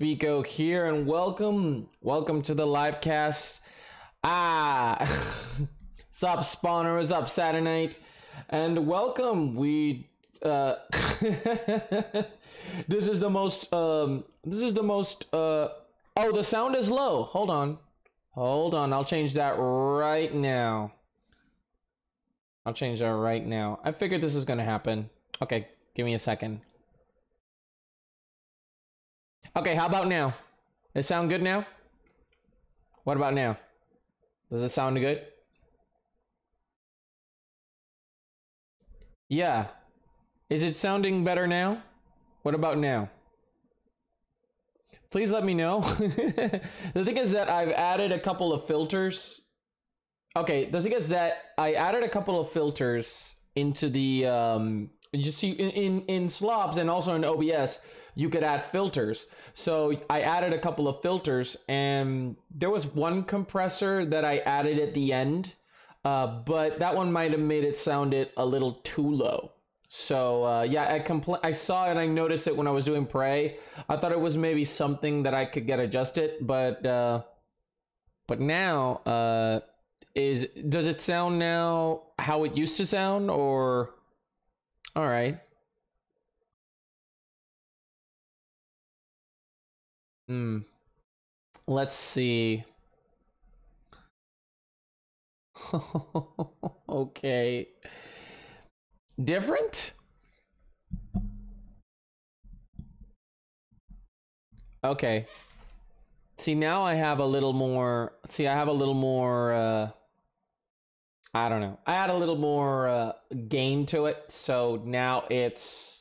Spico here, and welcome, welcome to the live cast. Ah, what's up, spawner? What's up, Saturday night? And welcome. We uh, this is the most um, this is the most uh. Oh, the sound is low. Hold on, hold on. I'll change that right now. I'll change that right now. I figured this was gonna happen. Okay, give me a second. Okay, how about now? It sound good now? What about now? Does it sound good? Yeah. Is it sounding better now? What about now? Please let me know. the thing is that I've added a couple of filters. Okay, the thing is that I added a couple of filters into the um you see in in, in slobs and also in OBS you could add filters. So I added a couple of filters, and there was one compressor that I added at the end, uh, but that one might have made it sounded a little too low. So uh, yeah, I compl- I saw it. I noticed it when I was doing Prey. I thought it was maybe something that I could get adjusted, but uh, but now uh, is does it sound now how it used to sound or all right Hmm. Let's see. okay. Different? Okay. See, now I have a little more. See, I have a little more. Uh, I don't know. I add a little more uh, gain to it. So now it's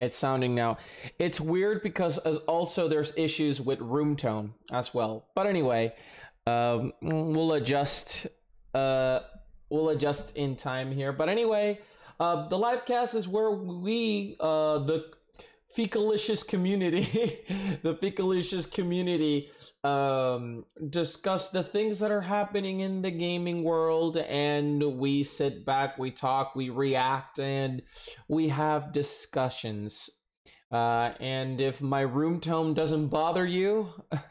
it's sounding now. It's weird because also there's issues with room tone as well. But anyway, um, we'll adjust. Uh, we'll adjust in time here. But anyway, uh, the live cast is where we, uh, the fecalicious community, the fecalicious community, um, discuss the things that are happening in the gaming world, and we sit back, we talk, we react, and we have discussions. Uh, and if my room tone doesn't bother you,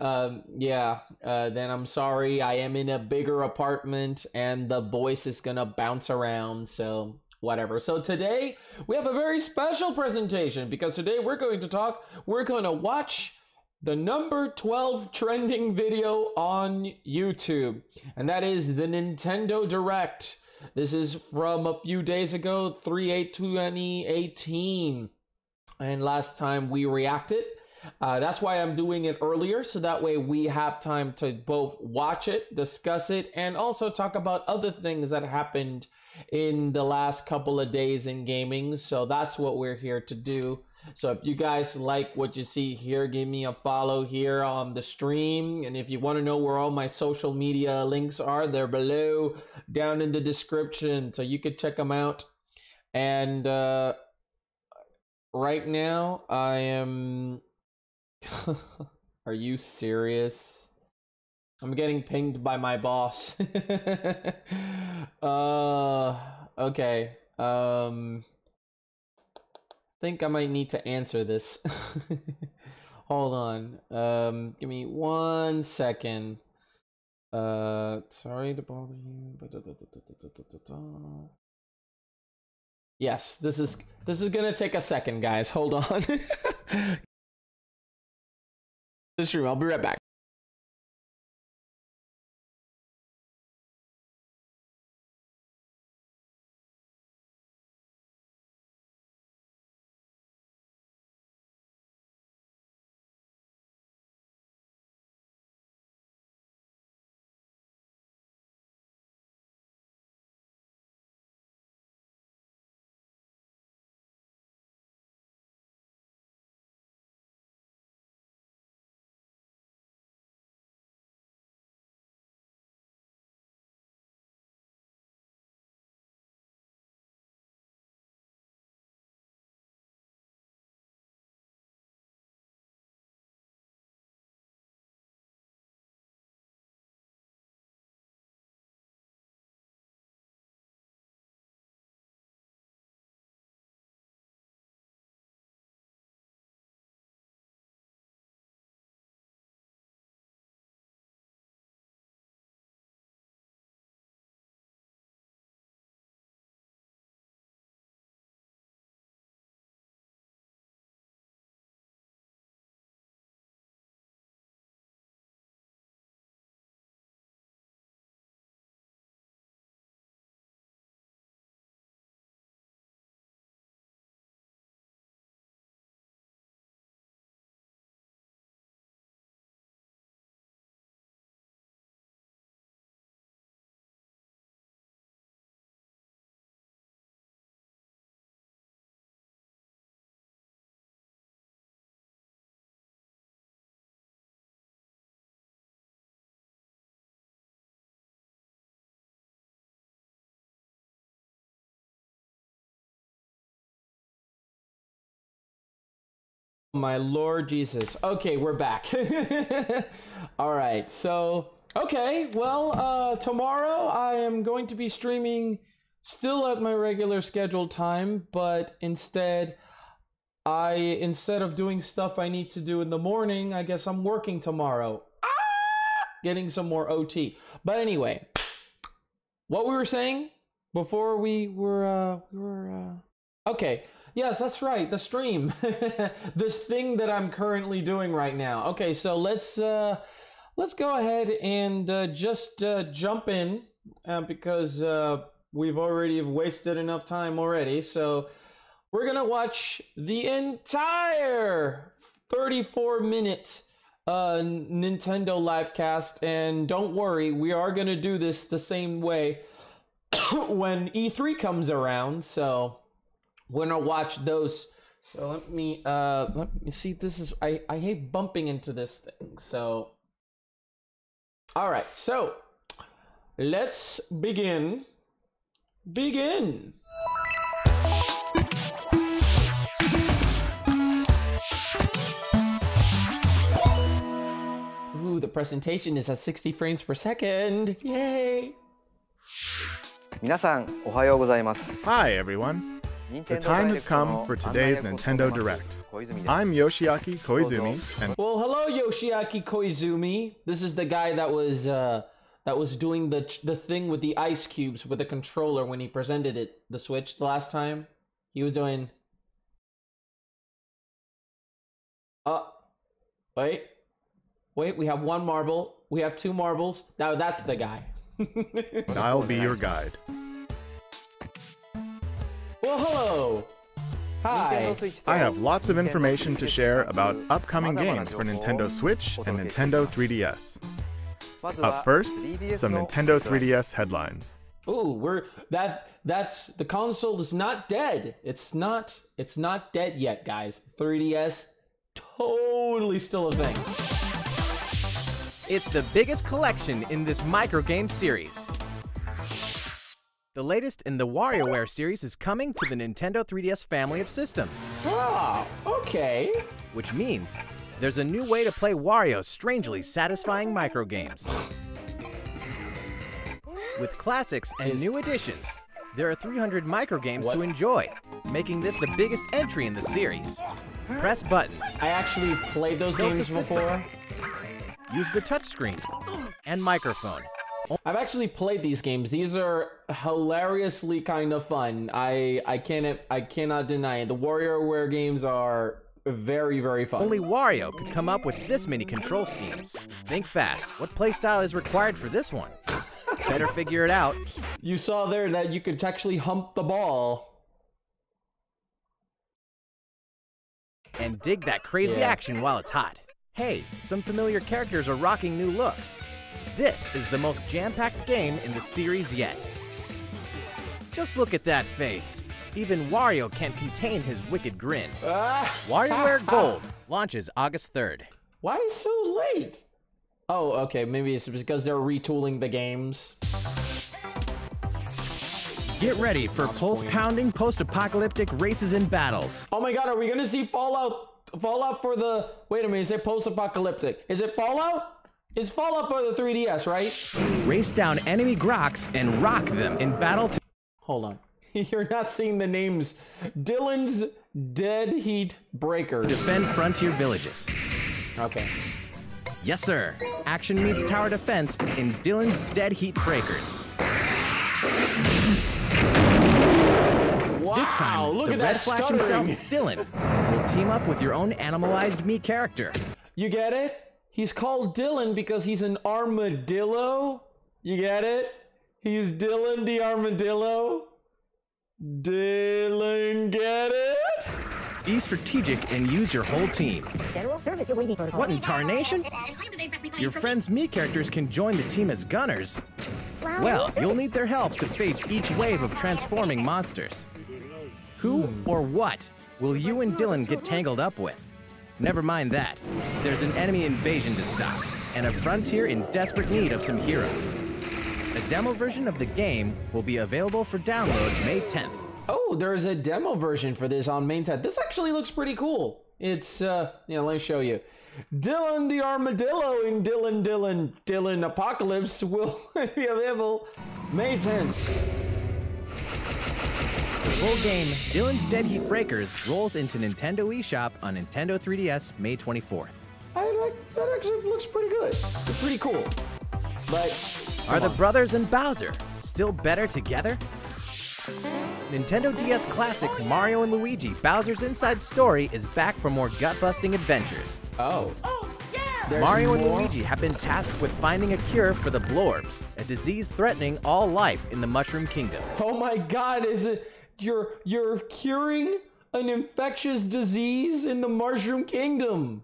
um, yeah, uh, then I'm sorry. I am in a bigger apartment, and the voice is gonna bounce around. So whatever. So today we have a very special presentation because today we're going to talk, we're going to watch the number 12 trending video on YouTube, and that is the Nintendo Direct. This is from a few days ago, 3 8 2018. And last time we reacted. Uh, that's why I'm doing it earlier, so that way we have time to both watch it, discuss it, and also talk about other things that happened in the last couple of days in gaming. So that's what we're here to do. So if you guys like what you see here, give me a follow here on the stream. And if you want to know where all my social media links are, they're below down in the description. So you can check them out. And uh, right now, I am. are you serious? I'm getting pinged by my boss. uh, okay. Um, think I might need to answer this. Hold on. Um, give me one second. Uh, sorry to bother you. Yes, this is this is gonna take a second, guys. Hold on. this room. I'll be right back. My Lord Jesus. Okay, we're back. All right, so okay, well, uh, tomorrow I am going to be streaming still at my regular scheduled time, but instead, I instead of doing stuff I need to do in the morning, I guess I'm working tomorrow. Ah! Getting some more OT. But anyway, what we were saying before we were uh, we were uh... okay. Yes, that's right. The stream. this thing that I'm currently doing right now. Okay, so let's uh let's go ahead and uh, just uh, jump in uh, because uh, we've already wasted enough time already. So we're gonna watch the entire 34 minute uh, Nintendo livecast, and don't worry, we are gonna do this the same way when E3 comes around. So we're gonna watch those. So let me uh let me see. This is I I hate bumping into this thing. So all right, so let's begin. Begin. Ooh, the presentation is at 60 frames per second. Yay! 皆さんおはようございます Hi, everyone. The time has come for today's Nintendo Direct. I'm Yoshiaki Koizumi, and Well, hello Yoshiaki Koizumi. This is the guy that was uh that was doing the the thing with the ice cubes with the controller when he presented it the Switch the last time. He was doing Uh wait. Wait, we have one marble. We have two marbles. Now that's the guy. I'll be your guide. Well, hello. Hi. I have lots of information to share about upcoming games for Nintendo Switch and Nintendo 3DS. Up first, some Nintendo 3DS headlines. Ooh, we're that that's the console is not dead. It's not it's not dead yet, guys. 3DS totally still a thing. It's the biggest collection in this microgame series. The latest in the WarioWare series is coming to the Nintendo 3DS family of systems, Ah, okay. which means there's a new way to play Wario's strangely satisfying microgames. With classics and new additions, there are 300 microgames What? to enjoy, making this the biggest entry in the series. Press buttons, I actually played those games before. use the touchscreen, and microphone. I've actually played these games. These are hilariously kind of fun. I I can't I cannot deny it. The WarioWare games are very very fun. Only Wario could come up with this many control schemes. Think fast. What playstyle is required for this one? Better figure it out. you saw there that you could actually hump the ball. and dig that crazy Yeah. action while it's hot. Hey, some familiar characters are rocking new looks. This is the most jam-packed game in the series yet. Just look at that face. Even Wario can't contain his wicked grin. WarioWare Gold launches August 3rd. Why is so late? Oh, okay. Maybe it's because they're retooling the games. Get ready for pulse-pounding post-apocalyptic races and battles. Oh my god, are we gonna see Fallout? Fallout for the. Wait a minute, is it post apocalyptic? Is it Fallout? It's Fallout for the 3DS, right? Race down enemy Grocks and rock them in battle to Hold on. You're not seeing the names. Dillon's Dead Heat Breakers. defend frontier villages. Okay. Yes, sir. Action meets tower defense in Dillon's Dead Heat Breakers. Wow, This time, look the at Red that Flash stuttering. himself, Dillon, will team up with your own animalized me character. You get it? He's called Dillon because he's an armadillo. You get it? He's Dillon the armadillo. Dillon, get it? Be strategic and use your whole team. General Service Awaiting Protocol. What in tarnation? Your friend's me characters can join the team as gunners. Well, you'll need their help to face each wave of transforming monsters. Who or what will you and Dillon get tangled up with? Never mind that. There's an enemy invasion to stop, and a frontier in desperate need of some heroes. The demo version of the game will be available for download May 10th. Oh, there's a demo version for this on main MainTet. This actually looks pretty cool. It's uh, yeah. Let me show you. Dillon the Armadillo in Dillon Dillon Dillon Apocalypse will be available May 10th. The full game, Dillon's Dead Heat Breakers, rolls into Nintendo eShop on Nintendo 3DS May 24th. I like that. Actually, looks pretty good. It's pretty cool. But Are the on. brothers and Bowser still better together? Nintendo DS classic Mario and Luigi Bowser's Inside Story is back for more gut-busting adventures. oh, oh There's Mario and more? Luigi have been tasked with finding a cure for the Blorbs, a disease threatening all life in the Mushroom Kingdom. Oh my God! Is it you're you're curing an infectious disease in the Mushroom Kingdom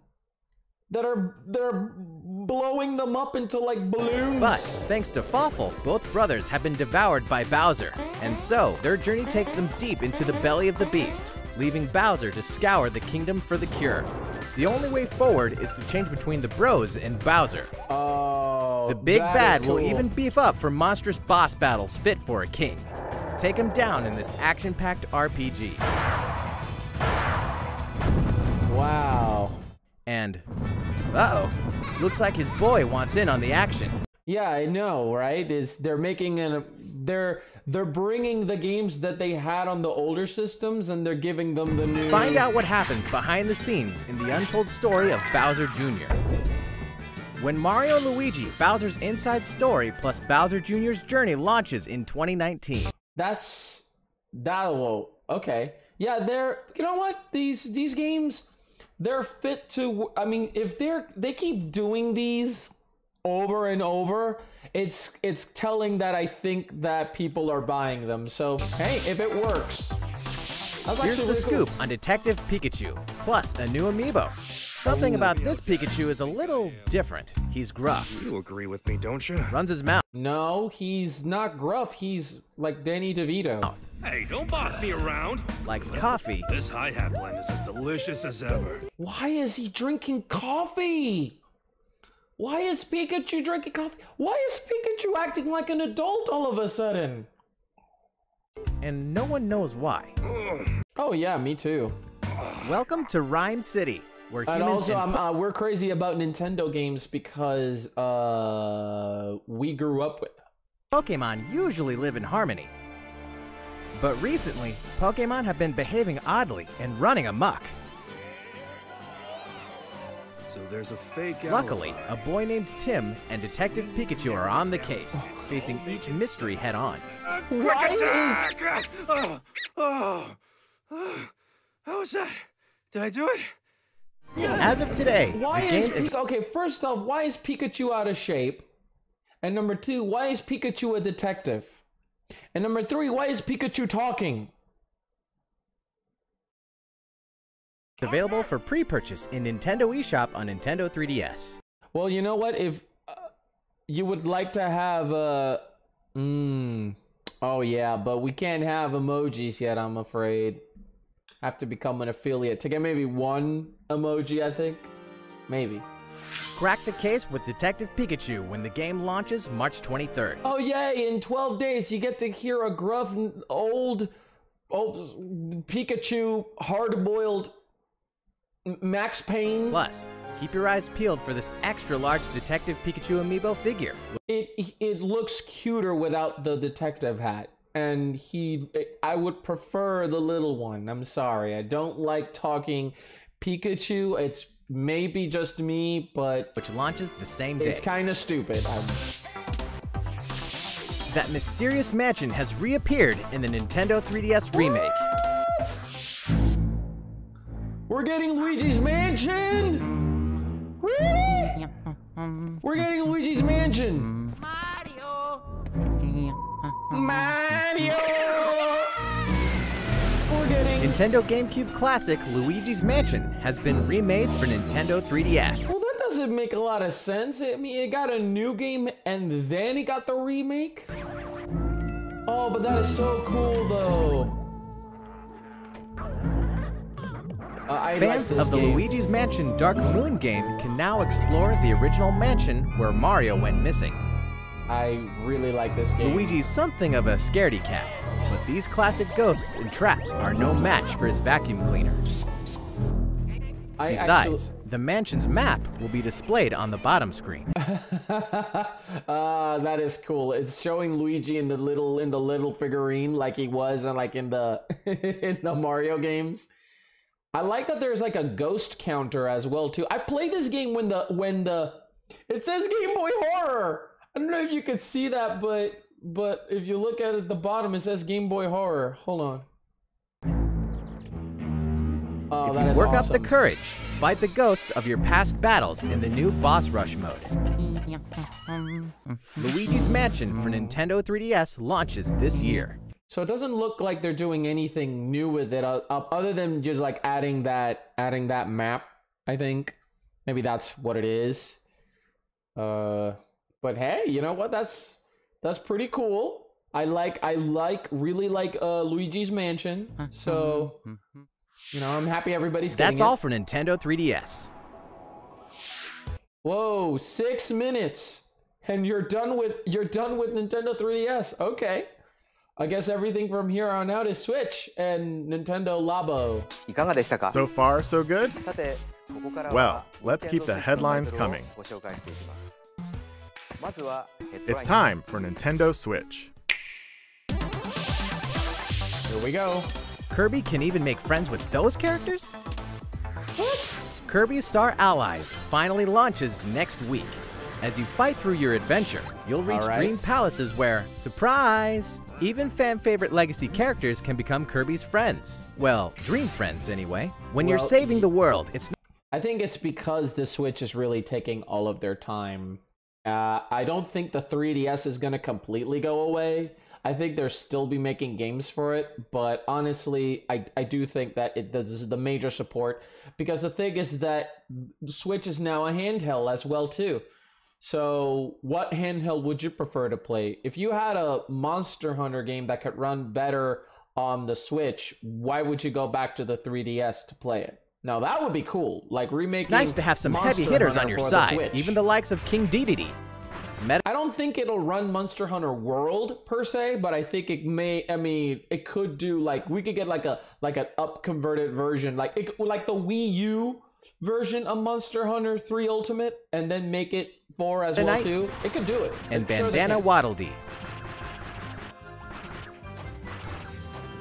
that are that are blowing them up into like balloons? But thanks to Fawful, both brothers have been devoured by Bowser, and so their journey takes them deep into the belly of the beast, leaving Bowser to scour the kingdom for the cure. The only way forward is to change between the bros and Bowser. oh, The big bad is will even beef up for monstrous boss battles fit for a king. Take him down in this action-packed RPG. Wow. And, uh-oh, looks like his boy wants in on the action. Yeah, I know, right? Is they're making an they're they're bringing the games that they had on the older systems and they're giving them the new. Find out what happens behind the scenes in the untold story of Bowser Jr. When Mario Luigi Bowser's Inside Story plus Bowser Jr.'s Journey launches in 2019. That's that. Whoa. Okay. Yeah, they're. You know what? These these games, they're fit to. I mean, if they're they keep doing these over and over, it's it's telling that I think that people are buying them. So hey, if it works. Here's the really cool. scoop on Detective Pikachu, plus a new amiibo. Something about this Pikachu is a little different. He's gruff, You agree with me, don't you? runs his mouth, No, he's not gruff. He's like Danny DeVito. Hey, don't boss me around. likes coffee, This hi-hat blend is as delicious as ever. Why is he drinking coffee? Why is Pikachu drinking coffee? Why is Pikachu acting like an adult all of a sudden? and no one knows why. Oh yeah, me too. Welcome to Ryme City, where And also, and uh, we're crazy about Nintendo games because uh, we grew up with. them. Pokemon usually live in harmony. But recently, Pokemon have been behaving oddly and running amok. So there's a fake Luckily, alibi. a boy named Tim and Detective Pikachu are on the case, facing each mystery head on. Why is Oh, oh, oh. How was that? Did I do it? As of today, why is is okay? First off, why is Pikachu out of shape? And number two, why is Pikachu a detective? And number three, why is Pikachu talking? available for pre-purchase in Nintendo eShop on Nintendo 3DS. Well, you know what? If uh, you would like to have uh mm, oh yeah, but we can't have emojis yet, I'm afraid. Have to become an affiliate to get maybe one emoji, I think. Maybe. Crack the case with Detective Pikachu when the game launches March 23rd. Oh yay, in 12 days you get to hear a gruff old old Pikachu hard-boiled Max Payne. Plus, keep your eyes peeled for this extra large Detective Pikachu amiibo figure. it it looks cuter without the detective hat and he i would prefer the little one i'm sorry i don't like talking pikachu it's maybe just me but which launches the same day. it's kind of stupid I, that mysterious mansion has reappeared in the Nintendo 3DS remake. What? we're getting luigi's mansion really we're getting luigi's mansion mario we're getting Nintendo GameCube classic Luigi's Mansion has been remade for Nintendo 3DS. Well, that doesn't make a lot of sense. I mean, it got a new game and then it got the remake. Oh, but that is so cool, though. Uh, I like Fans of the game. Luigi's Mansion Dark Moon game can now explore the original mansion where Mario went missing. I really like this game. Luigi's something of a scaredy cat, but these classic ghosts and traps are no match for his vacuum cleaner. I Besides, actually- the mansion's map will be displayed on the bottom screen. uh, that is cool. It's showing Luigi in the little in the little figurine like he was and like in the in the Mario games. I like that there's like a ghost counter as well too. I played this game when the when the it says Game Boy Horror. I don't know if you could see that, but but if you look at it at the bottom, it says Game Boy Horror. Hold on. Oh, if that you is work up the courage, fight the ghosts of your past battles in the new Boss Rush mode. Luigi's Mansion for Nintendo 3DS launches this year. So it doesn't look like they're doing anything new with it, uh, uh, other than just like adding that adding that map. I think maybe that's what it is. Uh, but hey, you know what? That's that's pretty cool. I like I like really like uh, Luigi's Mansion. So you know I'm happy everybody's getting That's it. all for Nintendo 3DS. Whoa, six minutes, and you're done with you're done with Nintendo 3DS. Okay, I guess everything from here on out is Switch and Nintendo Labo. いかがでしたか So far, so good? さてここから Well, は let's keep the headlines coming. It's time for Nintendo Switch. Here we go. Kirby can even make friends with those characters? Kirby Star Allies finally launches next week. As you fight through your adventure, you'll reach All right. dream palaces where, surprise, even fan favorite legacy characters can become Kirby's friends. Well, dream friends anyway. When you're saving the world, it's I think it's because the Switch is really taking all of their time. Uh, I don't think the 3DS is going to completely go away. I think they'll still be making games for it, but honestly, I, I do think that it this is the major support because the thing is that Switch is now a handheld as well too. So, what handheld would you prefer to play? If you had a Monster Hunter game that could run better on the Switch, why would you go back to the 3DS to play it? Now that would be cool, like remaking. It's nice to have some heavy hitters Hunter on your for the side, even the likes of King Dedede. Meta I don't think it'll run Monster Hunter World per se, but I think it may. I mean, it could do like we could get like a like an up converted version, like it, like the Wii U version of Monster Hunter 3 Ultimate, and then make it 4 as well too. It could do it. and sure Bandana can. Waddle Dee.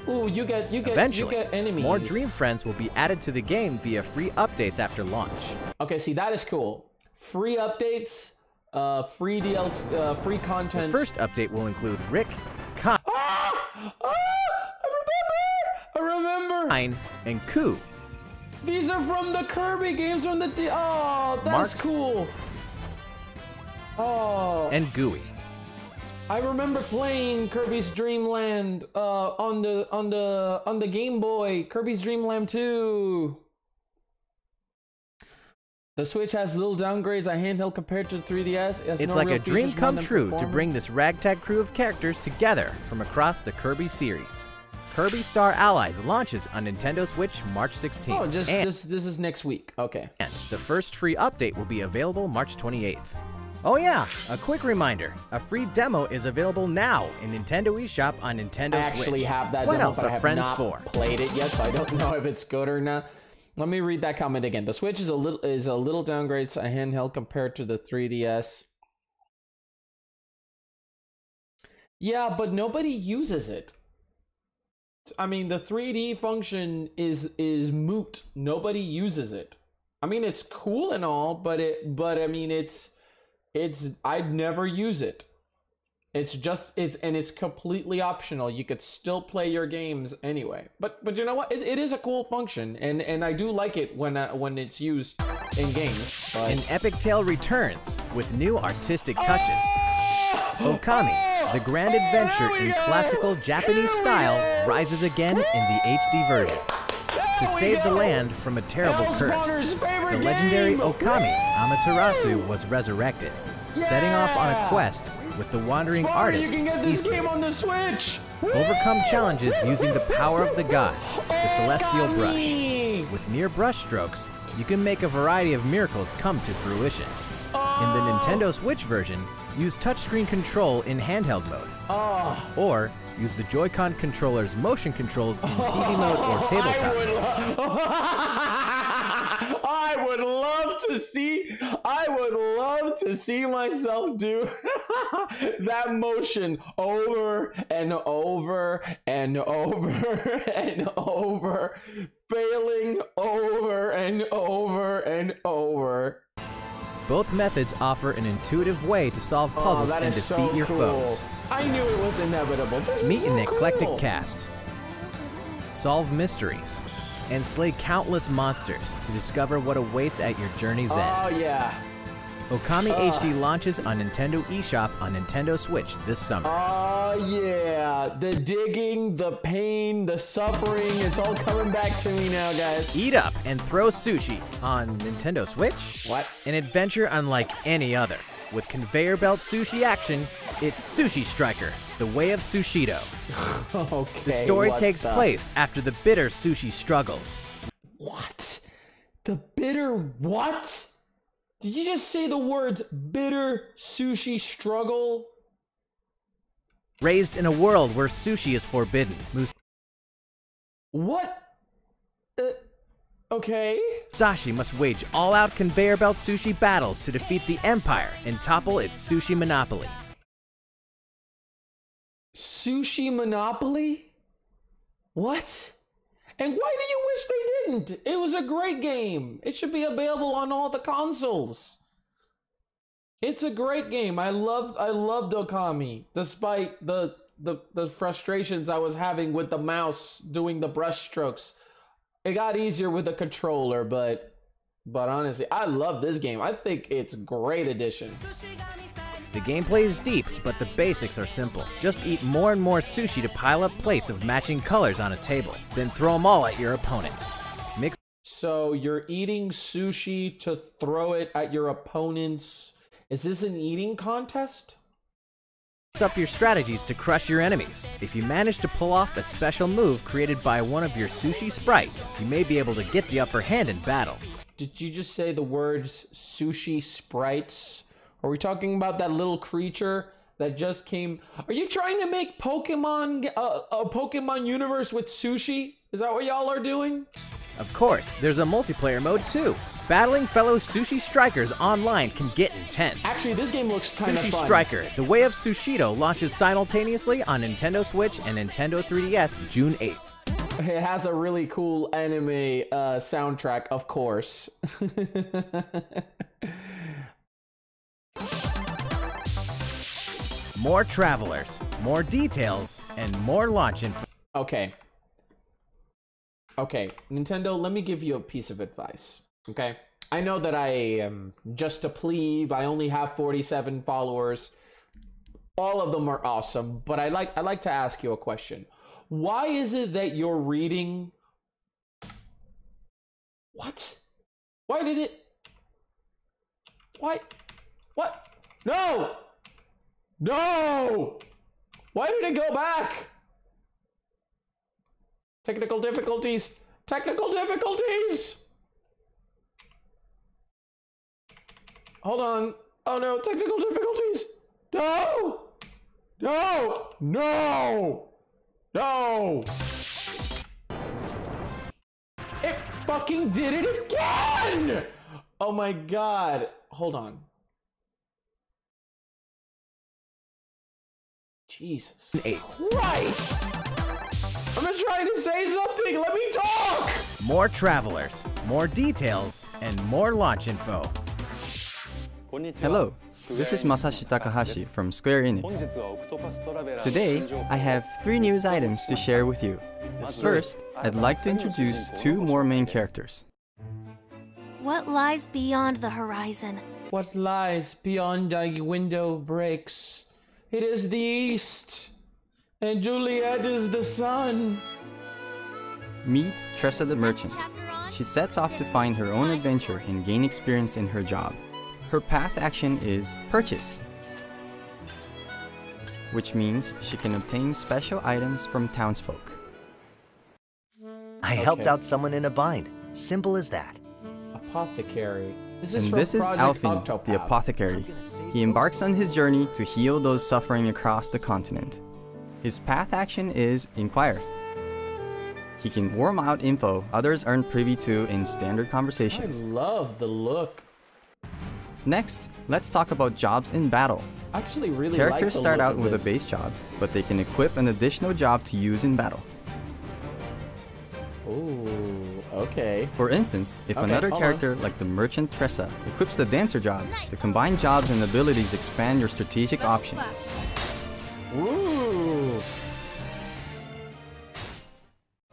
Ooh, you get you get Eventually, you get enemies. more Dream Friends will be added to the game via free updates after launch. Okay, see that is cool. Free updates, uh, free DLC, uh, free The content. first update will include Rick, Kine, Ah! Ah! I remember! I remember! And Coo. These are from the Kirby games from the D- Oh, that's Marx. cool. Oh, and Gooey. I remember playing Kirby's Dream Land uh, on the on the on the Game Boy. Kirby's Dream Land 2. The Switch has little downgrades on handheld compared to 3DS. It It's no like a dream come true to bring this ragtag crew of characters together from across the Kirby series. Kirby Star Allies launches on Nintendo Switch March 16th. Oh, just this this is next week. Okay. And the first free update will be available March 28th. Oh yeah, a quick reminder. A free demo is available now in Nintendo eShop on Nintendo I actually Switch. have that what demo, else but I are have friends not for? played it yet, so I don't know if it's good or not. Let me read that comment again. The Switch is a little is a little downgrades a handheld compared to the 3DS. Yeah, but nobody uses it. I mean, the 3D function is is moot. Nobody uses it. I mean, it's cool and all, but it but I mean, it's it's I'd never use it. It's just it's and it's completely optional. You could still play your games anyway. But but you know what? It, it is a cool function, and and I do like it when uh, when it's used in games. But... An epic tale returns with new artistic touches. Okami, the grand adventure in classical Japanese style, rises again in the HD version. To save the land from a terrible curse, the legendary game! Okami Amaterasu was resurrected, setting off on a quest with the wandering Sparta, artist you can get this Issun. game on the Switch. Overcome challenges using the power of the gods, the oh, celestial brush. With mere brush strokes, you can make a variety of miracles come to fruition. In the oh. Nintendo Switch version, use touchscreen control in handheld mode. Oh. Or use the Joy-Con controller's motion controls in TV mode or tabletop I would love to see I would love to see myself do that motion over and over and over and over failing over and over and over. Both methods offer an intuitive way to solve oh, puzzles oh, and defeat so your cool. foes. I knew it was inevitable. This Meet so an eclectic cool. cast. Solve mysteries and slay countless monsters to discover what awaits at your journey's Oh end. yeah. Okami uh. HD launches on Nintendo eShop on Nintendo Switch this summer. Oh yeah, the digging, the pain, the suffering, it's all coming back to me now, guys. Eat up and throw sushi on Nintendo Switch. What? An adventure unlike any other. With conveyor belt sushi action, it's Sushi Striker, The Way of Sushido. Okay. The story takes the- place after the bitter sushi struggles. What? The bitter what? Did you just say the words bitter sushi struggle? Raised in a world where sushi is forbidden, What? Uh, okay. Sashi must wage all-out conveyor belt sushi battles to defeat the Empire and topple its sushi monopoly. Sushi Monopoly? What? And why do you wish they didn't? It was a great game. It should be available on all the consoles. It's a great game. I love I loved Okami despite the the the frustrations I was having with the mouse doing the brush strokes. It got easier with the controller, but but honestly, I love this game. I think it's great addition. The gameplay is deep, but the basics are simple. Just eat more and more sushi to pile up plates of matching colors on a table, then throw them all at your opponent. Mix So you're eating sushi to throw it at your opponents. Is this an eating contest? up your strategies to crush your enemies. If you manage to pull off a special move created by one of your sushi sprites, you may be able to get the upper hand in battle. Did you just say the words sushi sprites? Are we talking about that little creature that just came? Are you trying to make Pokemon uh, a Pokemon universe with sushi? Is that what y'all are doing? Of course, there's a multiplayer mode too. Battling fellow sushi strikers online can get intense. Actually, this game looks kind of Sushi fun. Striker, The Way of Sushido launches simultaneously on Nintendo Switch and Nintendo 3DS June 8th. It has a really cool anime uh, soundtrack, of course. More travelers, more details, and more launch info. Okay. Okay, Nintendo, let me give you a piece of advice. Okay? I know that I am just a plebe. I only have 47 followers. All of them are awesome, but I like I like to ask you a question. Why is it that you're reading What? Why did it Why? What? No! No! Why did it go back? Technical difficulties. Technical difficulties. Hold on. Oh no, technical difficulties. No. No. No. No. It fucking did it again. Oh my god. Hold on. Jesus. Eight. Christ! I'm just trying to say something. Let me talk. More travelers, more details, and more launch info. Hello, this is Masashi Takahashi from Square Enix. Today, I have three news items to share with you. First, I'd like to introduce two more main characters. What lies beyond the horizon? What lies beyond the window breaks? It is the east, and Juliet is the sun. Meet Tressa the Merchant. She sets off to find her own adventure and gain experience in her job. Her path action is purchase, which means she can obtain special items from townsfolk. I helped out someone in a bind. Simple as that. Apothecary. This and from this is Project Alfyn, the apothecary. He embarks on his journey to heal those suffering across the continent. His path action is Inquire. He can worm out info others aren't privy to in standard conversations. I conversations. love the look. Next, let's talk about jobs in battle. Actually really Characters like start out with a base job, but they can equip an additional job to use in battle. Ooh, okay. For instance, if Okay, another character like the merchant Tressa equips the dancer job, the combined jobs and abilities expand your strategic options. Ooh.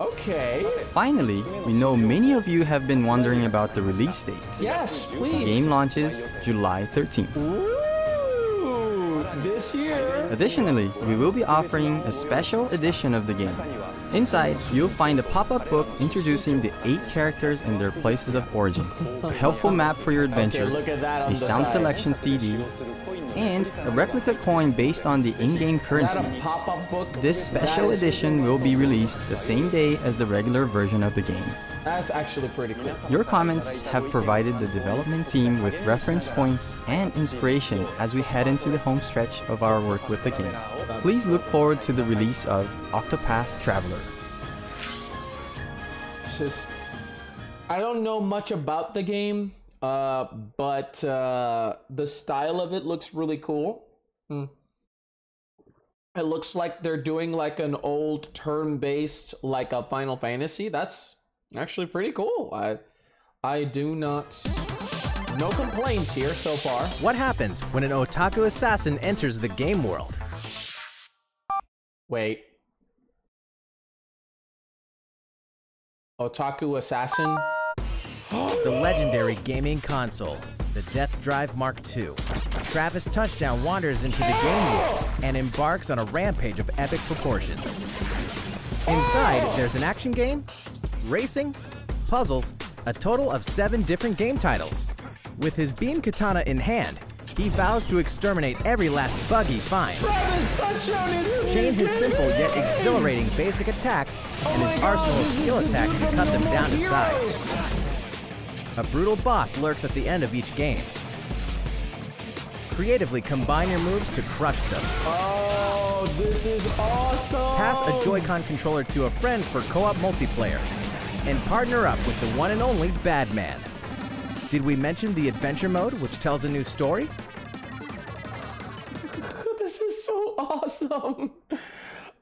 Okay. Finally, we know many of you have been wondering about the release date. Yes, please. Game launches July 13th. Ooh, this year. Additionally, we will be offering a special edition of the game. Inside, you'll find a pop-up book introducing the 8 characters and their places of origin, a helpful map for your adventure, Okay, look at that on a sound selection CD, and a replica coin based on the in-game currency. a pop-up book? This special edition will be released the same day as the regular version of the game. That's actually pretty cool. Your comments have provided the development team with reference points and inspiration as we head into the home stretch of our work with the game. Please look forward to the release of Octopath Traveler. Just I don't know much about the game, uh, but uh, the style of it looks really cool. Hmm. It looks like they're doing like an old turn-based, like a Final Fantasy. That's actually pretty cool. I, I do not, no complaints here so far. What happens when an otaku assassin enters the game world? Wait. Otaku Assassin? The legendary gaming console, the Death Drive Mark II. Travis Touchdown wanders into the game world and embarks on a rampage of epic proportions. Inside, there's an action game, racing, puzzles, a total of seven different game titles. With his beam katana in hand, he vows to exterminate every last bug he finds. Travis Touchdown is Chain his simple yet exhilarating basic attacks and his arsenal of skill attacks to cut them down to size. A brutal boss lurks at the end of each game. Creatively combine your moves to crush them. Oh, this is awesome! Pass a Joy-Con controller to a friend for co-op multiplayer. And partner up with the one and only Badman. Did we mention the adventure mode, which tells a new story? This is so awesome.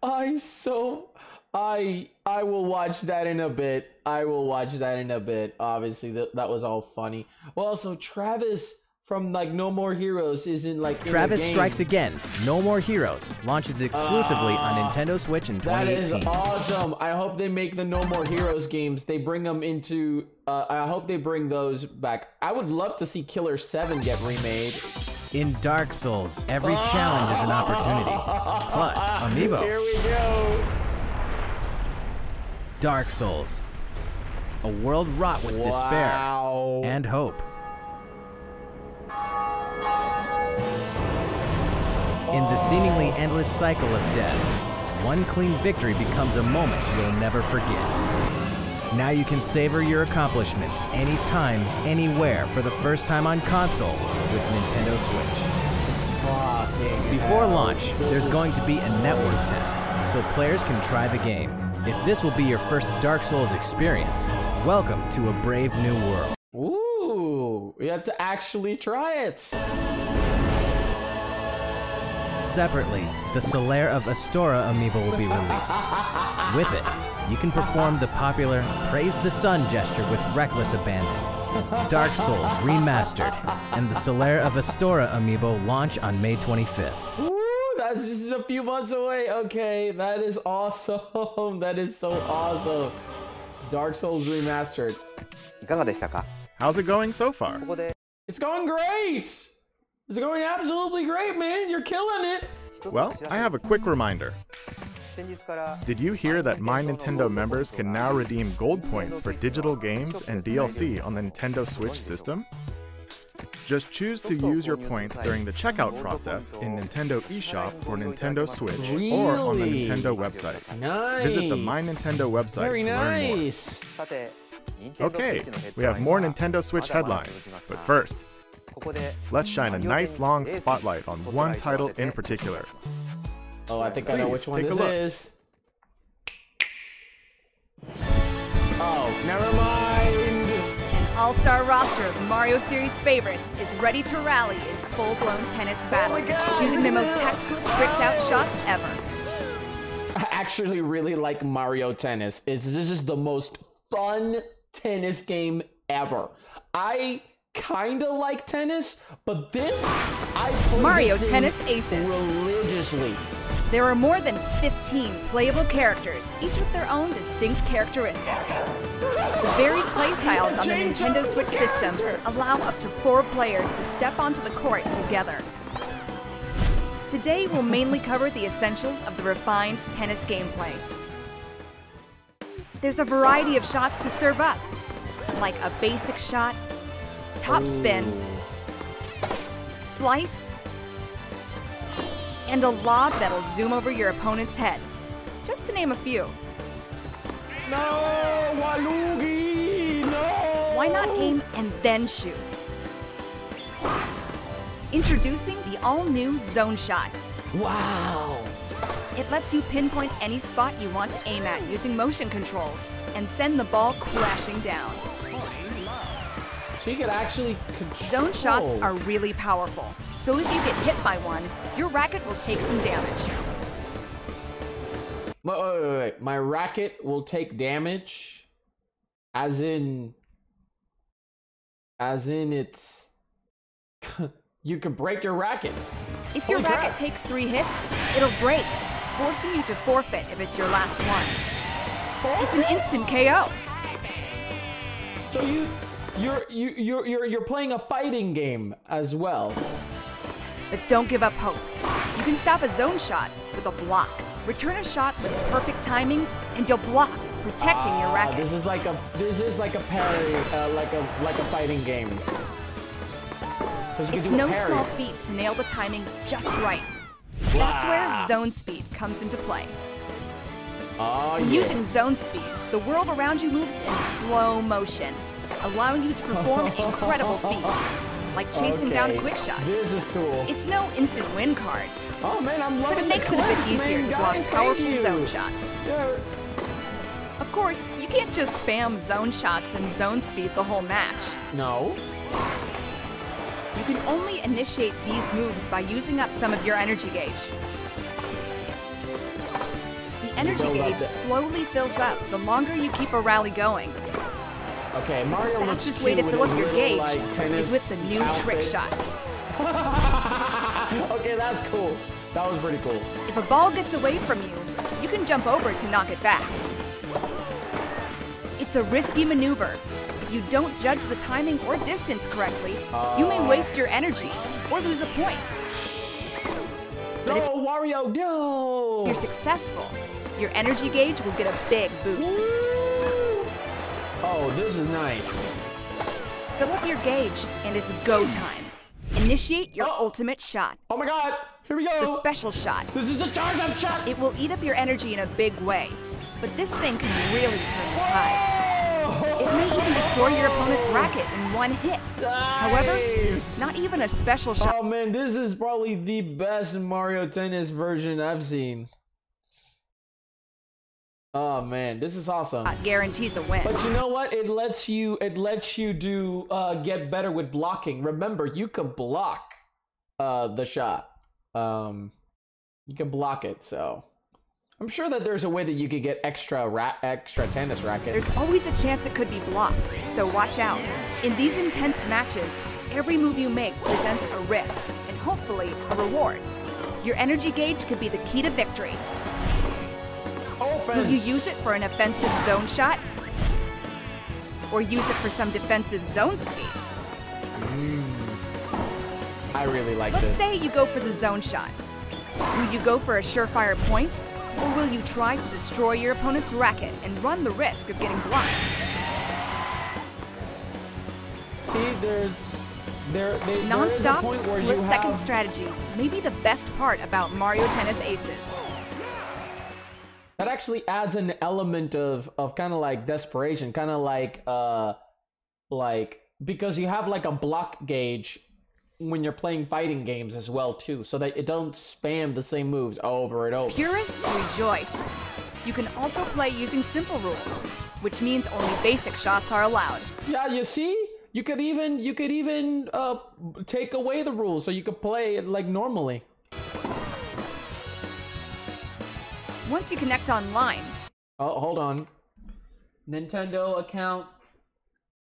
I so I I will watch that in a bit. I will watch that in a bit. Obviously, that that was all funny. Well, also Travis from like No More Heroes isn't like Travis. Strikes Again, No More Heroes, launches exclusively on Nintendo Switch in 2018. That is 2018. awesome. I hope they make the No More Heroes games. They bring them into. Uh, I hope they bring those back. I would love to see Killer Seven get remade. In Dark Souls, every challenge is an opportunity. Plus, Amiibo. Here we go. Dark Souls. A world wrought with despair and hope. In the seemingly endless cycle of death, one clean victory becomes a moment you'll never forget. Now you can savor your accomplishments anytime, anywhere for the first time on console with Nintendo Switch. Before launch, there's going to be a network test, so players can try the game. If this will be your first Dark Souls experience, welcome to a brave new world. Ooh, we have to actually try it. Separately, the Solaire of Astora amiibo will be released. With it, you can perform the popular Praise the Sun gesture with reckless abandon. Dark Souls Remastered and the Solaire of Astora amiibo launch on May 25th. Ooh, that's just a few months away. Okay, that is awesome. That is so awesome. Dark Souls Remastered. いかがでしたか How's it going so far? ここで It's going great. It's going absolutely great, man. You're killing it. 一つ Well, お知らせ I have a quick reminder. 先日から Did you hear that My Nintendo members can now redeem gold points for digital games and DLC on the Nintendo Switch system? Just choose to use your points during the checkout process in Nintendo eShop for Nintendo Switch or on the Nintendo website. Nice. Visit the My Nintendo website Very to learn more. nice. さて Okay, we have more Nintendo Switch headlines, but first, let's shine a nice long spotlight on one title in particular. Oh, I think I know which one this is. Oh, never mind. An all-star roster of Mario series favorites is ready to rally in full-blown tennis oh battles, God, using the most that. tactical, tricked-out shots ever. I actually really like Mario Tennis. It's this is the most fun tennis game ever. I kind of like tennis, but this I play Mario this Tennis Aces. religiously. There are more than 15 playable characters, each with their own distinct characteristics. The varied playstyles on the Nintendo Switch system allow up to four players to step onto the court together. Today, we'll mainly cover the essentials of the refined tennis gameplay. There's a variety of shots to serve up, like a basic shot, top spin, slice, and a lob that'll zoom over your opponent's head, just to name a few. No, Waluigi, no. Why not aim and then shoot? Introducing the all-new Zone Shot. Wow. It lets you pinpoint any spot you want to aim at using motion controls and send the ball crashing down. You could actually control. Zone shots are really powerful, so if you get hit by one, your racket will take some damage. Wait, oh, wait, wait, wait. My racket will take damage, as in, as in it's. you can break your racket. If your Holy racket crap. takes three hits, it'll break, forcing you to forfeit if it's your last one. It's an instant KO. So you, you're you you're you're you're playing a fighting game as well. But don't give up hope. You can stop a zone shot with a block. Return a shot with perfect timing, and you'll block, protecting your Ah, racket. This is like a this is like a parry, uh, like a like a fighting game. It's no small feat to nail the timing just right. That's where zone speed comes into play. Oh When yeah. using zone speed, the world around you moves in slow motion, allowing you to perform incredible feats, like chasing down a Okay, quick shot. This is cool. It's no instant win card, oh man, I'm loving but it makes it a bit easier man, to block powerful zone shots. Yeah. Of course, you can't just spam zone shots and zone speed the whole match. No. You can only initiate these moves by using up some of your energy gauge. The energy gauge slowly fills up the longer you keep a rally going. Okay, Mario The fastest way to fill up your gauge like, is with the new trick shot. okay, that's cool. That was pretty cool. If a ball gets away from you, you can jump over to knock it back. It's a risky maneuver. If you don't judge the timing or distance correctly, you may oh. waste your energy or lose a point. But if No, Wario, no. you're successful, your energy gauge will get a big boost. Oh, this is nice. Fill up your gauge, and it's go time. Initiate your Oh. ultimate shot, Oh my God! Here we go. the special shot. This is the charge up shot. It will eat up your energy in a big way, but this thing can really turn the tide. It may even destroy your opponent's racket in one hit. However, not even a special shot Oh man, this is probably the best Mario Tennis version I've seen. Oh man, this is awesome. guarantees a win. But you know what? It lets you it lets you do uh get better with blocking. Remember, you can block uh the shot. Um you can block it, so I'm sure that there's a way that you could get extra ra- extra tennis racket. There's always a chance it could be blocked, so watch out. In these intense matches, every move you make presents a risk and hopefully a reward. Your energy gauge could be the key to victory. Will you use it for an offensive zone shot? Or use it for some defensive zone speed? Hmm. I really like Let's this. say you go for the zone shot. Will you go for a surefire point? Or will you try to destroy your opponent's racket and run the risk of getting blocked? See, there's there, they, there Non-stop, split-second have- strategies may be the best part about Mario Tennis Aces. That actually adds an element of of kind of like desperation, kind of like uh like because you have like a block gauge when you're playing fighting games as well too, so that it don't spam the same moves over and over. Purists rejoice. You can also play using simple rules, which means only basic shots are allowed. Yeah, you see? You could even you could even uh take away the rules so you could play it like normally. Once you connect online, Oh, hold on. Nintendo account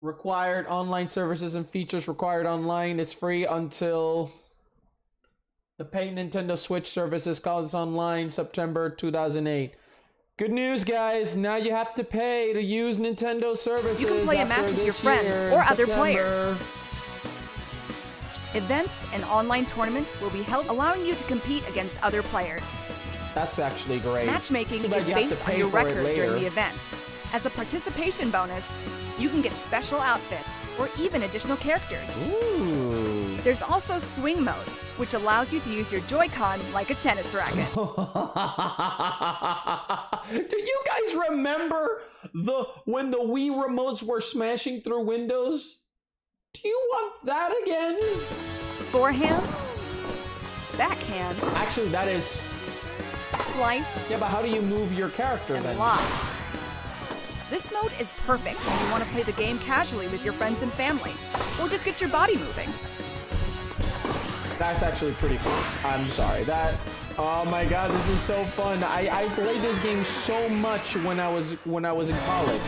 required online services and features required online. It's free until the paid Nintendo Switch services calls online September 2008. Good news, guys! Now you have to pay to use Nintendo services. You can play a match with your friends year, or other September. players. events and online tournaments will be held, allowing you to compete against other players. That's actually great. Matchmaking bad is you have to based on your record during the event. As a participation bonus, you can get special outfits or even additional characters. Ooh. There's also swing mode, which allows you to use your Joy-Con like a tennis racket. Do you guys remember the when the Wii remotes were smashing through windows? Do you want that again? Forehand, backhand, Actually, that is slice, yeah. But how do you move your character and then? lock. This mode is perfect when you want to play the game casually with your friends and family, or just get your body moving. That's actually pretty fun. I'm sorry. That. Oh my god, this is so fun. I, I played this game so much when I was when I was in college.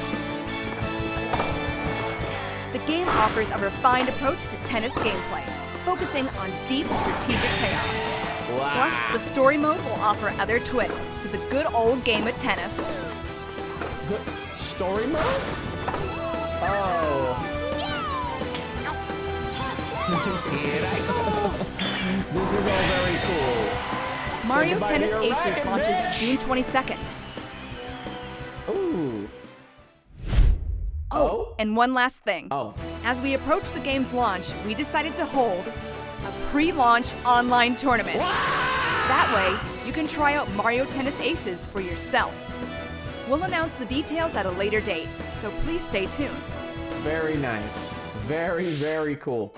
The game offers a refined approach to tennis gameplay, focusing on deep strategic payoffs. Plus, the story mode will offer other twists to the good old game of tennis. The story mode? Oh. this is all very cool. Mario Tennis Aces racket, launches bitch. June 22nd. Ooh. Oh, oh, and one last thing. Oh. As we approach the game's launch, we decided to hold a pre-launch online tournament. That way, you can try out Mario Tennis Aces for yourself. We'll announce the details at a later date, so please stay tuned. Very nice. Very, very cool.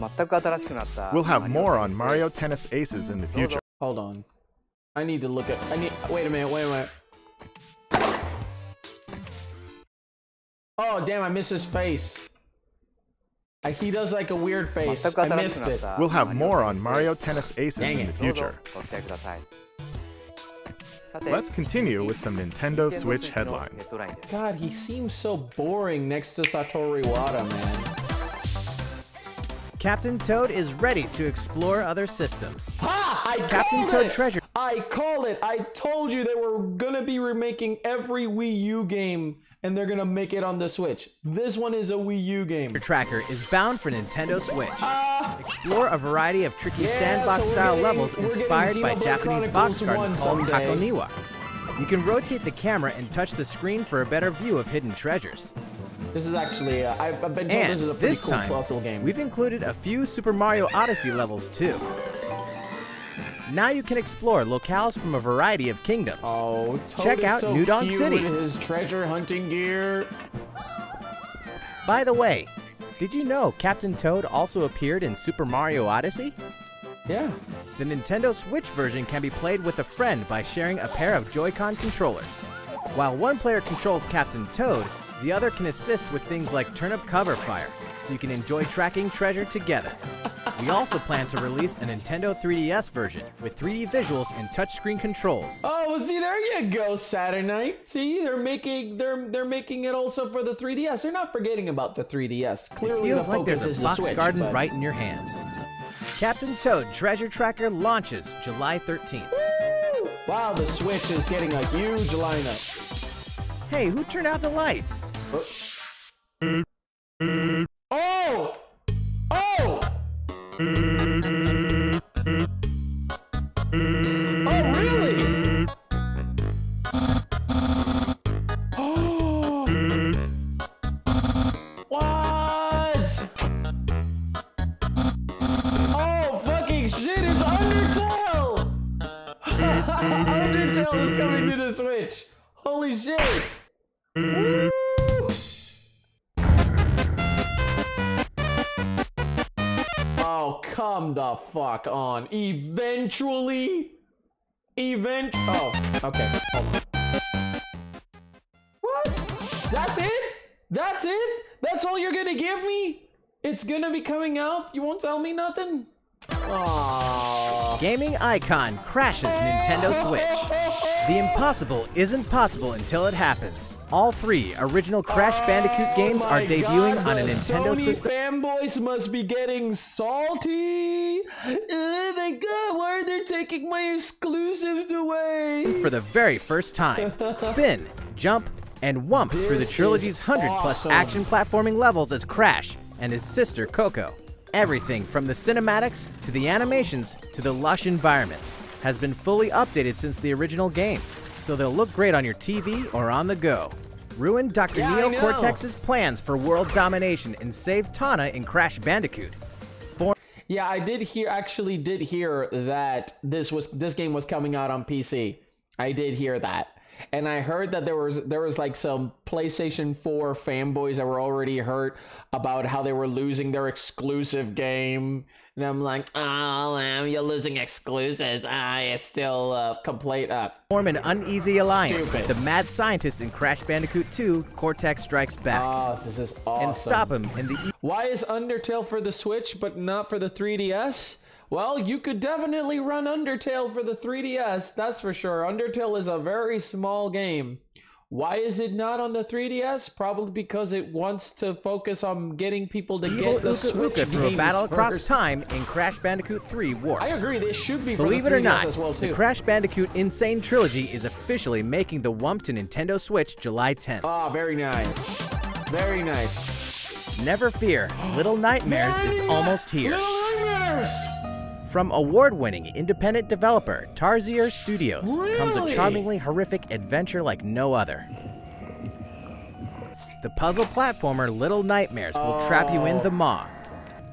全く新しくなった We'll have more on Mario Tennis Tennis Aces in the future. Hold on. I need to look at. I need. Wait a minute. Wait a minute. Oh, damn, I missed his face. He does like a weird face. I missed it. We'll have more on Mario Tennis Aces in the future. Let's continue with some Nintendo Switch headlines. God, he seems so boring next to Satoru Iwata, man. Captain Toad is ready to explore other systems. Ha! I Captain called Toad it! Treasure. I call it. I told you they were gonna be remaking every Wii U game and they're gonna make it on the Switch. This one is a Wii U game. Your tracker is bound for Nintendo Switch. Ah! Explore a variety of tricky Yeah, sandbox-style getting- levels inspired by Japanese box garden 1 called. Hakoniwa. You can rotate the camera and touch the screen for a better view of hidden treasures. This is actually. Uh, I've, I've been told And this is a pretty this cool time, puzzle game. we've included a few Super Mario Odyssey levels too. Now you can explore locales from a variety of kingdoms. Oh, Toad Check is out so New City. His treasure hunting gear. By the way, did you know Captain Toad also appeared in Super Mario Odyssey? Yeah. The Nintendo Switch version can be played with a friend by sharing a pair of Joy-Con controllers. While one player controls Captain Toad, the other can assist with things like turnip cover fire, so you can enjoy tracking treasure together. We also plan to release a Nintendo 3DS version with 3D visuals and touchscreen controls. Oh, well, see, there you go, Saturday night. See, they're making they're they're making it also for the 3DS. They're not forgetting about the 3DS. Clearly, Feels the like focus there's is a the box Switch, garden but- right in your hands. Captain Toad Treasure Tracker launches July 13th. Wow, the Switch is getting a huge lineup. Hey, who turned out the lights? Oh! On. Eventually? Event. Oh, okay. Hold on. What? That's it? That's it? That's all you're gonna give me? It's gonna be coming out? You won't tell me nothing? Aww. Gaming icon crashes Nintendo Switch. The impossible isn't possible until it happens. All three original Crash Bandicoot oh games Oh are debuting God, on a Nintendo Sony system. fanboys must be getting salty. Oh my god, why are they taking my exclusives away? for the very first time. Spin, jump, and whump through the trilogy's 100 plus awesome. action platforming levels as Crash and his sister Coco. Everything from the cinematics to the animations to the lush environments has been fully updated since the original games, so they'll look great on your TV or on the go. Ruin Dr. Yeah, Neo. Cortex's plans for world domination and save Tawna in Crash Bandicoot. Yeah, I did hear actually did hear that this was this game was coming out on PC. I did hear that. And I heard that there was there was like some PlayStation 4 fanboys that were already hurt about how they were losing their exclusive game. And I'm like, oh, man, you're losing exclusives. Ah, it's still uh, complete. Uh, Form an uneasy alliance Stupid. with the mad scientist in Crash Bandicoot 2 Cortex Strikes Back. oh, this is awesome. and stop him in the Why is Undertale for the Switch but not for the 3DS? Well, you could definitely run Undertale for the 3DS, that's for sure. Undertale is a very small game. Why is it not on the 3DS? Probably because it wants to focus on getting people to get the Uka Switch Uka through a battle across time in Crash Bandicoot 3 Warped. I agree, they should be Believe the it or 3DS not, as well the. Crash Bandicoot N. Sane Trilogy is officially making the Wump to Nintendo Switch July 10th. Ah, very nice. Very nice. Never fear, Little Nightmares is almost here. Little Nightmares! From award-winning independent developer Tarsier Studios comes a charmingly horrific adventure like no other. The puzzle platformer Little Nightmares will trap you in Oh. the Maw,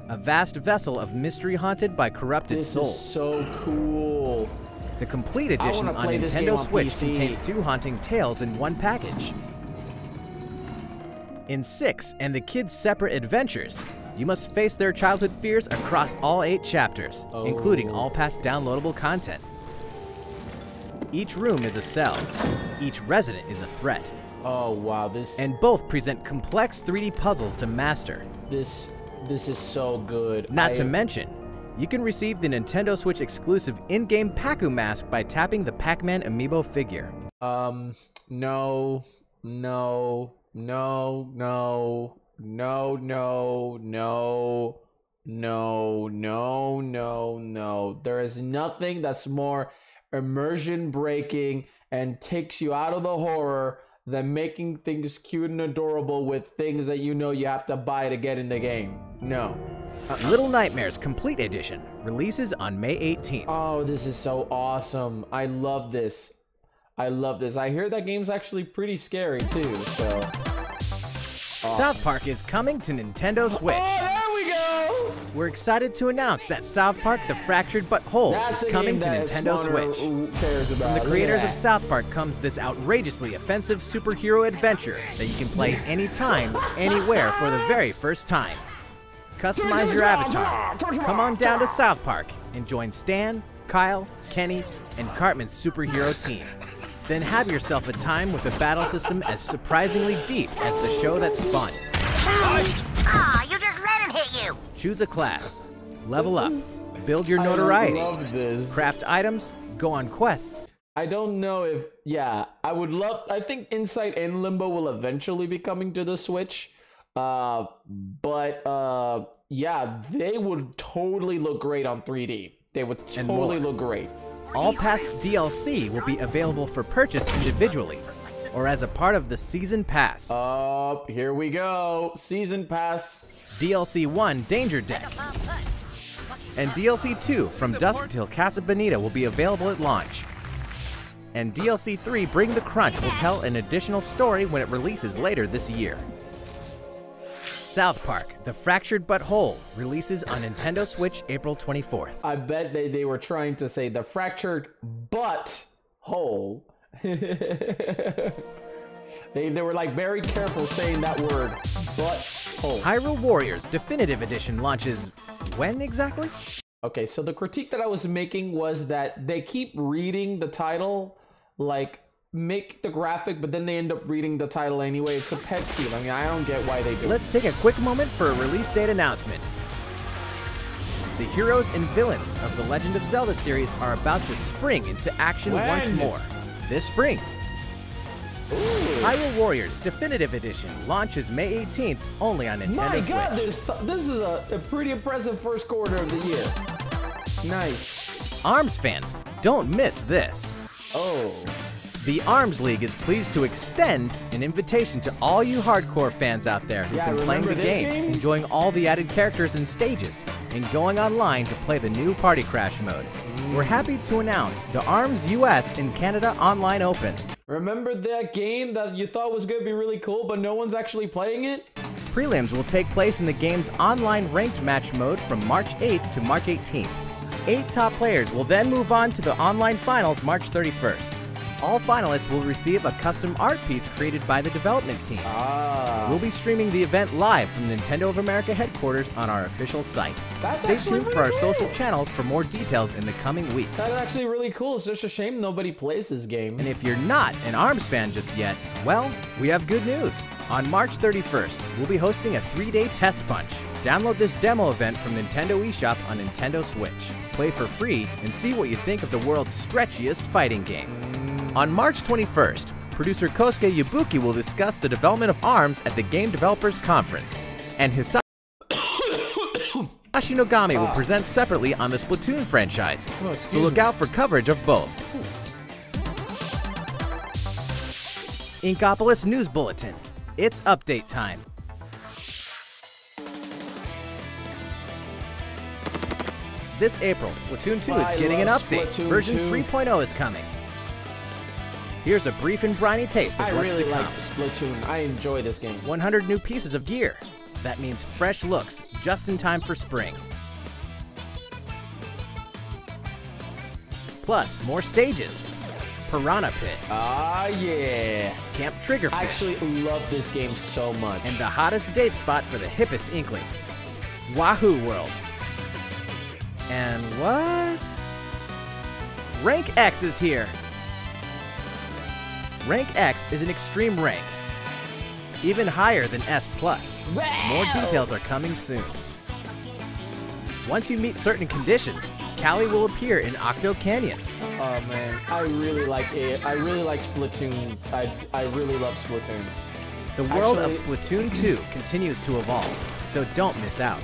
a vast vessel of mystery haunted by corrupted This souls. is so cool. The complete edition on play this game Nintendo on Switch PC. contains two haunting tales in one package. In six and the kids' separate adventures, you must face their childhood fears across all eight chapters, including Oh. all past downloadable content. Each room is a cell, each resident is a threat, Oh wow, this and both present complex 3D puzzles to master. this this is so good. Not I- to mention, you can receive the Nintendo Switch exclusive in-game Pacu mask by tapping the Pac-Man amiibo figure. Um, no, no, no, no, no, no, no, no, no, no, no. There is nothing that's more immersion breaking and takes you out of the horror than making things cute and adorable with things that you know you have to buy to get in the game. No. Uh-uh. Little Nightmares Complete Edition releases on May 18th. Oh, this is so awesome. I love this. I love this. I hear that game's actually pretty scary too, so. South Park is coming to Nintendo oh, Switch. Oh, there we go! We're excited to announce that South Park The Fractured But Whole That's is coming to Nintendo Switch. From the creators of. South Park comes this outrageously offensive superhero adventure that you can play anytime, anywhere for the very first time. Customize your avatar. Come on down to South Park and join Stan, Kyle, Kenny, and Cartman's superhero team. Then have yourself a time with a battle system as surprisingly deep as the show that spun. Aw, you just let him hit you. Choose a class, level up, build your notoriety, craft items, go on quests. I don't know if yeah, I would love I think Inside and Limbo will eventually be coming to the Switch. Uh but uh yeah, they would totally look great on 3D. They would totally look great. All past DLC will be available for purchase individually or as a part of the Season Pass. Up, here we go. Season pass. DLC 1 Danger Deck. And DLC 2 From Dusk Till Casa Bonita will be available at launch. And DLC 3 Bring the Crunch will tell an additional story when it releases later this year. South Park The Fractured But Whole releases on Nintendo Switch April 24th. I bet they, they were trying to say the fractured but hole. they, they were like very careful saying that word. Butthole. Hyrule Warriors Definitive Edition launches when exactly? Okay, so the critique that I was making was that they keep reading the title like make the graphic, but then they end up reading the title anyway. It's a pet peeve. I mean, I don't get why they do Let's take a quick moment for a release date announcement. The heroes and villains of the Legend of Zelda series are about to spring into action When? once more. This spring. Hyrule Warriors Definitive Edition launches May 18th only on Nintendo My Switch. God, this this is a, a pretty impressive first quarter of the year. Nice. ARMS fans, don't miss this. Oh. The ARMS League is pleased to extend an invitation to all you hardcore fans out there who've Yeah, been playing the game, game? enjoying all the added characters and stages, and going online to play the new Party Crash mode. We're happy to announce the ARMS US and Canada Online Open. Remember that game that you thought was gonna be really cool, but no one's actually playing it? Prelims will take place in the game's online ranked match mode from March 8th to March 18th. Eight top players will then move on to the online finals March 31st. All finalists will receive a custom art piece created by the development team. Ah. We'll be streaming the event live from Nintendo of America headquarters on our official site. That's Stay tuned for our really social channels for more details in the coming weeks. That's actually really cool. It's just a shame nobody plays this game. And if you're not an ARMS fan just yet, well, we have good news. On March 31st, we'll be hosting a three day test punch. Download this demo event from Nintendo eShop on Nintendo Switch. Play for free and see what you think of the world's stretchiest fighting game. On March 21st, producer Kosuke Yabuki will discuss the development of ARMS at the Game Developers Conference. And Hisashi Nogami will present separately on the Splatoon franchise. Oh, so look me. out for coverage of both. Inkopolis News Bulletin. It's update time. This April, Splatoon 2 I is getting an update. Splatoon Version 2. 3.0 is coming. Here's a brief and briny taste of I what's really to like come. Splatoon. I enjoy this game. 100 new pieces of gear. That means fresh looks, just in time for spring. Plus, more stages. Piranha Pit, Ah, yeah. Camp Triggerfish, I actually love this game so much. and the hottest date spot for the hippest inklings. Wahoo World. And what? Rank X is here. Rank X is an extreme rank, even higher than S+. Plus. More details are coming soon. Once you meet certain conditions, Callie will appear in Octo Canyon. Oh man, I really like it. I really like Splatoon. I I really love Splatoon. The world Actually- of Splatoon 2 continues to evolve, so don't miss out.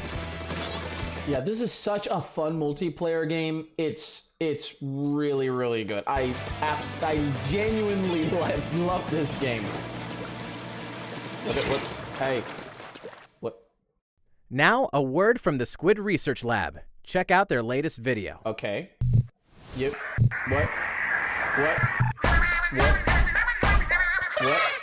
Yeah, this is such a fun multiplayer game. It's it's really really good. I abs- I genuinely love, love this game. Okay, what's hey? What? Now, a word from the Squid Research Lab. Check out their latest video. Okay. Yep. What? What? What? What? What?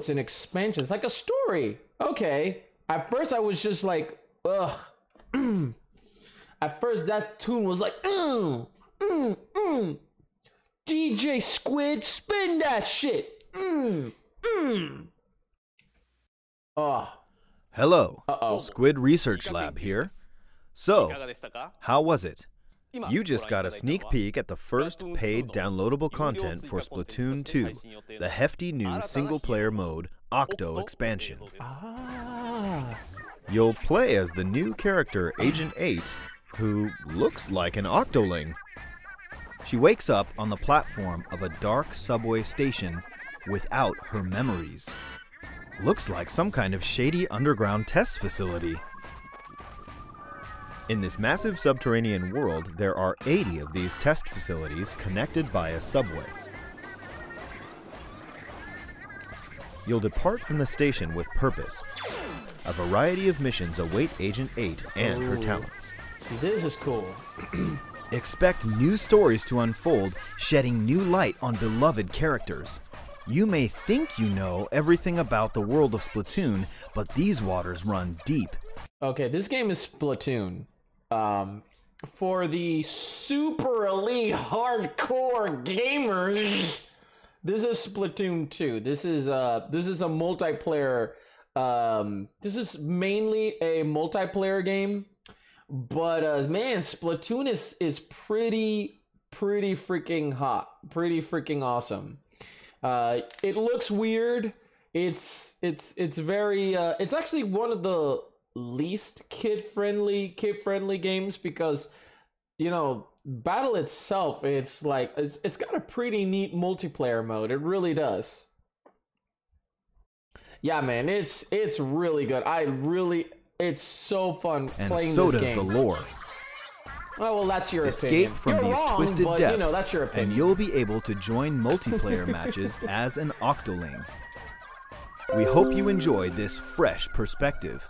Oh, it's an expansion. It's like a story. Okay. At first, I was just like, ugh. At first, that tune was like, mm, mm, mm. DJ Squid, spin that shit. Mm, mm. Oh. Hello, Uh-oh. Squid Research Lab here. So, how was it? You just got a sneak peek at the first paid downloadable content for Splatoon 2, the hefty new single player mode Octo expansion. Ah. You'll play as the new character Agent 8, who looks like an Octoling. She wakes up on the platform of a dark subway station without her memories. Looks like some kind of shady underground test facility. In this massive subterranean world, there are 80 of these test facilities connected by a subway. You'll depart from the station with purpose. A variety of missions await Agent 8 and her talents. See, this is cool. Expect new stories to unfold, shedding new light on beloved characters. You may think you know everything about the world of Splatoon, but these waters run deep. Okay, this game is Splatoon. Um, for the super elite hardcore gamers, this is Splatoon 2. This is uh this is a multiplayer um this is mainly a multiplayer game. But uh man, Splatoon is is pretty pretty freaking hot. Pretty freaking awesome. Uh it looks weird. It's it's it's very uh it's actually one of the least kid friendly kid friendly games because you know battle itself it's like it's, it's got a pretty neat multiplayer mode it really does yeah man it's it's really good i really it's so fun And playing so this does game. the lore. oh well that's your Escape opinion from You're these wrong, twisted but, depths, you know that's your and you'll be able to join multiplayer matches as an Octoling. We hope you enjoy this fresh perspective.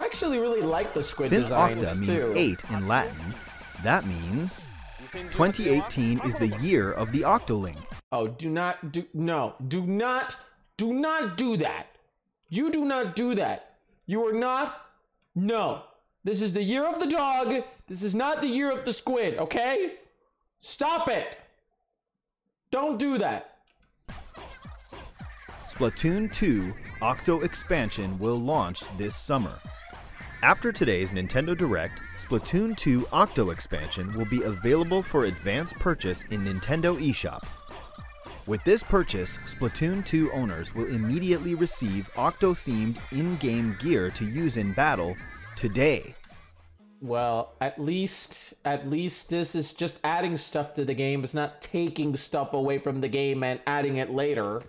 I actually really like the squid Since Octa means too. 8 in Latin, that means 2018 is the year of the Octoling. Oh, do not do no. Do not do not do that. You do not do that. You are not No. This is the year of the dog. This is not the year of the squid, okay? Stop it. Don't do that. Splatoon 2 Octo expansion will launch this summer. After today's Nintendo Direct, Splatoon 2 Octo expansion will be available for advance purchase in Nintendo eShop. With this purchase, Splatoon 2 owners will immediately receive Octo themed in game gear to use in battle today. Well, at least at least this is just adding stuff to the game. It's not taking stuff away from the game and adding it later.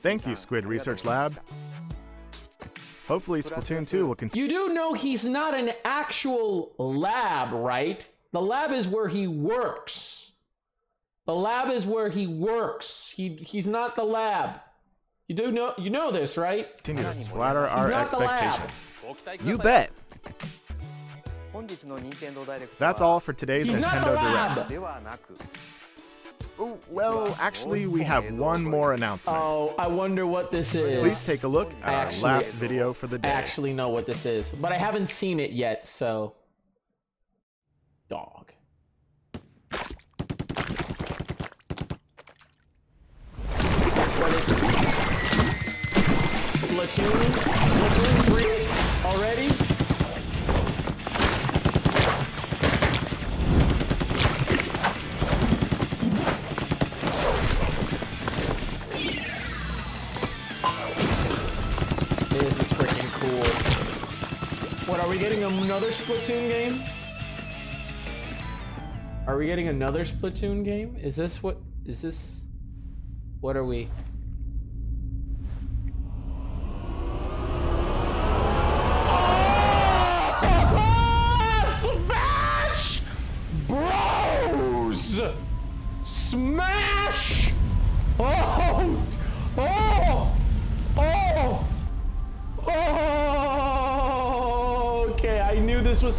Thank you, Squid Research Lab. Hopefully Splatoon 2 will continue. You do know he's not an actual lab, right? The lab is where he works. The lab is where he works. He he's not the lab. You do know you know this, right? Continue to splatter our expectations. You bet. That's all for today's he's Nintendo Direct. Ooh, well, actually, we have one more announcement. Oh, I wonder what this is. Please take a look at actually, our last video for the day. I actually know what this is, but I haven't seen it yet, so. Dog. What is Splatoon 3 already? Are we getting another Splatoon game? Are we getting another Splatoon game? Is this what, is this, what are we?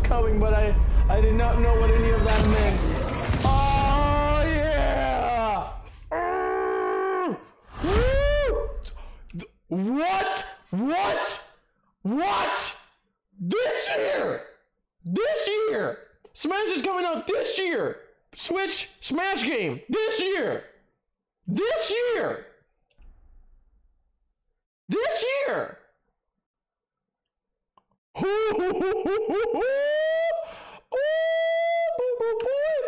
Coming, but I I did not know what any of that meant. Oh yeah! Oh! What? What? What? This year! This year! Smash is coming out this year! Switch Smash game this year! This year! This year!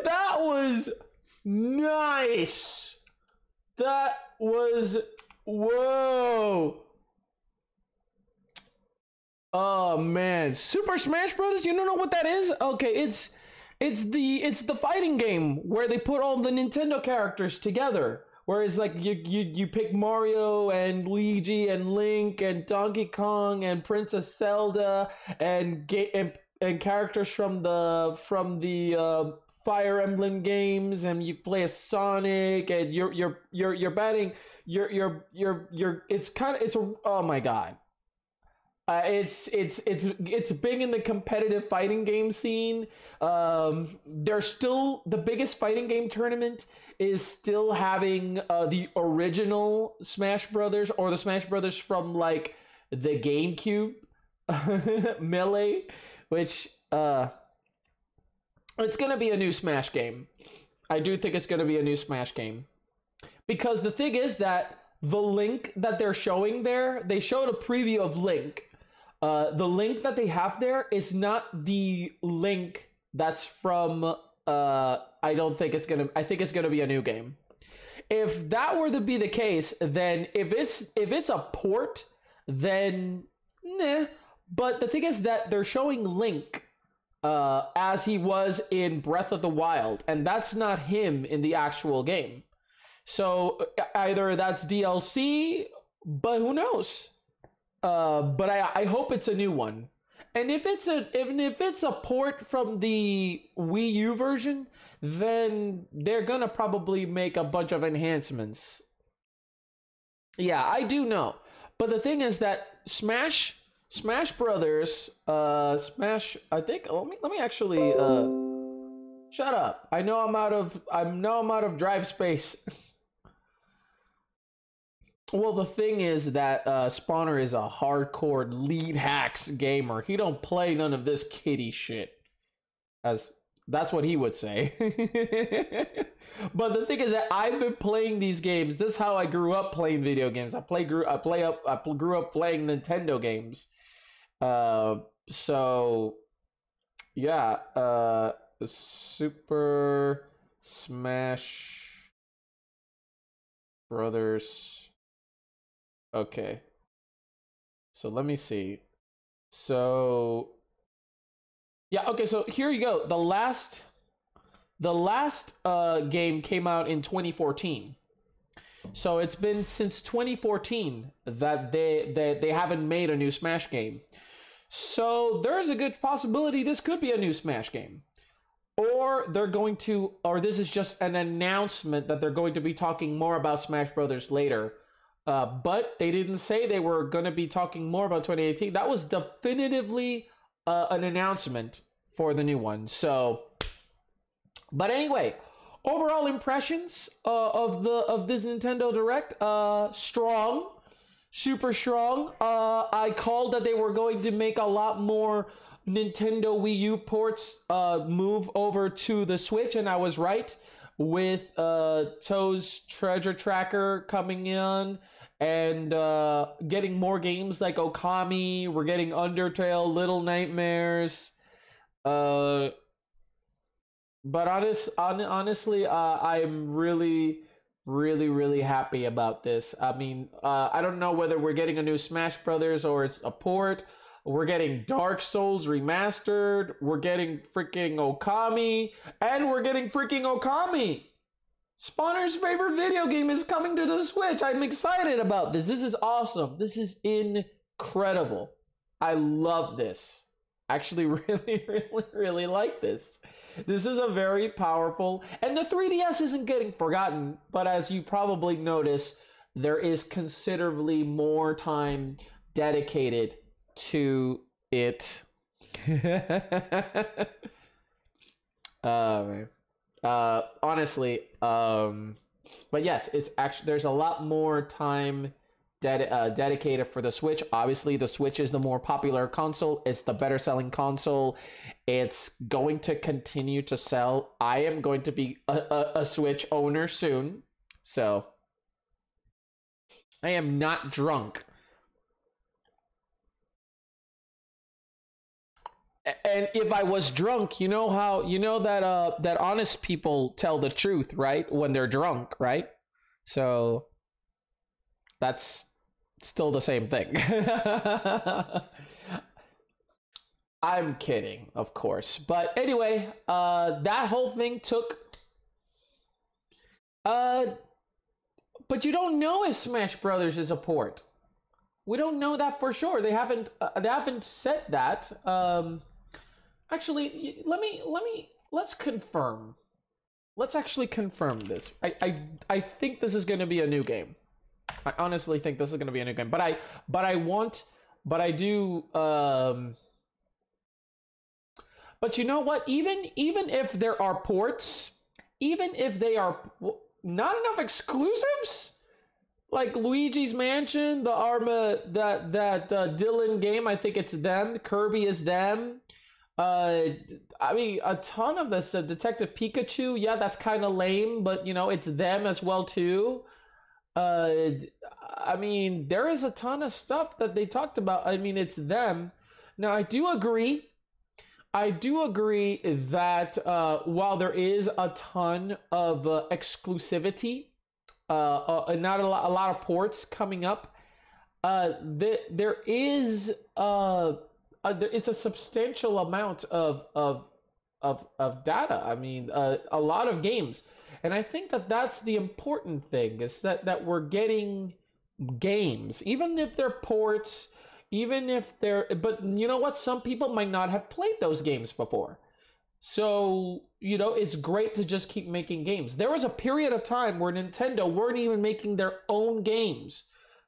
that was nice. That was whoa. Oh man, Super Smash Brothers. You don't know what that is? Okay, it's it's the it's the fighting game where they put all the Nintendo characters together. Whereas like you you you pick Mario and Luigi and Link and Donkey Kong and Princess Zelda and ga- and, and characters from the from the uh, Fire Emblem games and you play as Sonic and you're you're you're you're batting you're you're you're you're it's kind of it's a oh my god uh, it's it's it's it's big in the competitive fighting game scene. Um, they're still the biggest fighting game tournament is still having uh, the original Smash Brothers or the Smash Brothers from like the GameCube Melee, which uh, it's gonna be a new Smash game. I do think it's gonna be a new Smash game because the thing is that the link that they're showing there, they showed a preview of Link uh, the link that they have there is not the link that's from. Uh, I don't think it's gonna. I think it's gonna be a new game. If that were to be the case, then if it's if it's a port, then nah. But the thing is that they're showing Link uh, as he was in Breath of the Wild, and that's not him in the actual game. So either that's DLC, but who knows? Uh, but I I hope it's a new one. And if it's a if it's a port from the Wii U version, then they're gonna probably make a bunch of enhancements. Yeah, I do know. But the thing is that Smash Smash Brothers, uh Smash I think let me let me actually uh shut up. I know I'm out of I know I'm out of drive space. Well, the thing is that uh, Spawner is a hardcore lead hacks gamer. He don't play none of this kitty shit. As that's what he would say. but the thing is that I've been playing these games. This is how I grew up playing video games. I play grew I play up I grew up playing Nintendo games. Uh, so yeah, uh, Super Smash Brothers Okay. So let me see. So yeah, okay, so here you go. The last the last uh game came out in 2014. So it's been since 2014 that they they, they haven't made a new Smash game. So there's a good possibility this could be a new Smash game. Or they're going to or this is just an announcement that they're going to be talking more about Smash Brothers later uh, but they didn't say they were going to be talking more about 2018. That was definitively uh, an announcement for the new one. So, but anyway, overall impressions uh, of the of this Nintendo Direct, uh, strong, super strong. Uh, I called that they were going to make a lot more Nintendo Wii U ports uh, move over to the Switch, and I was right with uh, Toad's Treasure Tracker coming in and uh, getting more games like Okami. We're getting Undertale, Little Nightmares. Uh, but honest, on, honestly, uh, I'm really, really, really happy about this. I mean, uh, I don't know whether we're getting a new Smash Brothers or it's a port. We're getting Dark Souls remastered. We're getting freaking Okami, and we're getting freaking Okami. Spawner's favorite video game is coming to the Switch. I'm excited about this. This is awesome. This is incredible. I love this. Actually, really, really, really like this. This is a very powerful, and the 3DS isn't getting forgotten, but as you probably notice, there is considerably more time dedicated to it. uh, man. Uh, honestly, um, but yes, it's actually there's a lot more time ded- uh, dedicated for the Switch. Obviously, the Switch is the more popular console. It's the better selling console. It's going to continue to sell. I am going to be a, a, a Switch owner soon, so I am not drunk. And if I was drunk, you know how you know that uh that honest people tell the truth, right? When they're drunk, right? So that's still the same thing. I'm kidding, of course. But anyway, uh that whole thing took uh but you don't know if Smash Brothers is a port. We don't know that for sure. They haven't uh, they haven't said that. Um Actually, let me let me let's confirm. Let's actually confirm this. I I I think this is going to be a new game. I honestly think this is going to be a new game. But I but I want but I do um But you know what? Even even if there are ports, even if they are not enough exclusives, like Luigi's Mansion, the Arma that that uh, Dillon game, I think it's them. Kirby is them. Uh, I mean, a ton of this. Uh, Detective Pikachu, yeah, that's kind of lame, but you know, it's them as well too. Uh, I mean, there is a ton of stuff that they talked about. I mean, it's them. Now, I do agree. I do agree that uh, while there is a ton of uh, exclusivity, uh, uh, not a lot, a lot of ports coming up, uh, th- there is uh uh, it's a substantial amount of of of of data. I mean, uh, a lot of games, and I think that that's the important thing is that that we're getting games, even if they're ports, even if they're. But you know what? Some people might not have played those games before. So, you know, it's great to just keep making games. There was a period of time where Nintendo weren't even making their own games.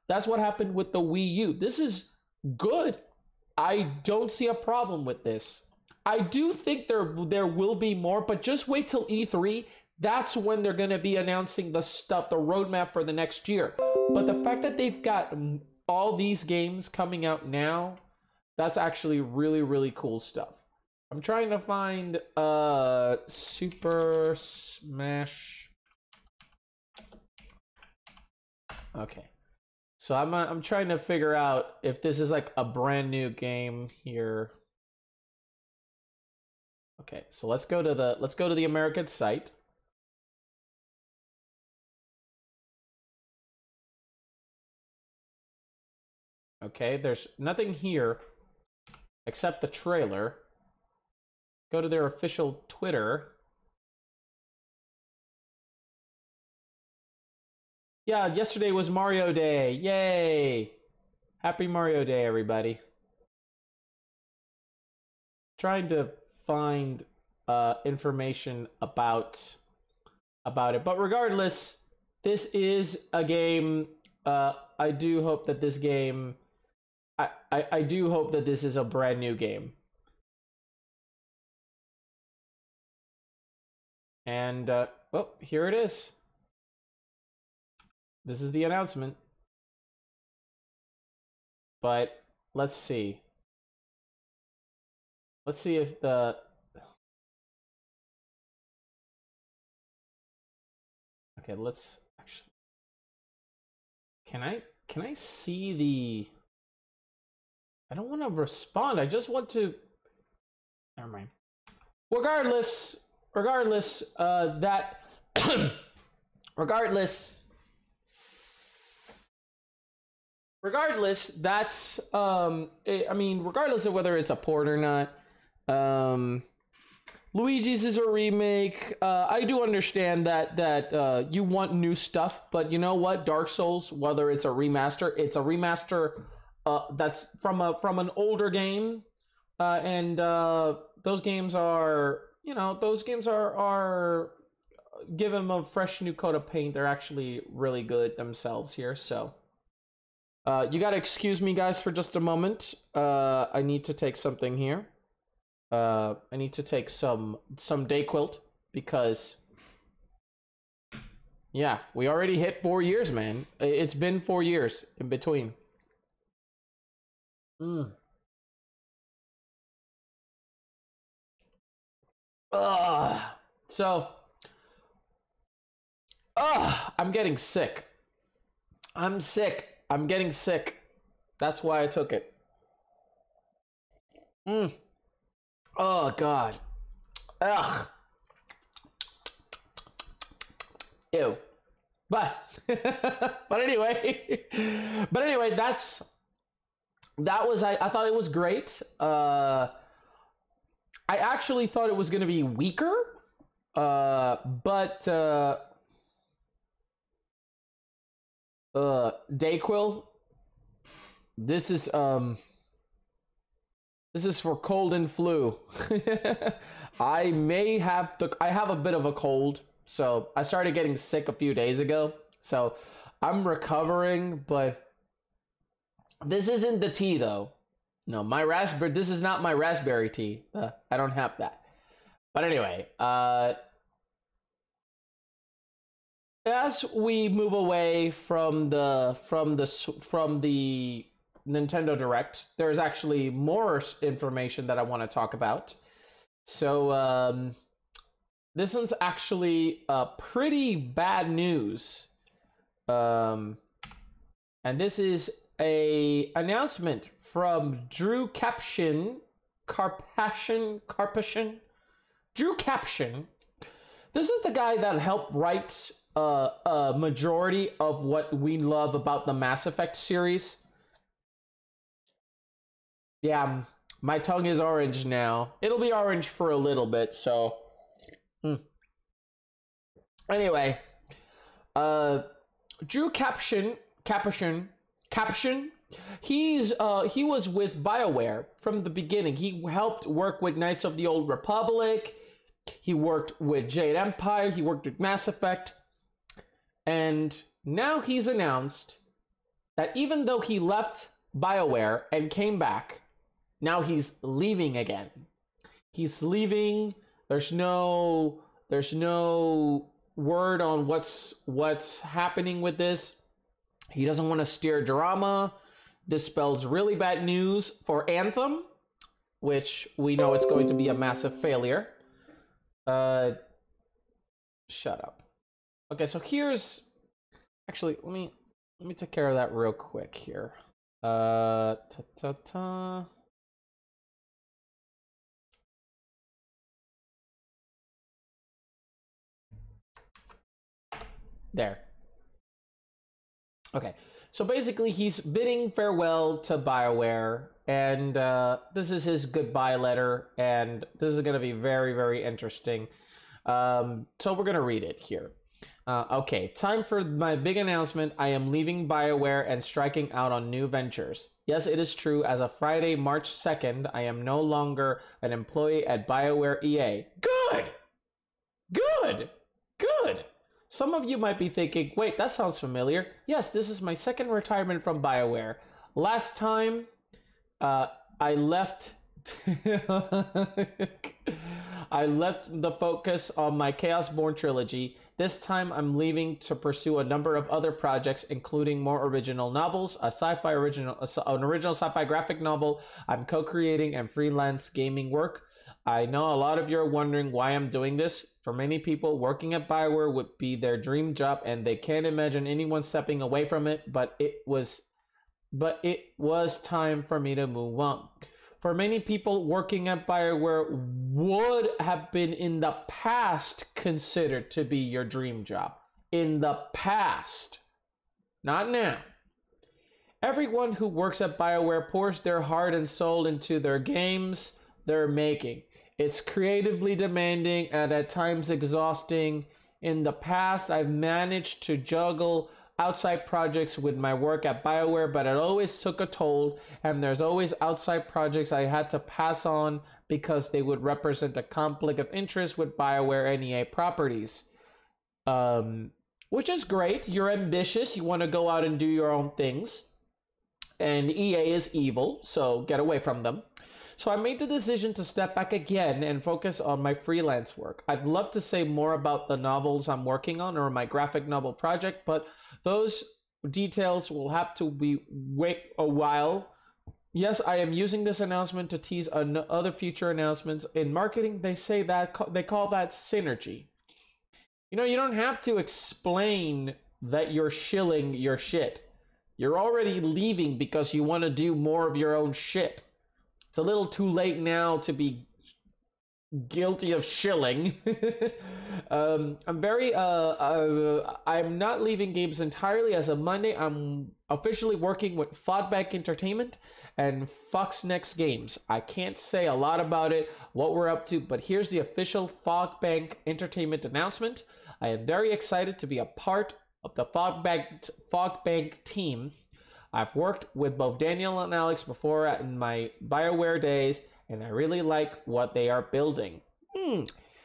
That's what happened with the Wii U. This is good. I don't see a problem with this. I do think there there will be more, but just wait till E3. That's when they're going to be announcing the stuff, the roadmap for the next year. But the fact that they've got all these games coming out now, that's actually really really cool stuff. I'm trying to find uh Super Smash Okay. So I'm uh, I'm trying to figure out if this is like a brand new game here. Okay, so let's go to the let's go to the American site. Okay, there's nothing here except the trailer. Go to their official Twitter. Yeah, yesterday was Mario Day. Yay! Happy Mario Day, everybody. Trying to find uh, information about about it, but regardless, this is a game. Uh, I do hope that this game. I, I, I do hope that this is a brand new game. And, uh, well, here it is. This is the announcement. But let's see. Let's see if the Okay, let's actually Can I can I see the I don't want to respond. I just want to Never mind. Regardless, regardless uh that regardless regardless, that's um, it, I mean, regardless of whether it's a port or not, um, Luigi's is a remake. Uh, I do understand that that uh, you want new stuff, but you know what? Dark Souls, whether it's a remaster, it's a remaster uh, that's from a from an older game, uh, and uh, those games are you know those games are are give them a fresh new coat of paint. They're actually really good themselves here, so. Uh, you gotta excuse me, guys, for just a moment. Uh, I need to take something here. Uh, I need to take some some Dayquil because yeah, we already hit four years, man. It's been four years in between. Mm. Ugh. So, ugh, I'm getting sick. I'm sick. I'm getting sick. That's why I took it. Mm. Oh God. Ugh. Ew. But but anyway, but anyway, that's that was I, I thought it was great. Uh I actually thought it was gonna be weaker. Uh but uh uh Dayquil this is um this is for cold and flu. I may have to I have a bit of a cold. So I started getting sick a few days ago. So I'm recovering, but this isn't the tea though. No, my raspberry. This is not my raspberry tea. Uh, I don't have that. But anyway, uh, as we move away from the from the from the Nintendo Direct, there's actually more information that I want to talk about. So um, this one's actually uh, pretty bad news. Um, and this is a announcement from Drew Caption, Carpassion, Carpassion, Drew Caption. This is the guy that helped write uh, a majority of what we love about the Mass Effect series. Yeah, my tongue is orange now. It'll be orange for a little bit, so Hmm. Anyway, uh, Drew Caption, Caption, Caption. He's uh he was with BioWare from the beginning. He helped work with Knights of the Old Republic. He worked with Jade Empire. He worked with Mass Effect. And now he's announced that even though he left BioWare and came back, now he's leaving again. He's leaving there's no there's no word on what's what's happening with this. He doesn't want to steer drama. This spells really bad news for Anthem, which we know it's going to be a massive failure. Uh shut up. Okay, so here's actually let me let me take care of that real quick here. Uh ta ta ta There. Okay. So basically, he's bidding farewell to BioWare, and uh, this is his goodbye letter, and this is going to be very, very interesting. Um, so we're going to read it here. Uh, okay, time for my big announcement. I am leaving BioWare and striking out on new ventures. Yes, it is true. As of Friday, March 2nd, I am no longer an employee at BioWare EA. Good! Good! Good! Some of you might be thinking, wait, that sounds familiar. Yes, this is my second retirement from BioWare. Last time, uh, I left. I left the focus on my Chaos Born trilogy. This time, I'm leaving to pursue a number of other projects, including more original novels, a sci-fi original, an original sci-fi graphic novel I'm co-creating, and freelance gaming work. I know a lot of you are wondering why I'm doing this. For many people, working at Bioware would be their dream job and they can't imagine anyone stepping away from it, but it was but it was time for me to move on. For many people, working at Bioware would have been in the past considered to be your dream job. In the past. Not now. Everyone who works at BioWare pours their heart and soul into their games they're making. It's creatively demanding and at times exhausting. In the past, I've managed to juggle outside projects with my work at BioWare, but it always took a toll, and there's always outside projects I had to pass on because they would represent a conflict of interest with BioWare NEA properties. Um, which is great. You're ambitious, you want to go out and do your own things. And EA is evil, so get away from them. So I made the decision to step back again and focus on my freelance work. I'd love to say more about the novels I'm working on or my graphic novel project, but those details will have to be wait a while. Yes, I am using this announcement to tease other future announcements. In marketing, they say that they call that synergy. You know, you don't have to explain that you're shilling your shit. You're already leaving because you want to do more of your own shit. It's a little too late now to be guilty of shilling. um, I'm very, uh, uh, I'm not leaving games entirely as of Monday. I'm officially working with Fogbank Entertainment and Fox Next Games. I can't say a lot about it, what we're up to, but here's the official Fogbank Entertainment announcement. I am very excited to be a part of the Fogbank, Fogbank team I've worked with both Daniel and Alex before in my BioWare days, and I really like what they are building. Hmm.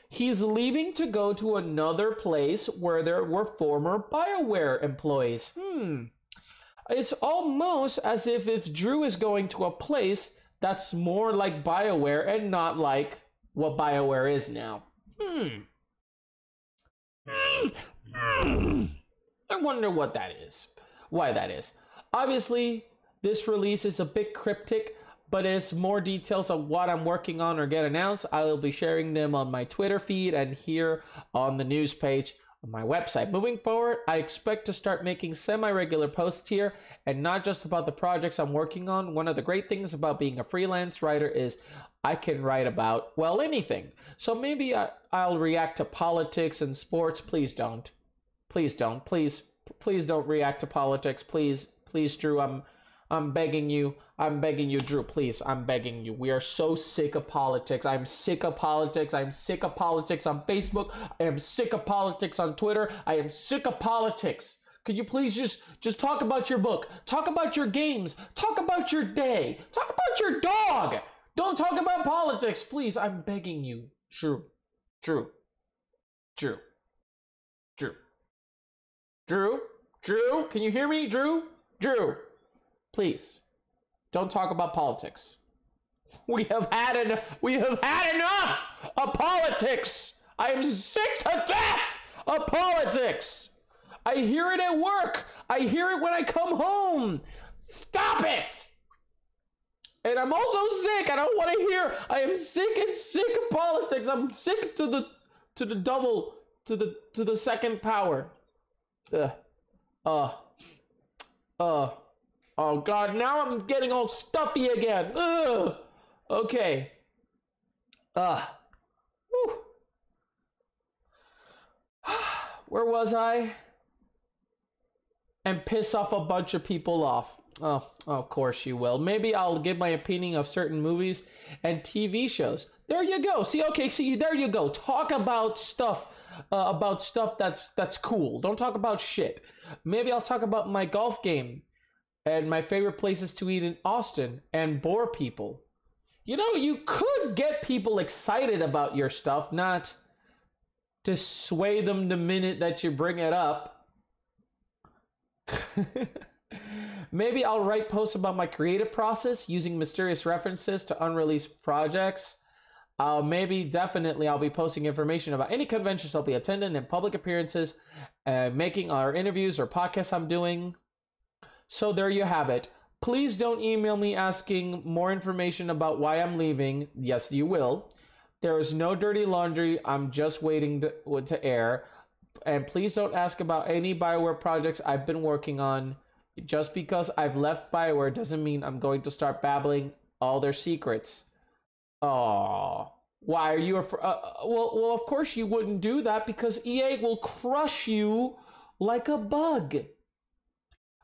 He's leaving to go to another place where there were former BioWare employees. Hmm. It's almost as if if Drew is going to a place that's more like BioWare and not like what BioWare is now. Hmm. hmm. I wonder what that is. Why that is. Obviously, this release is a bit cryptic, but as more details of what I'm working on or get announced, I will be sharing them on my Twitter feed and here on the news page on my website. Moving forward, I expect to start making semi regular posts here and not just about the projects I'm working on. One of the great things about being a freelance writer is I can write about, well, anything. So maybe I, I'll react to politics and sports. Please don't. Please don't. Please, please don't react to politics. Please, Please, Drew, I'm I'm begging you. I'm begging you, Drew, please. I'm begging you. We are so sick of politics. I'm sick of politics. I'm sick of politics on Facebook. I am sick of politics on Twitter. I am sick of politics. Could you please just just talk about your book? Talk about your games. Talk about your day. Talk about your dog. Don't talk about politics, please. I'm begging you. Drew. Drew. Drew. Drew. Drew? Drew? Can you hear me, Drew? Drew, please don't talk about politics. We have had en- we have had enough of politics. I am sick to death of politics. I hear it at work. I hear it when I come home. Stop it. And I'm also sick. I don't want to hear. I am sick and sick of politics. I'm sick to the to the double to the to the second power. Ugh. Uh. Uh, oh god, now I'm getting all stuffy again. Ugh. Okay. Uh. Whew. Where was I? And piss off a bunch of people off. Oh, of course you will. Maybe I'll give my opinion of certain movies and TV shows. There you go. See, okay, see, there you go. Talk about stuff, uh, about stuff that's that's cool. Don't talk about shit. Maybe I'll talk about my golf game and my favorite places to eat in Austin and bore people. You know, you could get people excited about your stuff, not to sway them the minute that you bring it up. Maybe I'll write posts about my creative process using mysterious references to unreleased projects. Uh, maybe definitely I'll be posting information about any conventions I'll be attending and public appearances, uh, making our interviews or podcasts I'm doing. So there you have it. Please don't email me asking more information about why I'm leaving. Yes, you will. There is no dirty laundry. I'm just waiting to, to air. And please don't ask about any Bioware projects I've been working on. Just because I've left Bioware doesn't mean I'm going to start babbling all their secrets. Oh, why are you? Afraid? uh, well, well, of course you wouldn't do that because EA will crush you like a bug.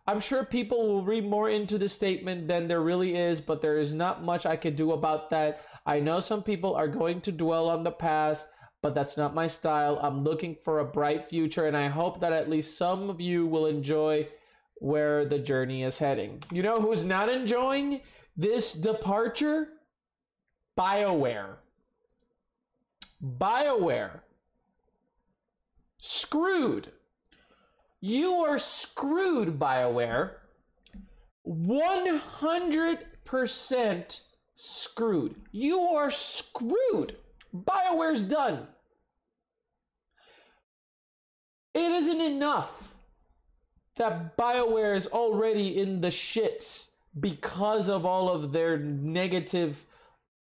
I'm sure people will read more into the statement than there really is, but there is not much I can do about that. I know some people are going to dwell on the past, but that's not my style. I'm looking for a bright future, and I hope that at least some of you will enjoy where the journey is heading. You know who's not enjoying this departure? BioWare. BioWare. Screwed. You are screwed, BioWare. 100% screwed. You are screwed. BioWare's done. It isn't enough that BioWare is already in the shits because of all of their negative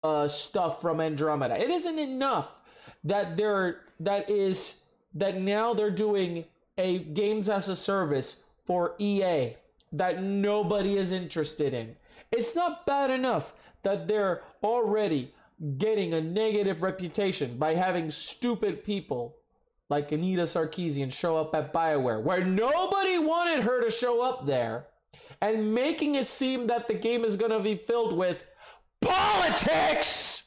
uh, stuff from Andromeda. It isn't enough that they're that is that now they're doing a games as a service for EA that nobody is interested in. It's not bad enough that they're already getting a negative reputation by having stupid people like Anita Sarkeesian show up at BioWare, where nobody wanted her to show up there, and making it seem that the game is going to be filled with politics.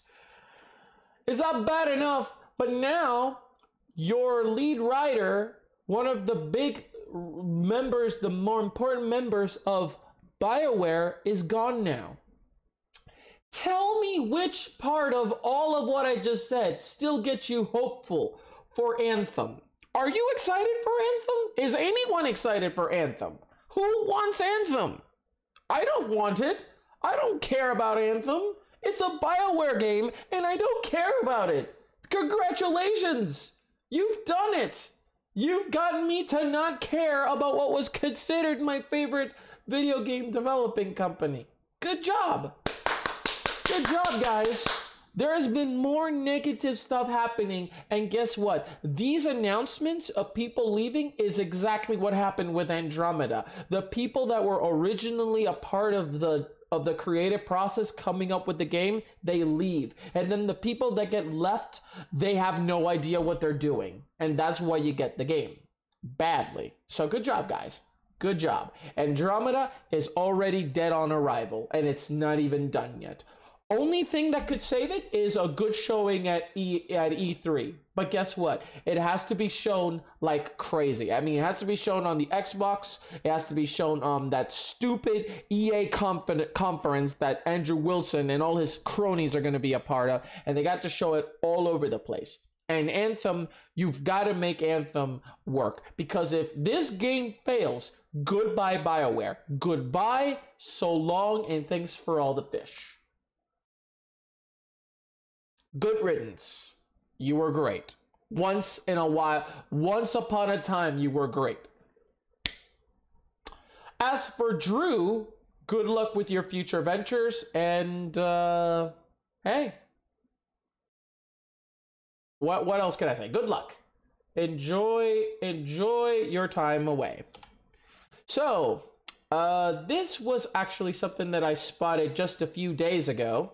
is not bad enough, but now your lead writer, one of the big members, the more important members of BioWare, is gone now. Tell me which part of all of what I just said still gets you hopeful for Anthem. Are you excited for Anthem? Is anyone excited for Anthem? Who wants Anthem? I don't want it. I don't care about Anthem. It's a BioWare game and I don't care about it. Congratulations! You've done it! You've gotten me to not care about what was considered my favorite video game developing company. Good job! Good job, guys! There has been more negative stuff happening, and guess what? These announcements of people leaving is exactly what happened with Andromeda. The people that were originally a part of the of the creative process coming up with the game, they leave. And then the people that get left, they have no idea what they're doing. And that's why you get the game badly. So good job, guys. Good job. Andromeda is already dead on arrival, and it's not even done yet. Only thing that could save it is a good showing at E at E3. But guess what? It has to be shown like crazy. I mean, it has to be shown on the Xbox. It has to be shown on that stupid EA conference that Andrew Wilson and all his cronies are going to be a part of, and they got to show it all over the place. And Anthem, you've got to make Anthem work because if this game fails, goodbye BioWare. Goodbye, so long, and thanks for all the fish. Good riddance. You were great. Once in a while, once upon a time, you were great. As for Drew, good luck with your future ventures, and uh, hey, what what else can I say? Good luck. Enjoy enjoy your time away. So, uh, this was actually something that I spotted just a few days ago.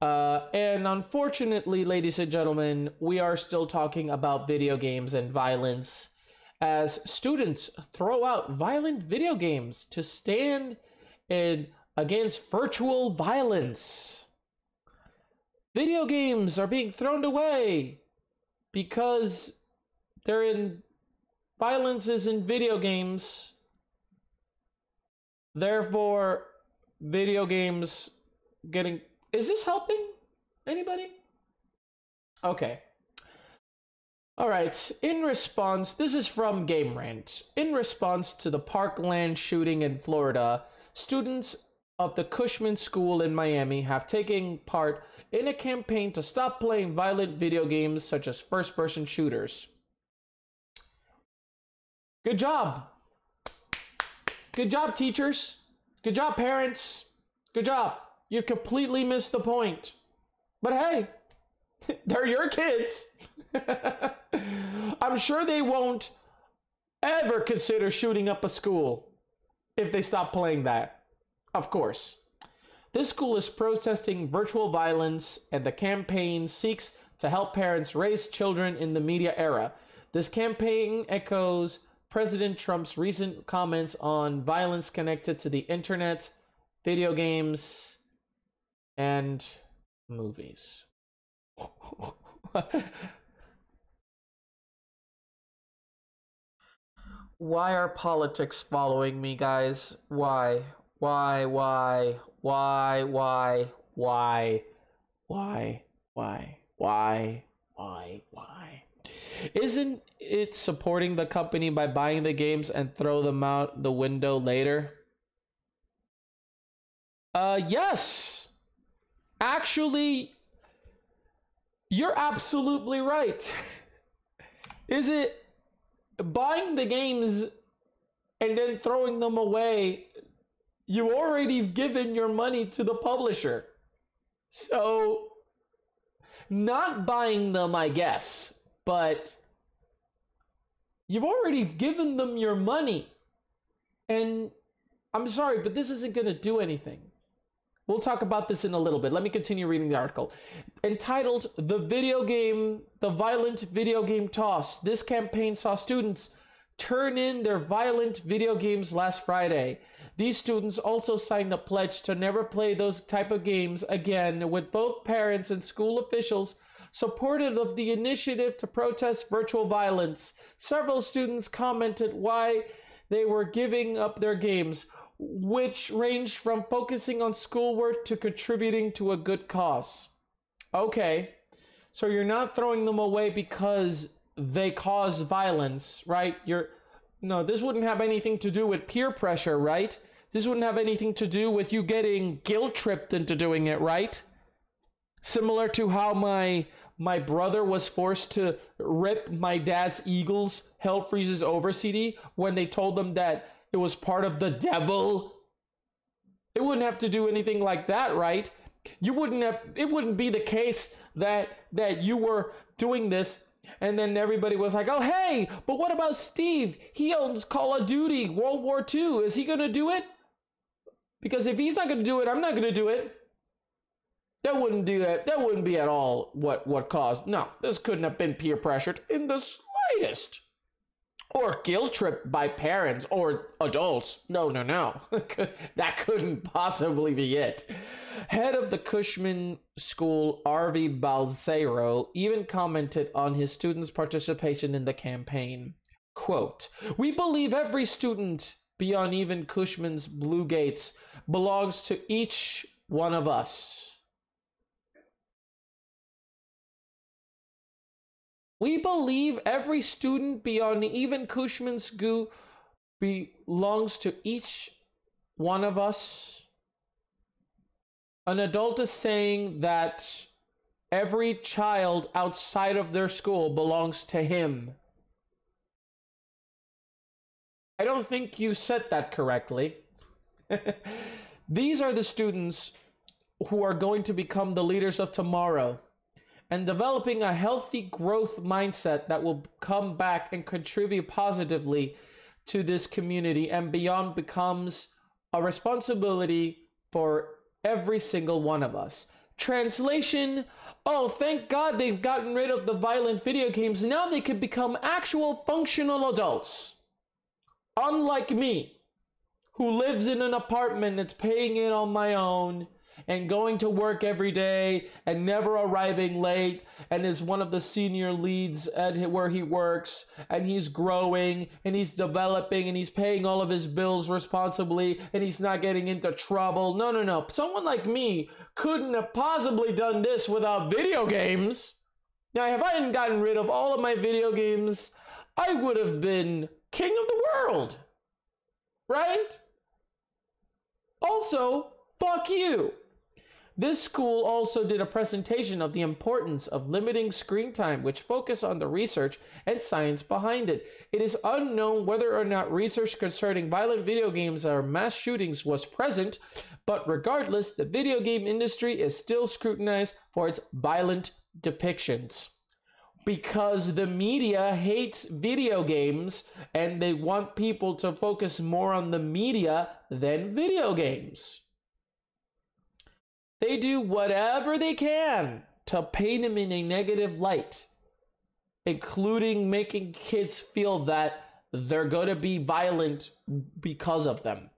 Uh, and unfortunately, ladies and gentlemen, we are still talking about video games and violence as students throw out violent video games to stand in against virtual violence. Video games are being thrown away because they're in violence is in video games. Therefore, video games getting is this helping anybody? Okay. All right. In response, this is from Game Rant. In response to the Parkland shooting in Florida, students of the Cushman School in Miami have taken part in a campaign to stop playing violent video games such as first person shooters. Good job. Good job, teachers. Good job, parents. Good job. You completely missed the point. But hey, they're your kids. I'm sure they won't ever consider shooting up a school if they stop playing that. Of course. This school is protesting virtual violence, and the campaign seeks to help parents raise children in the media era. This campaign echoes President Trump's recent comments on violence connected to the internet, video games, and movies. Why are politics following me, guys? Why? Why? Why? Why? Why? Why? Why? Why? Why? Why? Why? Isn't it supporting the company by buying the games and throw them out the window later? Uh, yes. Actually, you're absolutely right. Is it buying the games and then throwing them away? You already given your money to the publisher. So, not buying them, I guess, but you've already given them your money. And I'm sorry, but this isn't going to do anything. We'll talk about this in a little bit. Let me continue reading the article. Entitled The Video Game, The Violent Video Game Toss. This campaign saw students turn in their violent video games last Friday. These students also signed a pledge to never play those type of games again, with both parents and school officials supportive of the initiative to protest virtual violence. Several students commented why they were giving up their games which ranged from focusing on schoolwork to contributing to a good cause. Okay, so you're not throwing them away because they cause violence, right? You're no, this wouldn't have anything to do with peer pressure, right? This wouldn't have anything to do with you getting guilt tripped into doing it, right? Similar to how my my brother was forced to rip my dad's Eagles Hell Freezes Over CD when they told them that it was part of the devil. It wouldn't have to do anything like that, right? You wouldn't have it wouldn't be the case that that you were doing this and then everybody was like, "Oh, hey, but what about Steve? He owns Call of Duty World War II. Is he going to do it?" Because if he's not going to do it, I'm not going to do it. That wouldn't do that. That wouldn't be at all what what caused. No, this couldn't have been peer pressured in the slightest or guilt tripped by parents or adults. No, no, no. that couldn't possibly be it. Head of the Cushman School, Arvi Balsero, even commented on his students' participation in the campaign. Quote, We believe every student beyond even Cushman's Blue Gates belongs to each one of us. We believe every student beyond even Cushman's Goo belongs to each one of us. An adult is saying that every child outside of their school belongs to him. I don't think you said that correctly. These are the students who are going to become the leaders of tomorrow and developing a healthy growth mindset that will come back and contribute positively to this community and beyond becomes a responsibility for every single one of us. Translation Oh, thank God they've gotten rid of the violent video games. Now they can become actual functional adults. Unlike me, who lives in an apartment that's paying it on my own and going to work every day and never arriving late and is one of the senior leads at where he works and he's growing and he's developing and he's paying all of his bills responsibly and he's not getting into trouble. No, no, no. Someone like me couldn't have possibly done this without video games. Now, if I hadn't gotten rid of all of my video games, I would have been king of the world. Right? Also, fuck you. This school also did a presentation of the importance of limiting screen time, which focused on the research and science behind it. It is unknown whether or not research concerning violent video games or mass shootings was present, but regardless, the video game industry is still scrutinized for its violent depictions. Because the media hates video games and they want people to focus more on the media than video games. They do whatever they can to paint him in a negative light, including making kids feel that they're going to be violent because of them.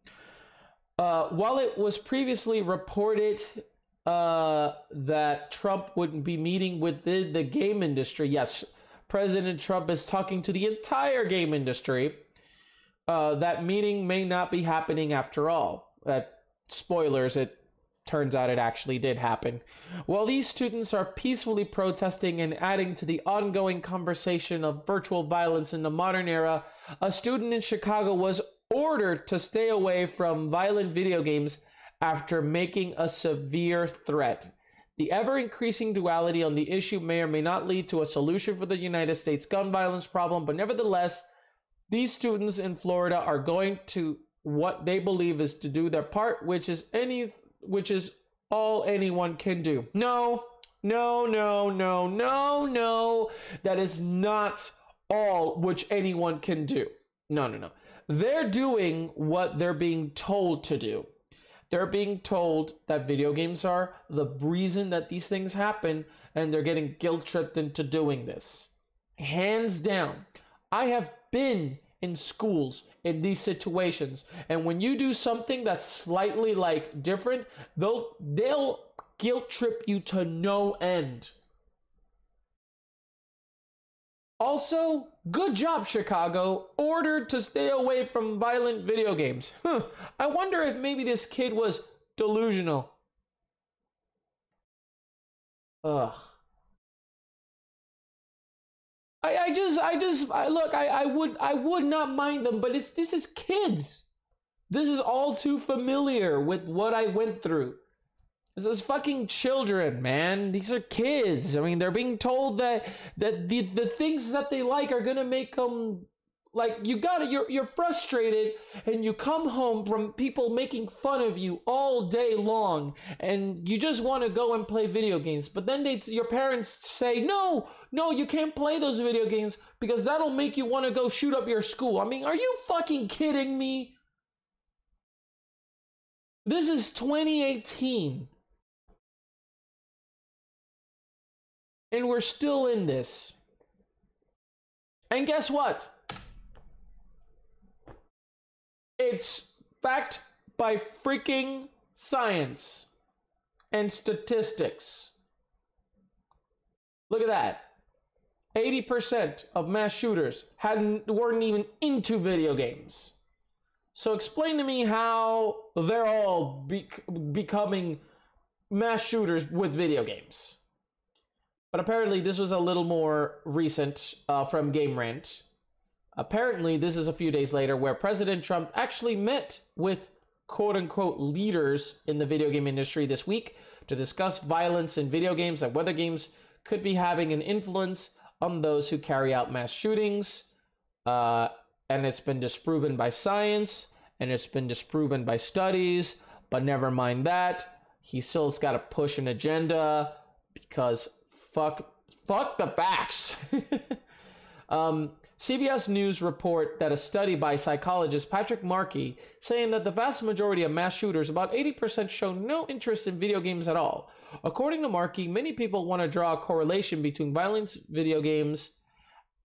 Uh, while it was previously reported uh, that Trump wouldn't be meeting with the, game industry, yes, President Trump is talking to the entire game industry. Uh, that meeting may not be happening after all. Uh, spoilers, it Turns out it actually did happen. While these students are peacefully protesting and adding to the ongoing conversation of virtual violence in the modern era, a student in Chicago was ordered to stay away from violent video games after making a severe threat. The ever increasing duality on the issue may or may not lead to a solution for the United States gun violence problem, but nevertheless, these students in Florida are going to what they believe is to do their part, which is any which is all anyone can do. No, no, no, no, no, no. That is not all which anyone can do. No, no, no. They're doing what they're being told to do. They're being told that video games are the reason that these things happen, and they're getting guilt tripped into doing this. Hands down. I have been in schools in these situations, and when you do something that's slightly like different, they'll they'll guilt trip you to no end. Also, good job, Chicago. Ordered to stay away from violent video games. Huh. I wonder if maybe this kid was delusional. Ugh. I, I just I just I look I, I would I would not mind them, but it's this is kids. This is all too familiar with what I went through. This is fucking children, man. These are kids. I mean, they're being told that that the the things that they like are gonna make them like you got it. You're you're frustrated, and you come home from people making fun of you all day long, and you just want to go and play video games. But then they your parents say, no, no, you can't play those video games because that'll make you want to go shoot up your school. I mean, are you fucking kidding me? This is 2018. And we're still in this. And guess what? It's backed by freaking science and statistics. Look at that. 80% of mass shooters hadn't weren't even into video games. So explain to me how they're all be- becoming mass shooters with video games. But apparently, this was a little more recent uh, from Game Rant. Apparently, this is a few days later where President Trump actually met with quote unquote leaders in the video game industry this week to discuss violence in video games and whether games could be having an influence on those who carry out mass shootings. Uh, and it's been disproven by science and it's been disproven by studies. But never mind that. He still's got to push an agenda because fuck fuck the facts. um, CBS News report that a study by psychologist Patrick Markey saying that the vast majority of mass shooters, about 80%, show no interest in video games at all. According to Markey, many people want to draw a correlation between violence, video games,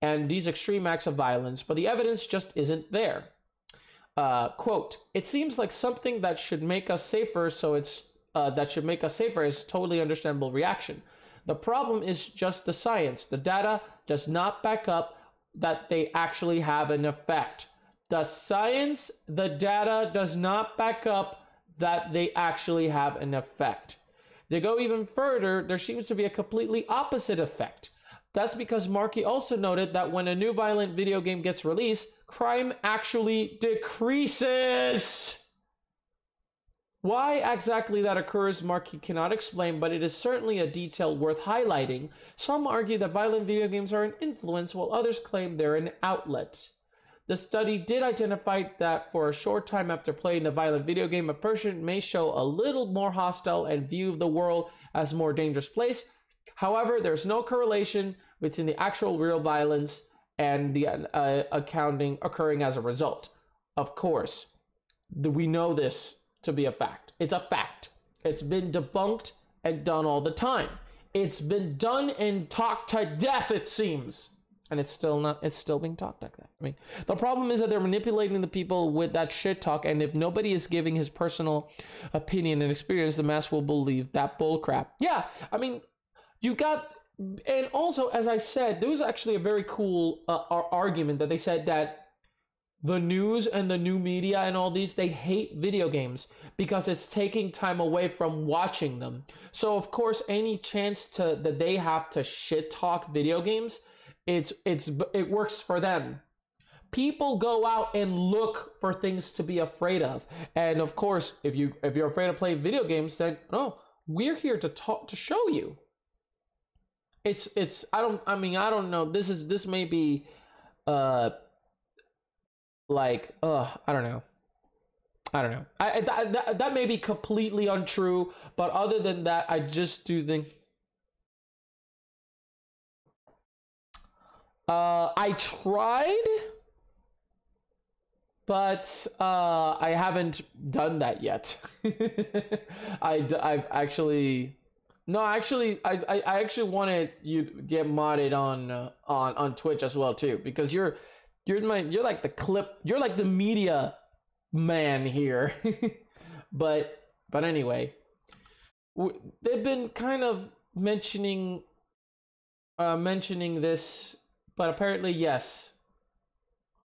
and these extreme acts of violence, but the evidence just isn't there. Uh, quote, it seems like something that should make us safer, so it's uh, that should make us safer is totally understandable reaction. The problem is just the science. The data does not back up that they actually have an effect. The science, the data does not back up that they actually have an effect. To go even further, there seems to be a completely opposite effect. That's because Markey also noted that when a new violent video game gets released, crime actually decreases. Why exactly that occurs, Markey cannot explain, but it is certainly a detail worth highlighting. Some argue that violent video games are an influence, while others claim they're an outlet. The study did identify that for a short time after playing a violent video game, a person may show a little more hostile and view the world as a more dangerous place. However, there's no correlation between the actual real violence and the uh, accounting occurring as a result. Of course, we know this to be a fact. It's a fact. It's been debunked and done all the time. It's been done and talked to death, it seems. And it's still not, it's still being talked like that. I mean, the problem is that they're manipulating the people with that shit talk. And if nobody is giving his personal opinion and experience, the mass will believe that bullcrap. Yeah, I mean, you got, and also, as I said, there was actually a very cool uh, argument that they said that the news and the new media and all these they hate video games because it's taking time away from watching them so of course any chance to that they have to shit talk video games it's it's it works for them people go out and look for things to be afraid of and of course if you if you're afraid of playing video games then no we're here to talk to show you. It's it's I don't I mean I don't know. This is this may be uh like uh I don't know. I don't know. I, that, that, that may be completely untrue, but other than that, I just do think. Uh, I tried, but uh, I haven't done that yet. I, I've actually no, actually, I, I, I actually wanted you to get modded on uh, on on Twitch as well too because you're you're my you're like the clip you're like the media man here. but but anyway, they've been kind of mentioning uh, mentioning this, but apparently yes,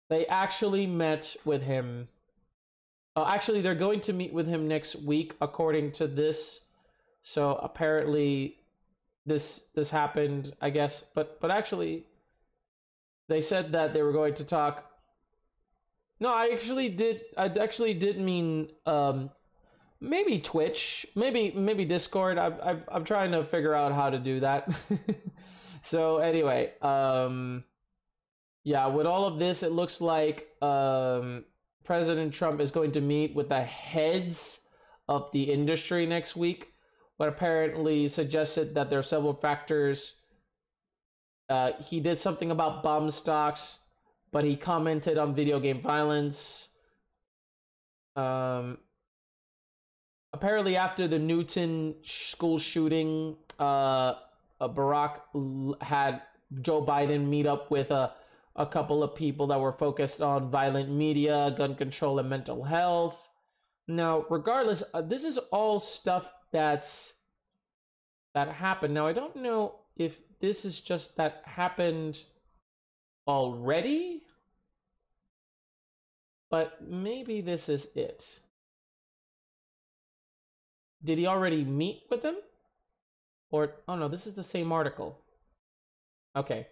they actually met with him. Uh, actually, they're going to meet with him next week, according to this. So apparently, this this happened, I guess. But but actually, they said that they were going to talk no, I actually did. I actually did mean um, maybe Twitch, maybe maybe Discord. I, I, I'm trying to figure out how to do that. so anyway, um, yeah, with all of this, it looks like um, President Trump is going to meet with the heads of the industry next week, but apparently suggested that there are several factors. Uh, he did something about bump stocks but he commented on video game violence. Um, apparently, after the Newtown school shooting, uh, Barack had Joe Biden meet up with a, a couple of people that were focused on violent media, gun control, and mental health. Now, regardless, uh, this is all stuff that's that happened. Now, I don't know if this is just that happened already, but maybe this is it. Did he already meet with them? Or, oh no, this is the same article. Okay.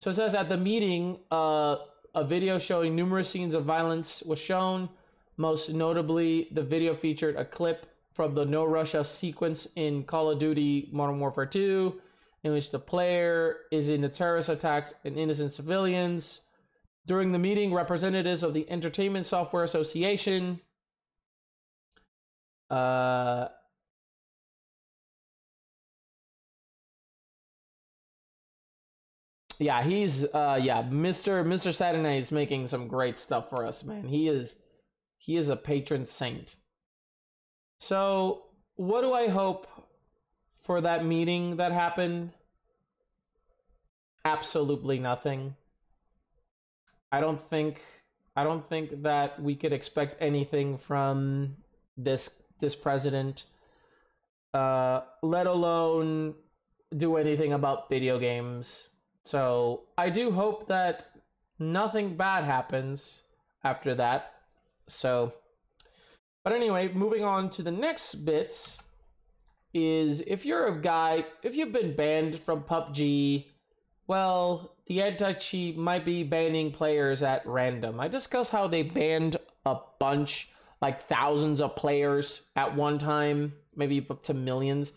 So it says at the meeting, uh, a video showing numerous scenes of violence was shown. Most notably, the video featured a clip from the No Russian sequence in Call of Duty Modern Warfare 2, in which the player is in a terrorist attack and innocent civilians. During the meeting, representatives of the Entertainment Software Association uh, yeah, he's uh yeah, Mr. Mr. Saturday is making some great stuff for us, man. He is he is a patron saint. So, what do I hope for that meeting that happened? Absolutely nothing. I don't think I don't think that we could expect anything from this this president, uh, let alone do anything about video games. So I do hope that nothing bad happens after that. So, but anyway, moving on to the next bits is if you're a guy, if you've been banned from PUBG, well, the anti-cheat might be banning players at random. I discussed how they banned a bunch, like thousands of players at one time, maybe up to millions.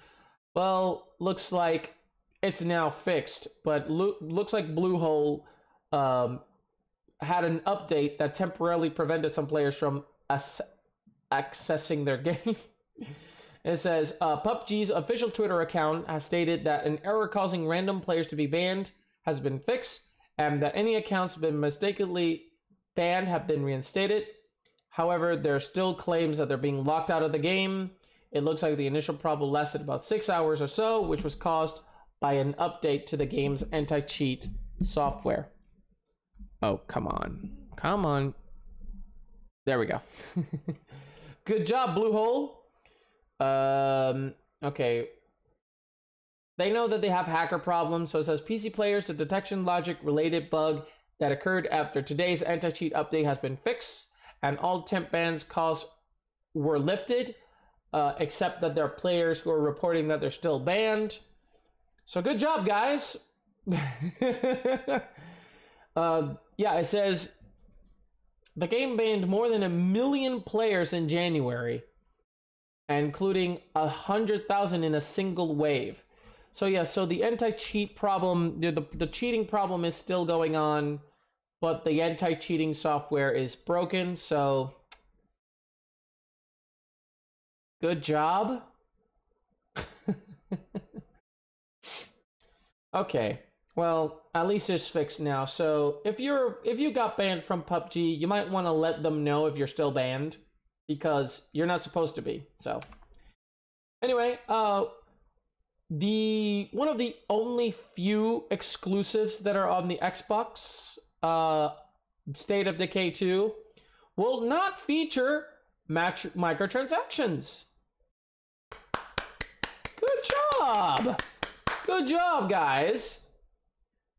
Well, looks like it's now fixed, but lo- looks like Bluehole um, had an update that temporarily prevented some players from accessing their game. It says uh, PUBG's official Twitter account has stated that an error causing random players to be banned has been fixed and that any accounts been mistakenly banned have been reinstated. However, there are still claims that they're being locked out of the game. It looks like the initial problem lasted about six hours or so, which was caused by an update to the game's anti cheat software. Oh, come on. Come on. There we go. Good job, Bluehole. Um, okay, they know that they have hacker problems, so it says PC players, the detection logic related bug that occurred after today's anti cheat update has been fixed, and all temp bans calls were lifted, uh, except that there are players who are reporting that they're still banned. So good job, guys. uh, yeah, it says the game banned more than a million players in January including a hundred thousand in a single wave. So yeah, so the anti-cheat problem, the, the the cheating problem is still going on, but the anti-cheating software is broken. So good job. okay. Well, at least it's fixed now. So if you're if you got banned from PUBG, you might want to let them know if you're still banned because you're not supposed to be. So anyway, uh the one of the only few exclusives that are on the Xbox uh State of Decay 2 will not feature match microtransactions. Good job. Good job, guys.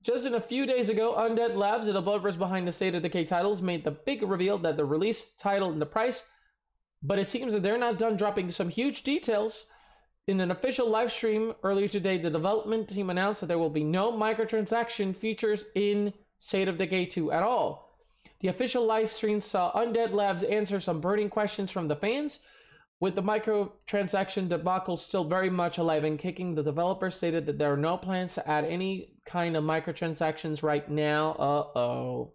Just in a few days ago, Undead Labs, the developers behind the State of Decay titles, made the big reveal that the release title and the price, but it seems that they're not done dropping some huge details. In an official live stream earlier today, the development team announced that there will be no microtransaction features in State of Decay 2 at all. The official live stream saw Undead Labs answer some burning questions from the fans, with the microtransaction debacle still very much alive and kicking, the developer stated that there are no plans to add any kind of microtransactions right now. Uh oh.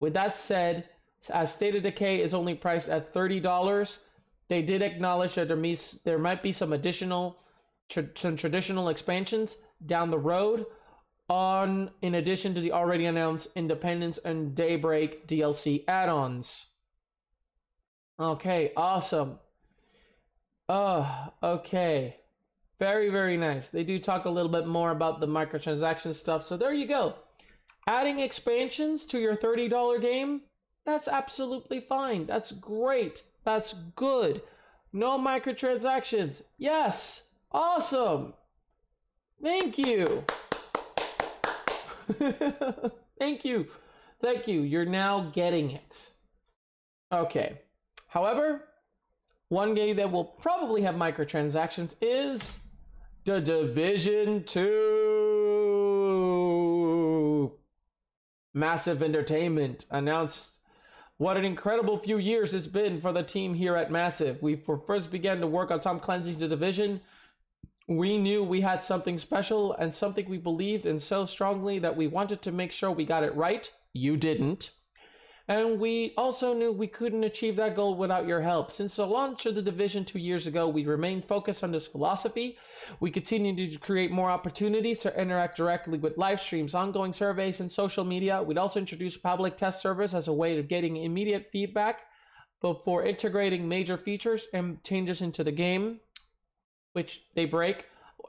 With that said, as State of Decay is only priced at $30, they did acknowledge that there, there might be some additional tra- some traditional expansions down the road on in addition to the already announced Independence and Daybreak DLC add-ons. Okay, awesome. Oh, okay. Very, very nice. They do talk a little bit more about the microtransaction stuff. So there you go. Adding expansions to your $30 game, that's absolutely fine. That's great. That's good. No microtransactions. Yes. Awesome. Thank you. Thank you. Thank you. You're now getting it. Okay. However, one game that will probably have microtransactions is The Division 2. Massive Entertainment announced what an incredible few years it's been for the team here at Massive. We first began to work on Tom Clancy's Division. We knew we had something special and something we believed in so strongly that we wanted to make sure we got it right. You didn't. And we also knew we couldn't achieve that goal without your help. Since the launch of the division two years ago, we remained focused on this philosophy. We continue to create more opportunities to interact directly with live streams, ongoing surveys, and social media. We'd also introduce public test servers as a way of getting immediate feedback before integrating major features and changes into the game, which they break.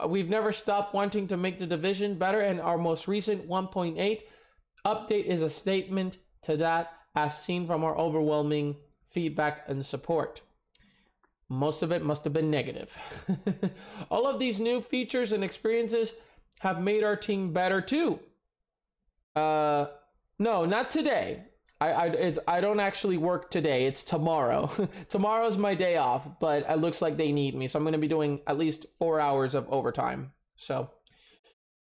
We've never stopped wanting to make the division better, and our most recent 1.8 update is a statement to that as seen from our overwhelming feedback and support. Most of it must have been negative. All of these new features and experiences have made our team better too. Uh, no, not today. I, I, it's, I don't actually work today. It's tomorrow. Tomorrow's my day off, but it looks like they need me. So I'm going to be doing at least four hours of overtime. So,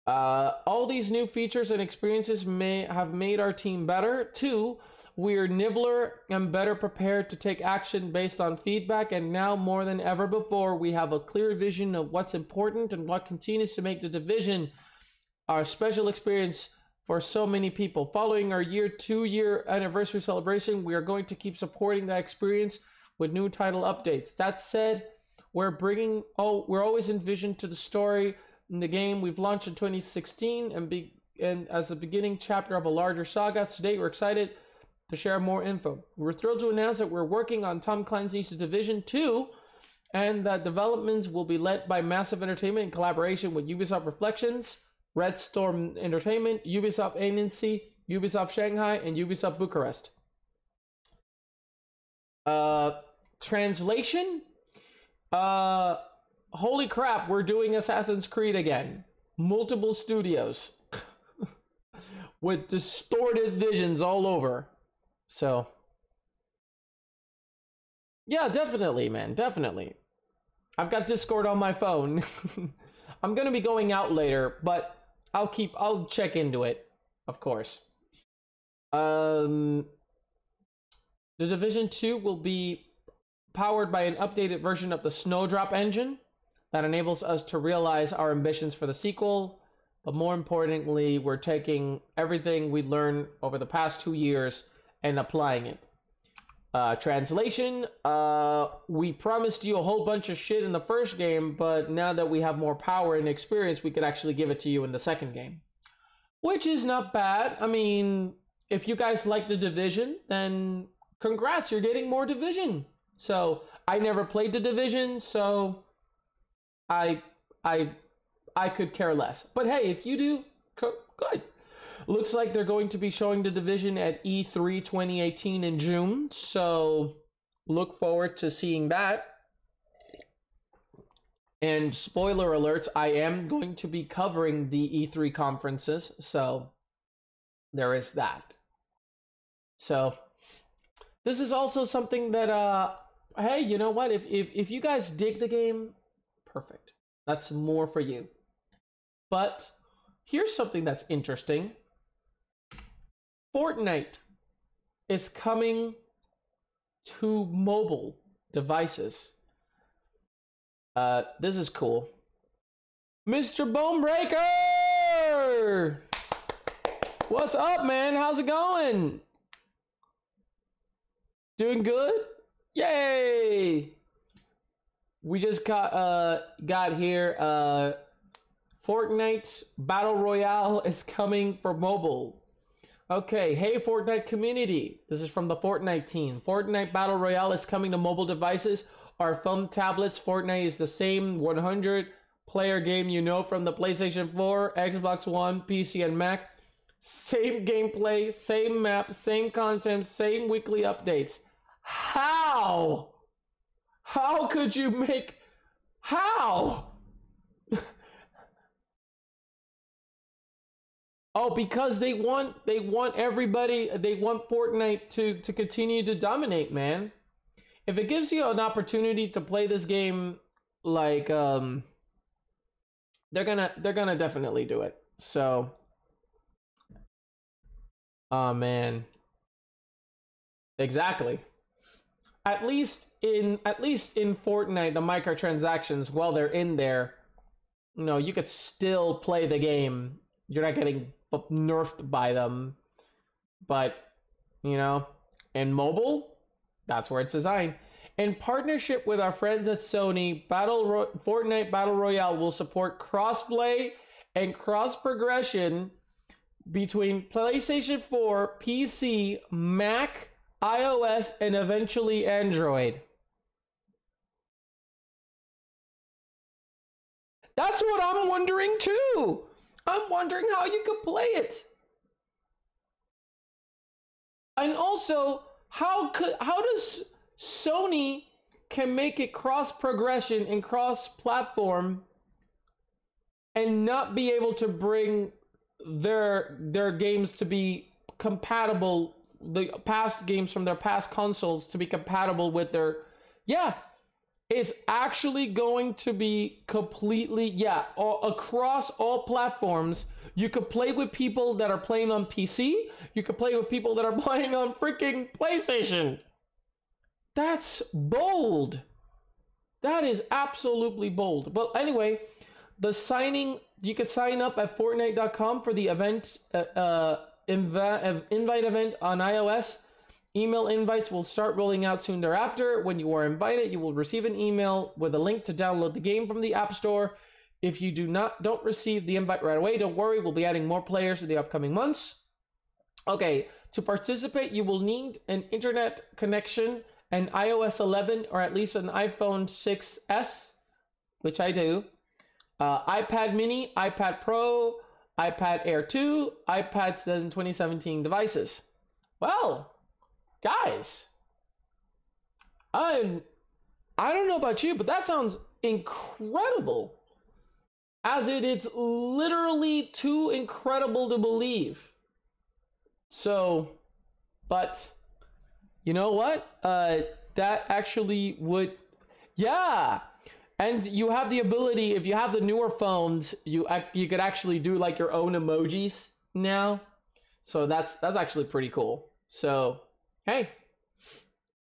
uh, all these new features and experiences may have made our team better too we're nibbler and better prepared to take action based on feedback, and now more than ever before, we have a clear vision of what's important and what continues to make the division our special experience for so many people. Following our year two year anniversary celebration, we are going to keep supporting that experience with new title updates. That said, we're bringing oh we're always envisioned to the story in the game we've launched in 2016 and be and as the beginning chapter of a larger saga. Today we're excited to share more info. We're thrilled to announce that we're working on Tom Clancy's Division 2 and that developments will be led by Massive Entertainment in collaboration with Ubisoft Reflections, Red Storm Entertainment, Ubisoft Annecy, Ubisoft Shanghai, and Ubisoft Bucharest. Uh, translation? Uh, holy crap, we're doing Assassin's Creed again. Multiple studios. with distorted visions all over. So, yeah, definitely, man, definitely. I've got Discord on my phone. I'm gonna be going out later, but I'll keep, I'll check into it, of course. Um, the Division 2 will be powered by an updated version of the Snowdrop engine that enables us to realize our ambitions for the sequel. But more importantly, we're taking everything we learned over the past two years and applying it. Uh, translation uh, We promised you a whole bunch of shit in the first game, but now that we have more power and experience, we could actually give it to you in the second game. Which is not bad. I mean, if you guys like the division, then congrats, you're getting more division. So I never played the division, so I I I could care less. But hey, if you do, good. Looks like they're going to be showing the division at E3 2018 in June, so look forward to seeing that. And spoiler alerts, I am going to be covering the E3 conferences, so there is that. So this is also something that uh hey, you know what? If if if you guys dig the game, perfect. That's more for you. But here's something that's interesting. Fortnite is coming to mobile devices. Uh, this is cool. Mr. Bonebreaker! What's up, man? How's it going? Doing good? Yay! We just got uh got here uh Fortnite Battle Royale is coming for mobile. Okay, hey Fortnite community. This is from the Fortnite team. Fortnite Battle Royale is coming to mobile devices. Our phone tablets, Fortnite is the same 100 player game you know from the PlayStation 4, Xbox One, PC, and Mac. Same gameplay, same map, same content, same weekly updates. How? How could you make. How? Oh, because they want they want everybody they want Fortnite to to continue to dominate, man. If it gives you an opportunity to play this game like um they're gonna they're gonna definitely do it. So Oh man. Exactly at least in at least in Fortnite, the microtransactions, while they're in there, you know, you could still play the game. You're not getting nerfed by them. But, you know, in mobile, that's where it's designed. In partnership with our friends at Sony, Battle Ro- Fortnite Battle Royale will support crossplay and cross progression between PlayStation 4, PC, Mac, iOS, and eventually Android. That's what I'm wondering too. I'm wondering how you could play it. And also, how could how does Sony can make it cross progression and cross platform and not be able to bring their their games to be compatible the past games from their past consoles to be compatible with their yeah it's actually going to be completely yeah all, across all platforms. You could play with people that are playing on pc you could play with people that are playing on freaking playstation. That's bold. That is absolutely bold. But anyway the signing you can sign up at fortnite.com for the event uh, uh inv- invite event on iOS. Email invites will start rolling out soon thereafter. When you are invited, you will receive an email with a link to download the game from the App Store. If you do not don't receive the invite right away, don't worry, we'll be adding more players in the upcoming months. Okay, to participate, you will need an internet connection, an iOS 11 or at least an iPhone 6s, which I do, uh, iPad mini, iPad Pro, iPad Air 2, iPad 7 2017 devices. Well, guys, I I don't know about you, but that sounds incredible. As it it's literally too incredible to believe. So, but you know what? Uh that actually would yeah, and you have the ability, if you have the newer phones, you you could actually do like your own emojis now. So that's that's actually pretty cool. So hey,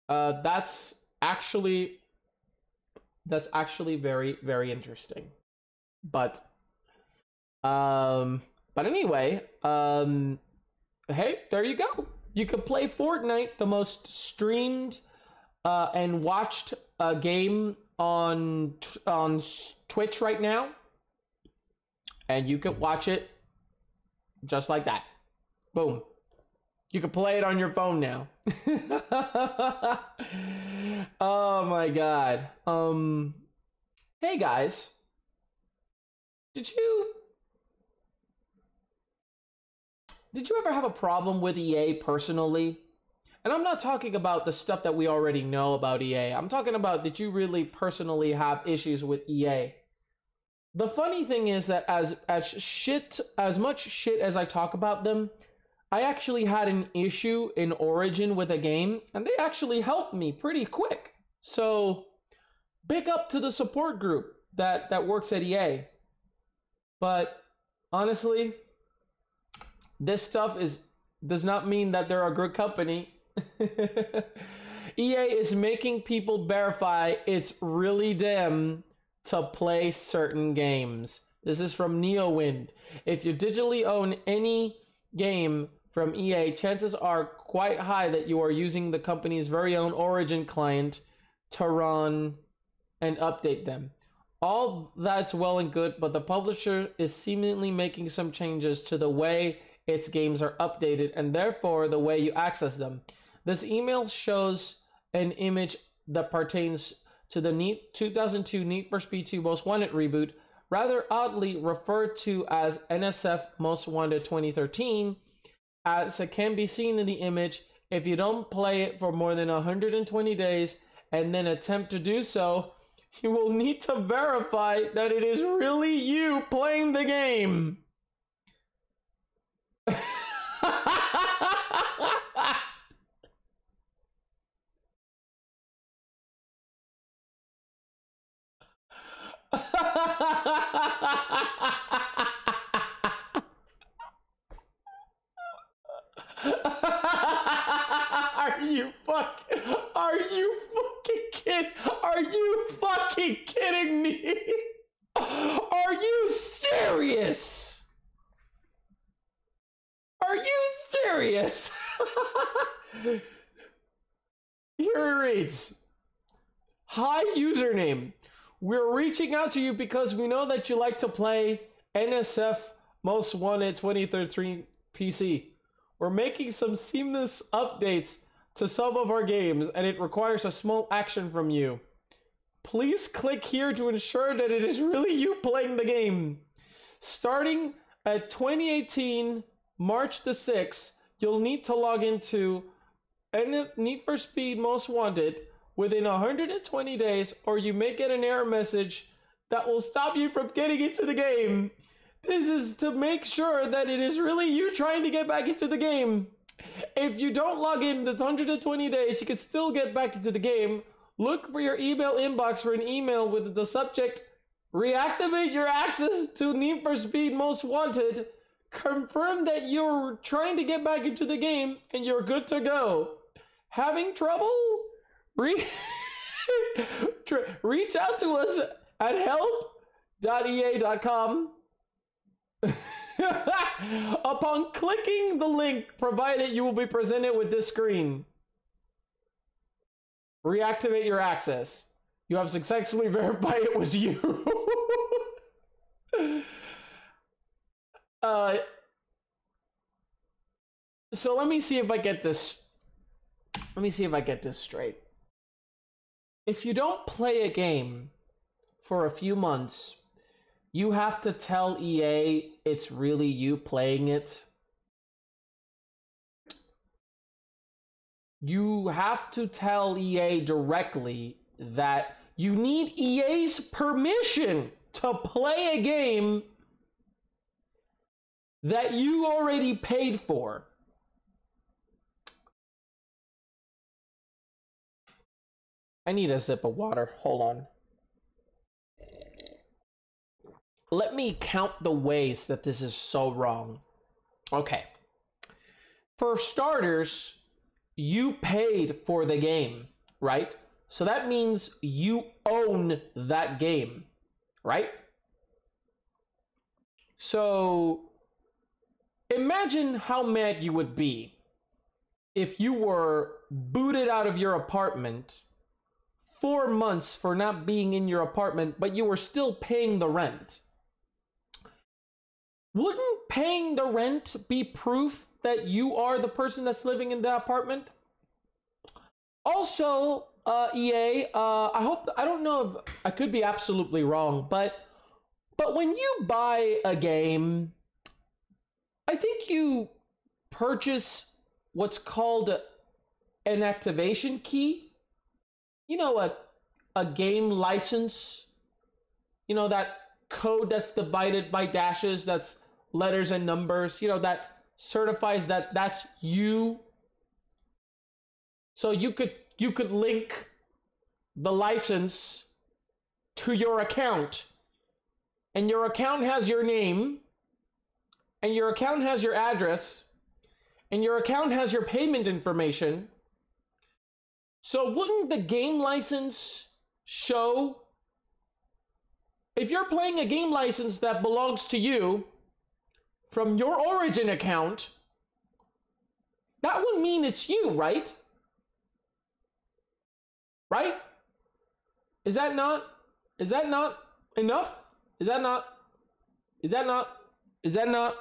uh, that's actually that's actually very very interesting. But um but anyway, um hey, there you go. You could play Fortnite, the most streamed uh, and watched uh, game on on Twitch right now, and you could watch it just like that. Boom. You can play it on your phone now. oh my god. Um Hey guys. Did you Did you ever have a problem with EA personally? And I'm not talking about the stuff that we already know about EA. I'm talking about did you really personally have issues with EA? The funny thing is that as as shit as much shit as I talk about them, I actually had an issue in Origin with a game and they actually helped me pretty quick. So big up to the support group that that works at EA. But honestly, this stuff is does not mean that they're a good company. EA is making people verify it's really them to play certain games. This is from Neowin. If you digitally own any game from EA, chances are quite high that you are using the company's very own Origin client to run and update them. All that's well and good, but the publisher is seemingly making some changes to the way its games are updated and therefore the way you access them. This email shows an image that pertains to the Need 2002 Need for Speed 2 Most Wanted reboot, rather oddly referred to as NSF Most Wanted 2013, Uh, as it can be seen in the image. If you don't play it for more than 120 days and then attempt to do so, you will need to verify that it is really you playing the game. you fuck? Are you fucking kid? Are you fucking kidding me? Are you serious? Are you serious? Here it reads. Hi username. We're reaching out to you because we know that you like to play NSF Most Wanted 2013 PC. We're making some seamless updates to some of our games and it requires a small action from you. Please click here to ensure that it is really you playing the game. Starting at 2018 March the 6th, you'll need to log into Need for Speed Most Wanted within 120 days, or you may get an error message that will stop you from getting into the game. This is to make sure that it is really you trying to get back into the game. If you don't log in the 120 days, you can still get back into the game. Look for your email inbox for an email with the subject Reactivate your access to Need for Speed Most Wanted. Confirm that you're trying to get back into the game and you're good to go. Having trouble? Re- reach out to us at help.ea.com. Upon clicking the link provided, you will be presented with this screen. Reactivate your access. You have successfully verified it was you. uh, so let me see if I get this. Let me see if I get this straight if you don't play a game for a few months, you have to tell EA it's really you playing it. You have to tell EA directly that you need EA's permission to play a game that you already paid for. I need a sip of water. Hold on. Let me count the ways that this is so wrong. Okay. For starters, you paid for the game, right? So that means you own that game, right? So imagine how mad you would be if you were booted out of your apartment four months for not being in your apartment, but you were still paying the rent. Wouldn't paying the rent be proof that you are the person that's living in the apartment? Also, uh, EA, uh, I hope I don't know if I could be absolutely wrong, but but when you buy a game, I think you purchase what's called an activation key. You know, a a game license. You know that code that's divided by dashes, that's letters and numbers. You know that certifies that that's you. So you could you could link the license to your account. And your account has your name, and your account has your address, and your account has your payment information. So wouldn't the game license show if you're playing a game license that belongs to you from your origin account, that would mean it's you, right? Right? Is that not is that not enough? Is that not is that not is that not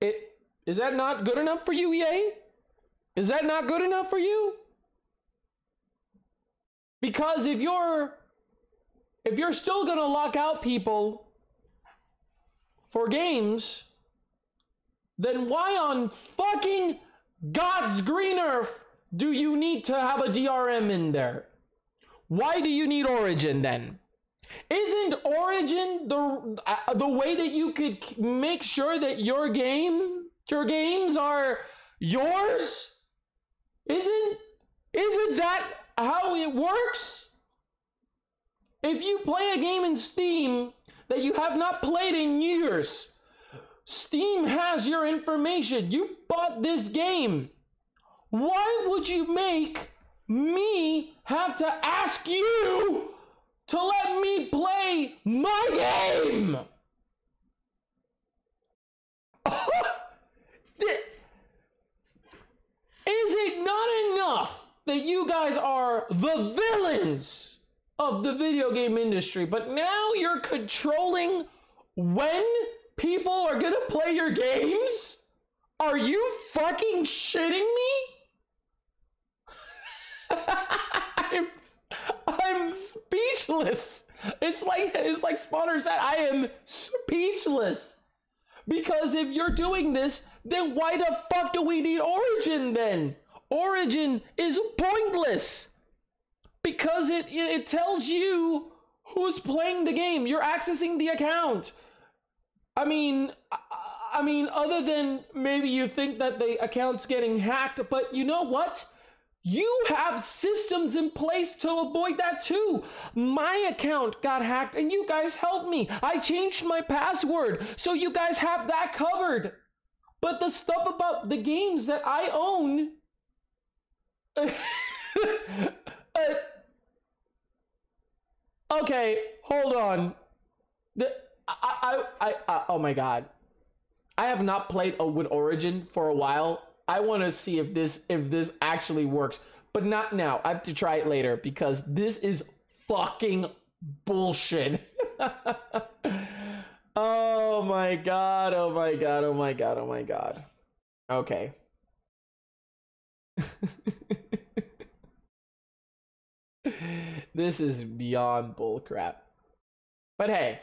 it is that not good enough for you, EA? Is that not good enough for you? Because if you're if you're still going to lock out people for games, then why on fucking God's green earth do you need to have a DRM in there? Why do you need Origin then? Isn't Origin the uh, the way that you could make sure that your game your games are yours? Isn't isn't that how it works? If you play a game in Steam that you have not played in years, Steam has your information. You bought this game. Why would you make me have to ask you to let me play my game? Is it not enough that you guys are the villains of the video game industry, but now you're controlling when people are gonna play your games? Are you fucking shitting me? I'm, I'm speechless. It's like it's like Spawner said, I am speechless. Because if you're doing this, then why the fuck do we need Origin then? Origin is pointless. Because it it tells you who's playing the game. You're accessing the account. I mean, I, mean, other than maybe you think that the account's getting hacked, but you know what? You have systems in place to avoid that too. My account got hacked and you guys helped me. I changed my password, so you guys have that covered. But the stuff about the games that I own. uh, okay, hold on. The, I, I, I, I, oh my god. I have not played with Origin for a while. I want to see if this if this actually works, but not now. I have to try it later because this is fucking bullshit. oh my god. Oh my god. Oh my god. Oh my god. Okay. this is beyond bullcrap. But hey,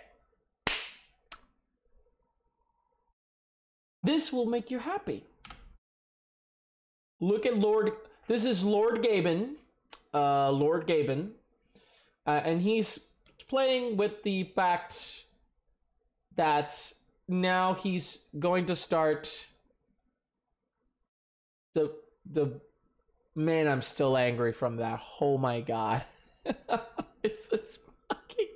this will make you happy. Look at Lord. This is Lord Gaben. Uh, Lord Gaben. Uh, and he's playing with the fact that now he's going to start the the man i'm still angry from that oh my god it's just fucking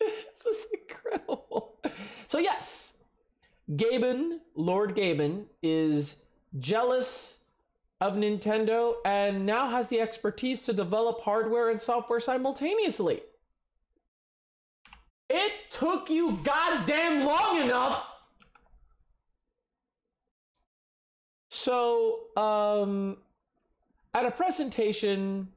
it's just incredible so yes gaben lord gaben is jealous of Nintendo and now has the expertise to develop hardware and software simultaneously. It took you goddamn long enough. So, um, at a presentation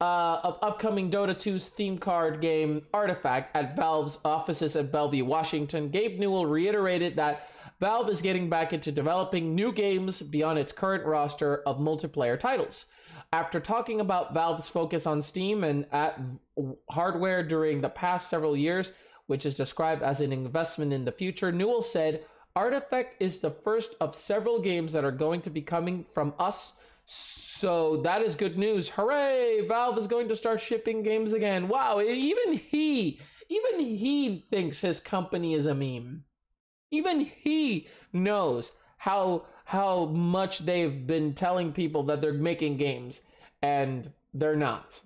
uh, of upcoming Dota 2's theme card game Artifact at Valve's offices at Bellevue, Washington, Gabe Newell reiterated that Valve is getting back into developing new games beyond its current roster of multiplayer titles. After talking about Valve's focus on Steam and at hardware during the past several years, which is described as an investment in the future, Newell said, Artifact is the first of several games that are going to be coming from us. So that is good news. Hooray! Valve is going to start shipping games again. Wow, even he, even he thinks his company is a meme. Even he knows how how much they've been telling people that they're making games and they're not.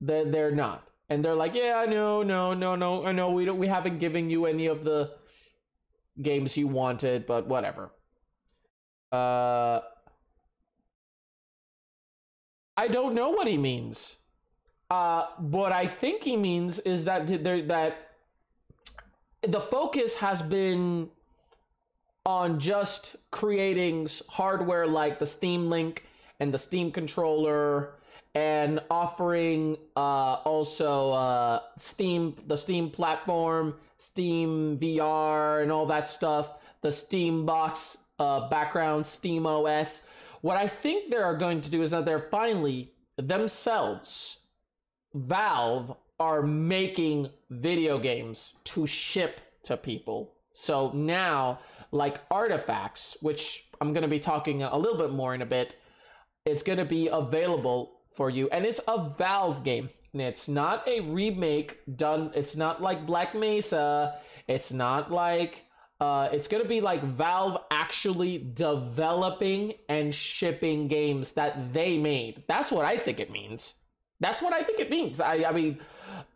They're, they're not. And they're like, yeah, no, no, no, no, I know we don't we haven't given you any of the games you wanted, but whatever. Uh I don't know what he means. Uh what I think he means is that there that the focus has been on just creating hardware like the Steam Link and the Steam controller and offering uh, also uh, Steam, the Steam platform, Steam VR, and all that stuff, the Steam box uh, background, Steam OS. What I think they are going to do is that they're finally themselves, Valve, are making video games to ship to people. So now, like artifacts, which I'm going to be talking a little bit more in a bit, it's going to be available for you. And it's a Valve game. And it's not a remake done, it's not like Black Mesa. It's not like, uh, it's going to be like Valve actually developing and shipping games that they made. That's what I think it means. That's what I think it means. I, I mean,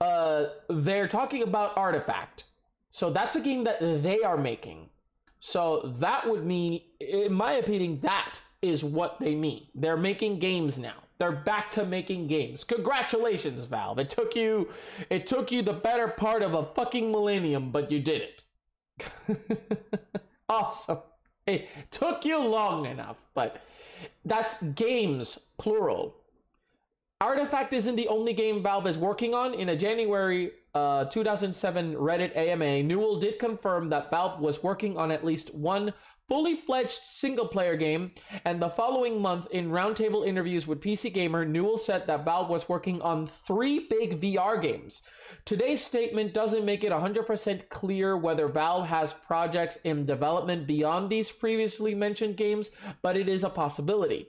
uh, they're talking about Artifact. So that's a game that they are making. So that would mean, in my opinion, that is what they mean. They're making games now. They're back to making games. Congratulations, Valve. It took you it took you the better part of a fucking millennium, but you did it. awesome. It took you long enough, but that's games plural. Artifact isn't the only game Valve is working on. In a January uh, 2007 Reddit AMA, Newell did confirm that Valve was working on at least one fully fledged single player game, and the following month, in roundtable interviews with PC Gamer, Newell said that Valve was working on three big VR games. Today's statement doesn't make it 100% clear whether Valve has projects in development beyond these previously mentioned games, but it is a possibility.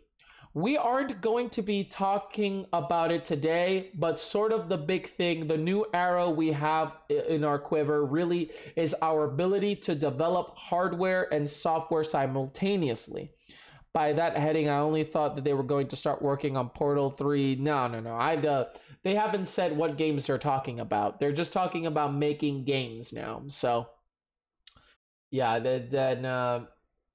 We aren't going to be talking about it today, but sort of the big thing, the new arrow we have in our quiver really is our ability to develop hardware and software simultaneously. By that heading, I only thought that they were going to start working on Portal 3. No, no, no. I uh, they haven't said what games they're talking about. They're just talking about making games now. So yeah, then uh,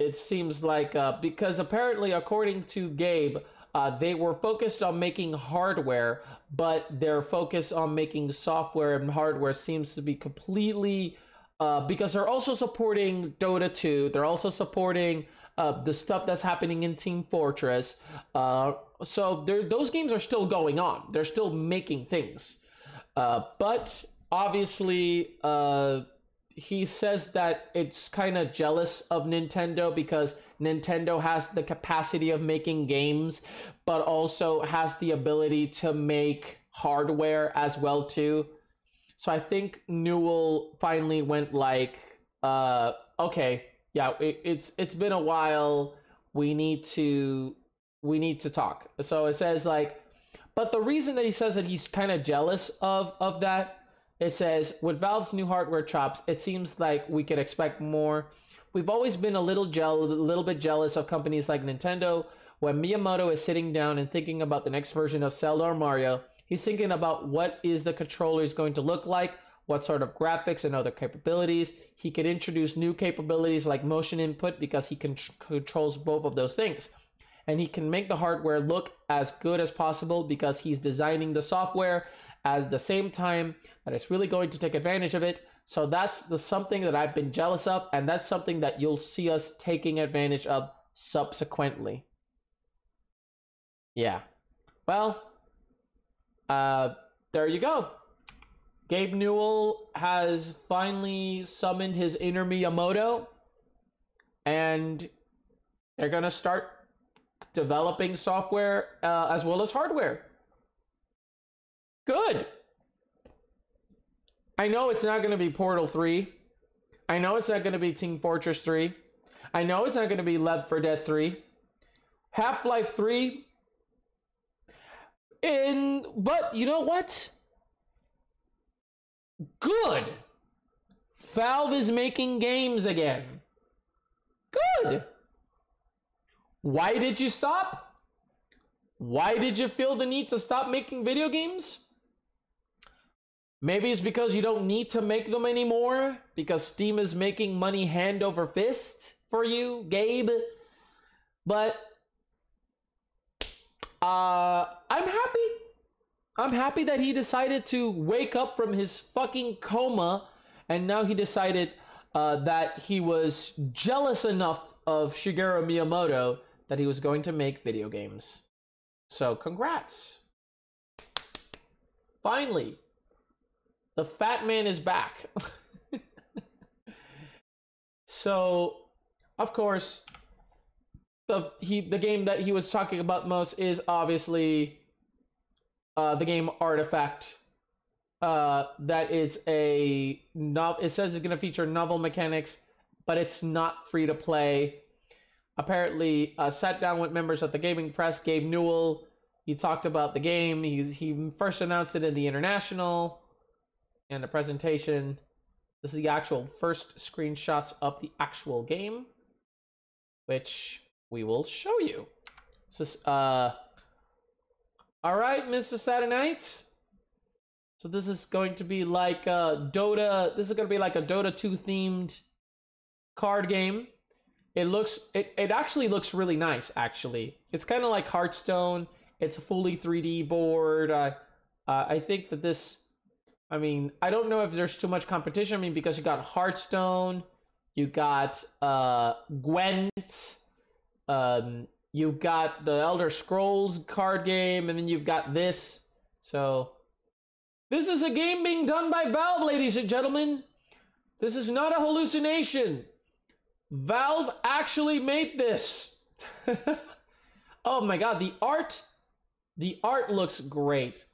it seems like uh, because apparently, according to Gabe, uh, they were focused on making hardware, but their focus on making software and hardware seems to be completely uh, because they're also supporting Dota 2. They're also supporting uh, the stuff that's happening in Team Fortress. Uh, so those games are still going on. They're still making things, uh, but obviously uh, he says that it's kind of jealous of Nintendo because Nintendo has the capacity of making games, but also has the ability to make hardware as well too. So I think Newell finally went like, uh, okay, yeah, it, it's it's been a while. We need to we need to talk. So it says like, but the reason that he says that he's kind of jealous of of that it says, with Valve's new hardware chops, it seems like we could expect more. We've always been a little gel- a little bit jealous of companies like Nintendo. When Miyamoto is sitting down and thinking about the next version of Zelda or Mario, he's thinking about what is the controller is going to look like, what sort of graphics and other capabilities. He could introduce new capabilities like motion input because he con- controls both of those things. and he can make the hardware look as good as possible because he's designing the software at the same time that it's really going to take advantage of it. So that's the something that I've been jealous of, and that's something that you'll see us taking advantage of subsequently. Yeah. Well, uh, there you go. Gabe Newell has finally summoned his inner Miyamoto, and they're gonna start developing software uh, as well as hardware. Good. I know it's not going to be Portal 3. I know it's not going to be Team Fortress 3. I know it's not going to be Left 4 Dead 3. Half-Life 3. And but you know what? Good. Valve is making games again. Good. Why did you stop? Why did you feel the need to stop making video games? Maybe it's because you don't need to make them anymore because Steam is making money hand over fist for you, Gabe. But uh I'm happy. I'm happy that he decided to wake up from his fucking coma and now he decided uh, that he was jealous enough of Shigeru Miyamoto that he was going to make video games. So, congrats. Finally, the fat man is back. so, of course, the he the game that he was talking about most is obviously uh, the game Artifact. Uh, that is a no, it says it's going to feature novel mechanics, but it's not free to play. Apparently, uh, sat down with members of the gaming press. Gabe Newell, he talked about the game. He he first announced it in the international and the presentation. This is the actual first screenshots of the actual game, which we will show you. This uh, all right, Mr. Saturnight. So this is going to be like a Dota. This is going to be like a Dota 2 themed card game. It looks, it, it actually looks really nice, actually. It's kind of like Hearthstone. It's a fully 3D board. Uh, uh, I think that this I mean, I don't know if there's too much competition. I mean, because you got Hearthstone, you got uh, Gwent, um, you've got the Elder Scrolls card game, and then you've got this. So, this is a game being done by Valve, ladies and gentlemen. This is not a hallucination. Valve actually made this. oh my god, the art, the art looks great.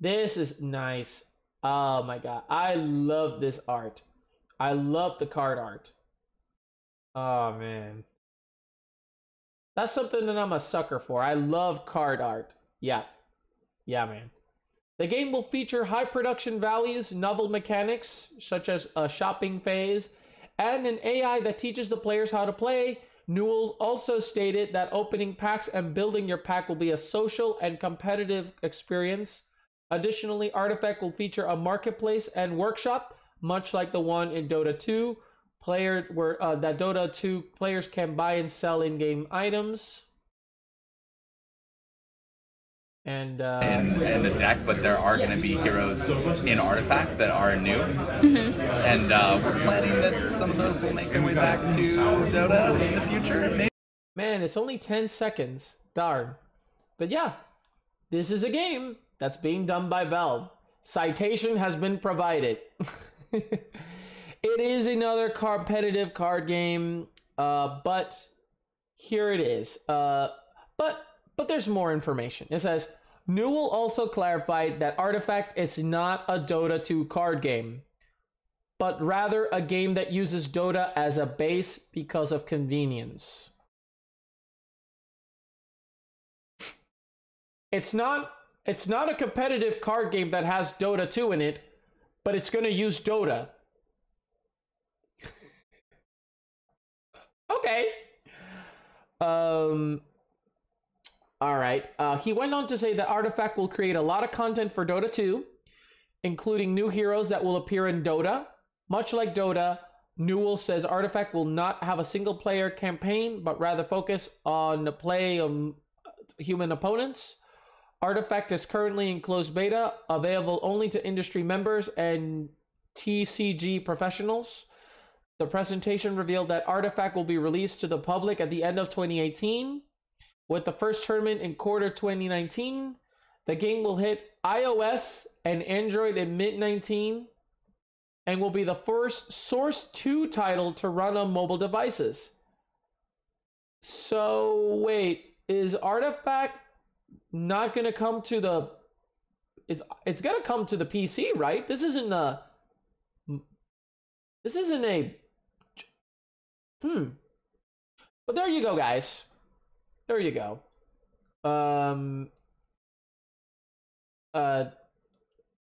This is nice. Oh my god. I love this art. I love the card art. Oh man. That's something that I'm a sucker for. I love card art. Yeah. Yeah, man. The game will feature high production values, novel mechanics, such as a shopping phase, and an AI that teaches the players how to play. Newell also stated that opening packs and building your pack will be a social and competitive experience Additionally, Artifact will feature a marketplace and workshop, much like the one in Dota 2. Player where uh, that Dota 2 players can buy and sell in-game items. And, uh, in, in the deck, but there are going to be heroes in Artifact that are new, mm-hmm. and uh, we're planning that some of those will make their way back to Dota in the future. Maybe. Man, it's only ten seconds. Darn. But yeah, this is a game that's being done by Valve. Citation has been provided. it is another competitive card game, uh, but here it is. Uh, but but there's more information. It says Newell also clarified that Artifact is not a Dota 2 card game, but rather a game that uses Dota as a base because of convenience. It's not it's not a competitive card game that has Dota 2 in it, but it's going to use Dota. okay. Um all right. Uh, he went on to say that Artifact will create a lot of content for Dota 2, including new heroes that will appear in Dota. Much like Dota, Newell says Artifact will not have a single player campaign, but rather focus on the play of human opponents. Artifact is currently in closed beta, available only to industry members and TCG professionals. The presentation revealed that Artifact will be released to the public at the end of 2018, with the first tournament in quarter 2019. The game will hit iOS and Android in mid 19 and will be the first Source 2 title to run on mobile devices. So, wait, is Artifact not to come to the it's it's to come to the PC, right? This isn't a this isn't a Hmm. But there you go, guys. There you go. Um. Uh.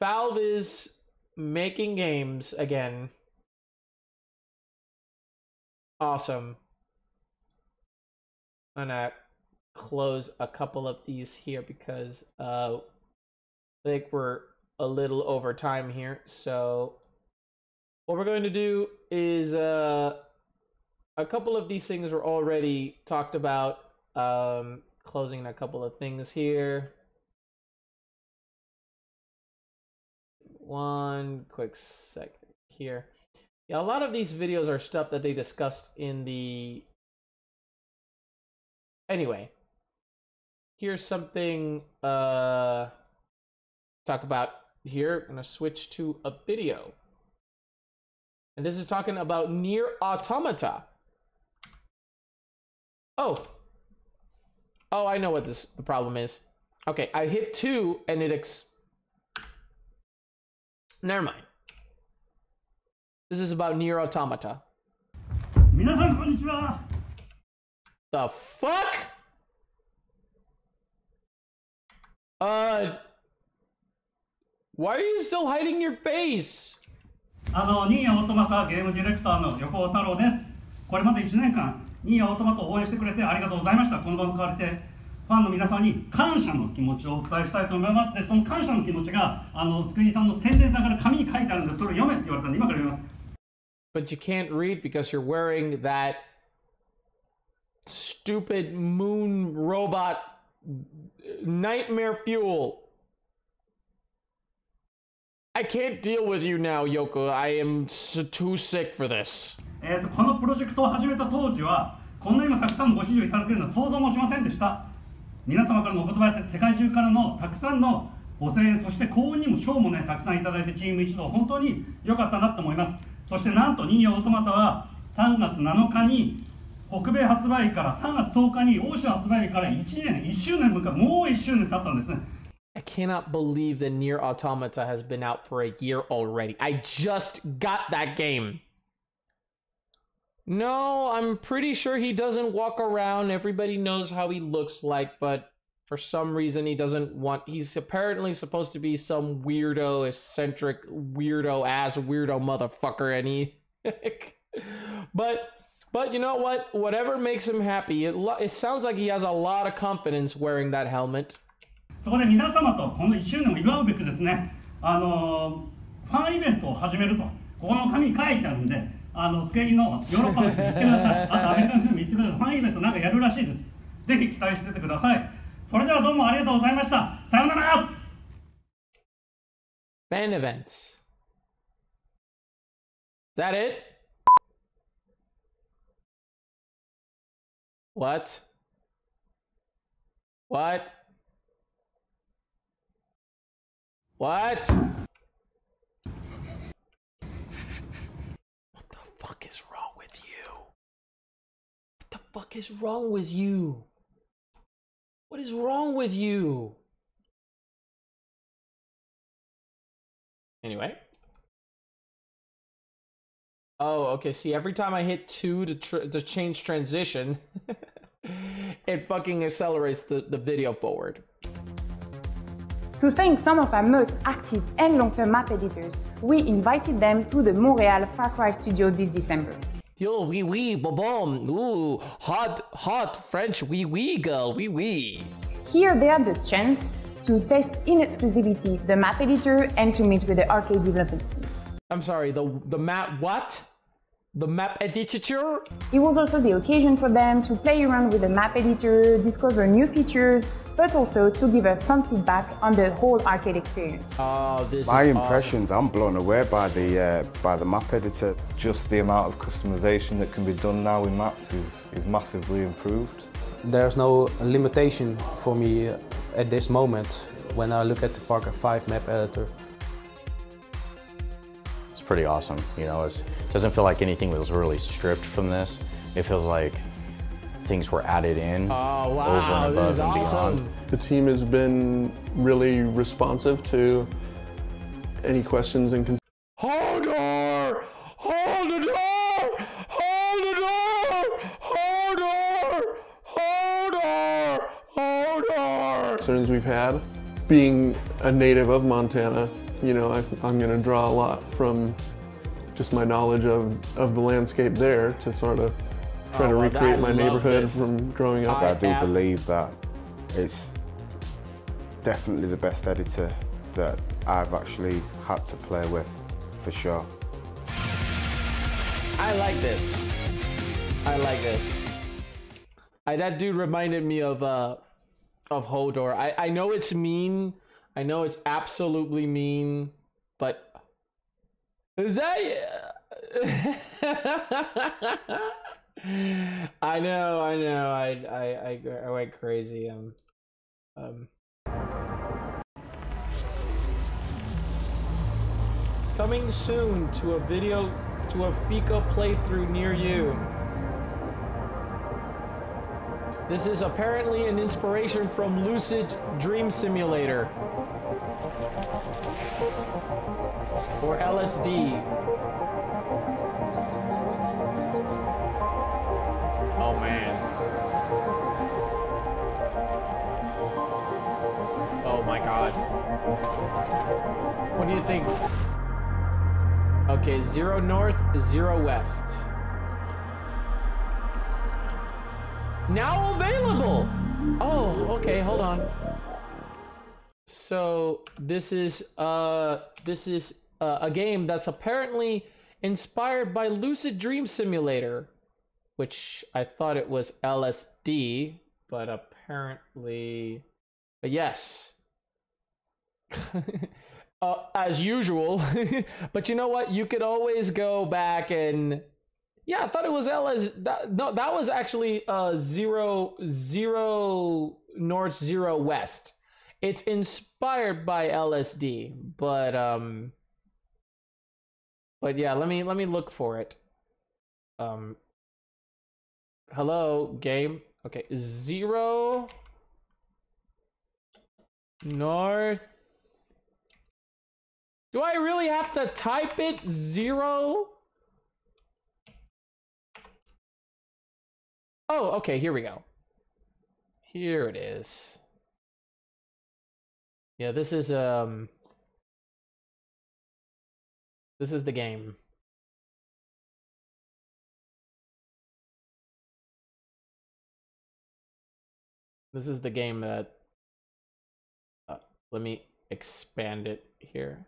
Valve is making games again. Awesome. I'm gonna close a couple of these here because uh, I think we're a little over time here. So what we're going to do is uh, a couple of these things were already talked about. Um, closing a couple of things here. One quick second here. Yeah, a lot of these videos are stuff that they discussed in the. Anyway, here's something uh talk about here. I'm gonna switch to a video. And this is talking about Nier Automata. Oh. Oh, I know what this the problem is. Okay, I hit two and it ex Never mind. This is about Nier Automata. The fuck? Uh Why are you still hiding your face? あの、ニーヤオートマタゲームディレクターの横尾太郎です。これまで1年間、ニーヤオートマタを応援してくれてありがとうございました。この場を借りて、ファンの皆さんに感謝の気持ちをお伝えしたいと思います。で、その感謝の気持ちが、あの、つくにさんの宣伝さんから紙に書いてあるんで、それを読めって言われたんで、今から読みます。But you can't read because you're wearing that stupid moon robot nightmare fuel. I can't deal with you now, Yoko. I am too sick for this. えっと、このプロジェクトを始めた当時は、こんな今たくさんのご支持をいただけるのは想像もしませんでした。皆様からのお言葉や世界中からのたくさんのご声援そして幸運にも賞もねたくさんいただいてチーム一同本当に良かったなと思いますそしてなんとニーヤオートマタは3月7日に北米発売から3月10日に欧州発売から1年、1周年迎え、もう1周年経ったんですね。I cannot believe that Nier Automata has been out for a year already. I just got that game. No, I'm pretty sure he doesn't walk around. Everybody knows how he looks like, but for some reason he doesn't want. He's apparently supposed to be some weirdo, eccentric, weirdo ass, weirdo motherfucker, and he. but but you know what? Whatever makes him happy. It it sounds like he has a lot of confidence wearing that helmet. そこで皆様とこの1周年を祝うべくですね、あのファンイベントを始めると、ここの紙に書いてあるんで、あのスケーリのヨーロッパの人に行ってください あとアメリカの人にも行ってくださいファンイベントなんかやるらしいですぜひ期待しててくださいそれではどうもありがとうございましたさようなら Fan events. That it? What? What? What? What the fuck is wrong with you? What the fuck is wrong with you? What is wrong with you? Anyway. Oh, okay. See, every time I hit two to, tr- to change transition, it fucking accelerates the, the video forward. To thank some of our most active and long-term map editors, we invited them to the Montreal Far Cry studio this December. Yo, wee wee, boom, ooh, hot, hot French wee wee girl, wee wee. Here they had the chance to test in exclusivity the map editor and to meet with the arcade development team. I'm sorry, the the map what? the map editor. It was also the occasion for them to play around with the map editor, discover new features, but also to give us some feedback on the whole arcade experience. Oh, this My is impressions, I'm blown away by the uh, by the map editor. Just the amount of customization that can be done now in maps is, is massively improved. There's no limitation for me at this moment when I look at the Far Cry 5 map editor. It's pretty awesome. You know, it doesn't feel like anything was really stripped from this. It feels like things were added in oh, wow. over and above and awesome. beyond. The team has been really responsive to any questions and concerns. Hold door! Hold the door! Hold the door! Hold door! Hold door! Hold door! concerns we've had. Being a native of Montana, you know, I, I'm going to draw a lot from just my knowledge of, of the landscape there to sort of try Oh, to recreate I my neighborhood this. from growing up. I do believe that it's definitely the best editor that I've actually had to play with, for sure. I like this. I like this. I, that dude reminded me of uh of Hodor. I I know it's mean. I know it's absolutely mean, but is that? I know, I know. I I I, I went crazy. Um, um. Coming soon to a video to a Fico playthrough near you. This is apparently an inspiration from Lucid Dream Simulator. Or LSD. Oh man. Oh my god. What do you think? Okay, zero north, zero west. Now available! Oh, okay, hold on. So this is uh this is uh, a game that's apparently inspired by Lucid Dream Simulator, which I thought it was LSD, but apparently but yes. uh, as usual. but you know what? You could always go back and yeah, I thought it was LS. That, no, that was actually uh zero zero north zero west. It's inspired by LSD, but um, but yeah, let me let me look for it. Um, hello game. Okay, zero north. Do I really have to type it zero? Oh, okay, here we go. Here it is. Yeah, this is um This is the game. This is the game that uh, let me expand it here.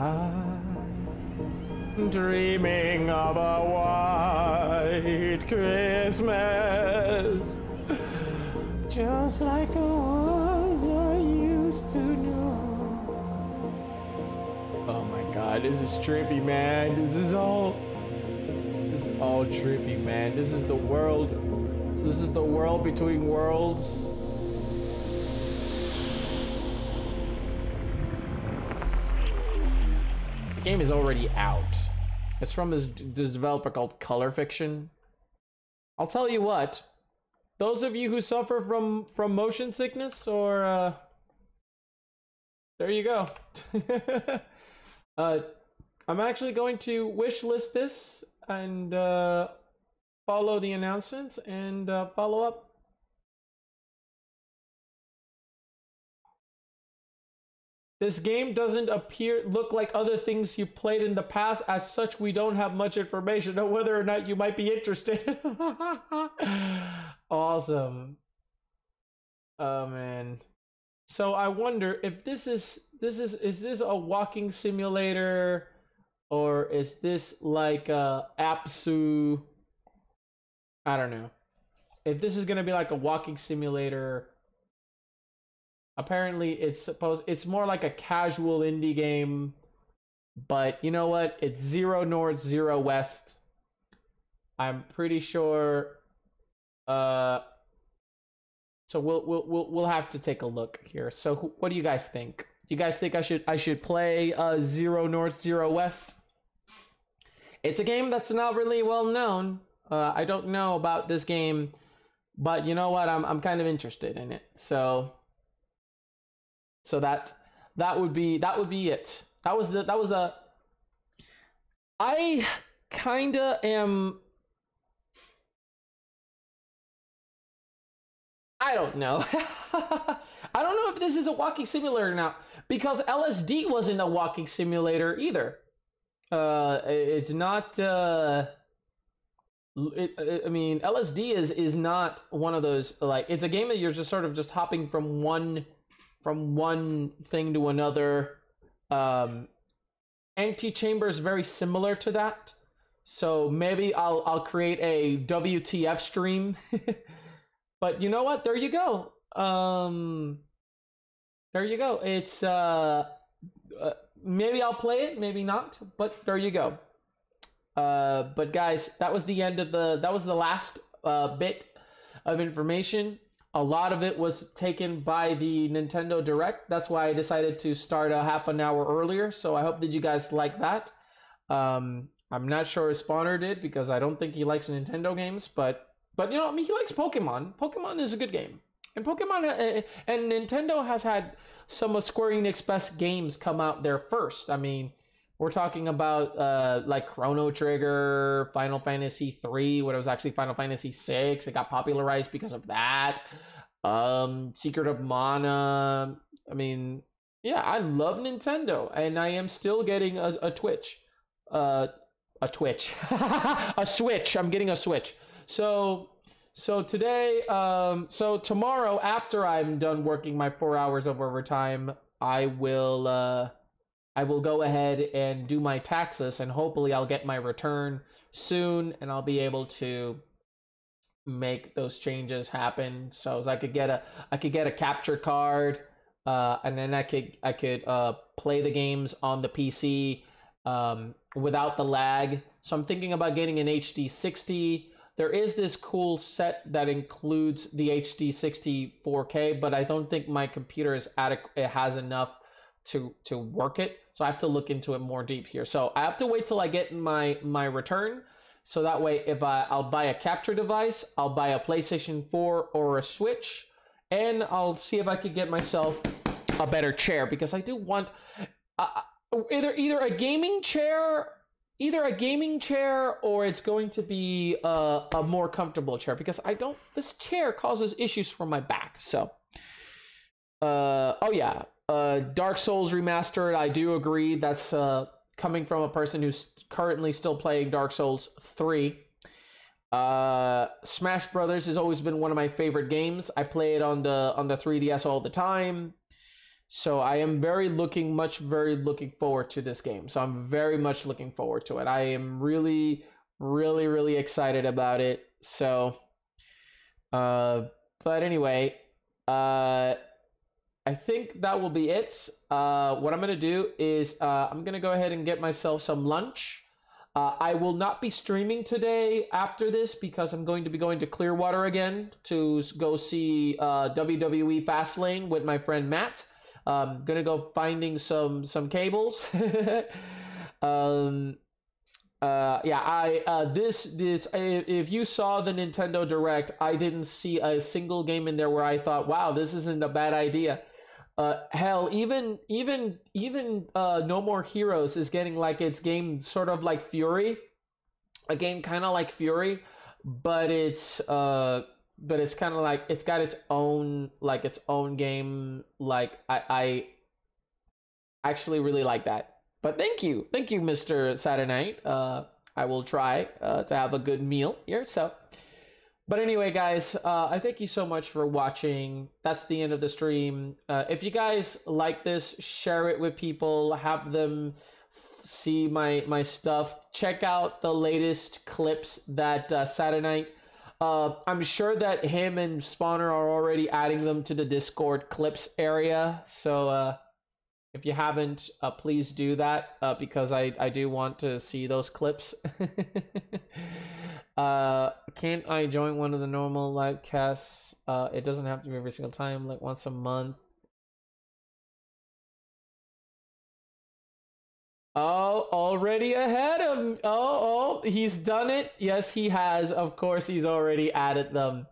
I'm dreaming of a white Christmas, just like the ones I used to know. Oh my god, this is trippy, man. This is all. This is all trippy, man. This is the world. This is the world between worlds. The game is already out. It's from this, this developer called Color Fiction. I'll tell you what. Those of you who suffer from from motion sickness or uh there you go. uh I'm actually going to wish list this and uh follow the announcements and uh, follow up This game doesn't appear look like other things you played in the past. As such, we don't have much information on whether or not you might be interested. awesome. Oh man. So I wonder if this is this is is this a walking simulator or is this like a Abzu I don't know. If this is going to be like a walking simulator apparently it's supposed it's more like a casual indie game but you know what? It's zero north zero west. I'm pretty sure uh so we'll we'll we'll, we'll have to take a look here. So wh- what do you guys think? You guys think i should i should play uh zero north zero west? It's a game that's not really well known. Uh i don't know about this game but you know what? I'm i'm kind of interested in it. So so that that would be that would be it. That was the that was a I kinda am I don't know. I don't know if this is a walking simulator now because LSD wasn't a walking simulator either. Uh, it's not. Uh, it, I mean, LSD is is not one of those like it's a game that you're just sort of just hopping from one from one thing to another. Um, Antichamber is very similar to that. So maybe I'll I'll create a WTF stream. but you know what? There you go. Um, there you go. It's uh, uh, maybe I'll play it, maybe not. But there you go. Uh, but guys, that was the end of the that was the last uh, bit of information. A lot of it was taken by the Nintendo Direct. That's why I decided to start a half an hour earlier. So I hope that you guys like that. Um, I'm not sure if Spawner did because I don't think he likes Nintendo games, but but you know, I mean, he likes Pokemon. Pokemon is a good game, and Pokemon uh, and Nintendo has had some of Square Enix best games come out there first. I mean, we're talking about uh, like Chrono Trigger, Final Fantasy three, what it was actually Final Fantasy six. It got popularized because of that. Um, Secret of Mana. I mean, yeah, I love Nintendo, and I am still getting a, a Twitch, uh, a Twitch, a Switch. I'm getting a Switch. So, so today, um, so tomorrow after I'm done working my four hours of overtime, I will. Uh, I will go ahead and do my taxes and hopefully I'll get my return soon and I'll be able to make those changes happen. So I could get a I could get a capture card uh, and then I could I could uh, play the games on the PC um, without the lag. So I'm thinking about getting an HD 60. There is this cool set that includes the HD 60 4K, but I don't think my computer is adequate. It has enough to to work it. So I have to look into it more deep here. So I have to wait till I get my my return. So that way, if I I'll buy a capture device, I'll buy a PlayStation 4 or a Switch, and I'll see if I could get myself a better chair because I do want uh, either either a gaming chair either a gaming chair or it's going to be a, a more comfortable chair because I don't this chair causes issues for my back. So uh oh yeah, uh, Dark Souls remastered. I do agree. That's uh, coming from a person who's currently still playing Dark Souls three. Uh, Smash Brothers has always been one of my favorite games. I play it on the on the 3DS all the time. So I am very looking much very looking forward to this game. So I'm very much looking forward to it. I am really really really excited about it. So uh but anyway, uh I think that will be it. Uh, what I'm going to do is uh, I'm going to go ahead and get myself some lunch. Uh, I will not be streaming today after this because I'm going to be going to Clearwater again to go see uh, WWE Fastlane with my friend Matt. I'm gonna go finding some some cables. um, uh, yeah, I uh, this this if you saw the Nintendo Direct, I didn't see a single game in there where I thought, wow, this isn't a bad idea. Uh, hell, even even even uh, No More Heroes is getting like its game sort of like Furi, a game kind of like Furi, but it's uh, but it's kind of like it's got its own like its own game. Like I I actually really like that. But thank you, thank you, Mister Saturday Night. Uh, I will try uh, to have a good meal here. So, but anyway, guys, uh, I thank you so much for watching. That's the end of the stream. Uh, if you guys like this, share it with people. Have them see my my stuff. Check out the latest clips that uh, Saturday Night. Uh, I'm sure that him and Spawner are already adding them to the Discord clips area. So uh, if you haven't, uh, please do that uh, because I, I do want to see those clips. uh, can't I join one of the normal live casts? Uh, it doesn't have to be every single time, like once a month. Oh, already ahead of oh oh he's done it. Yes, he has. Of course, he's already added them.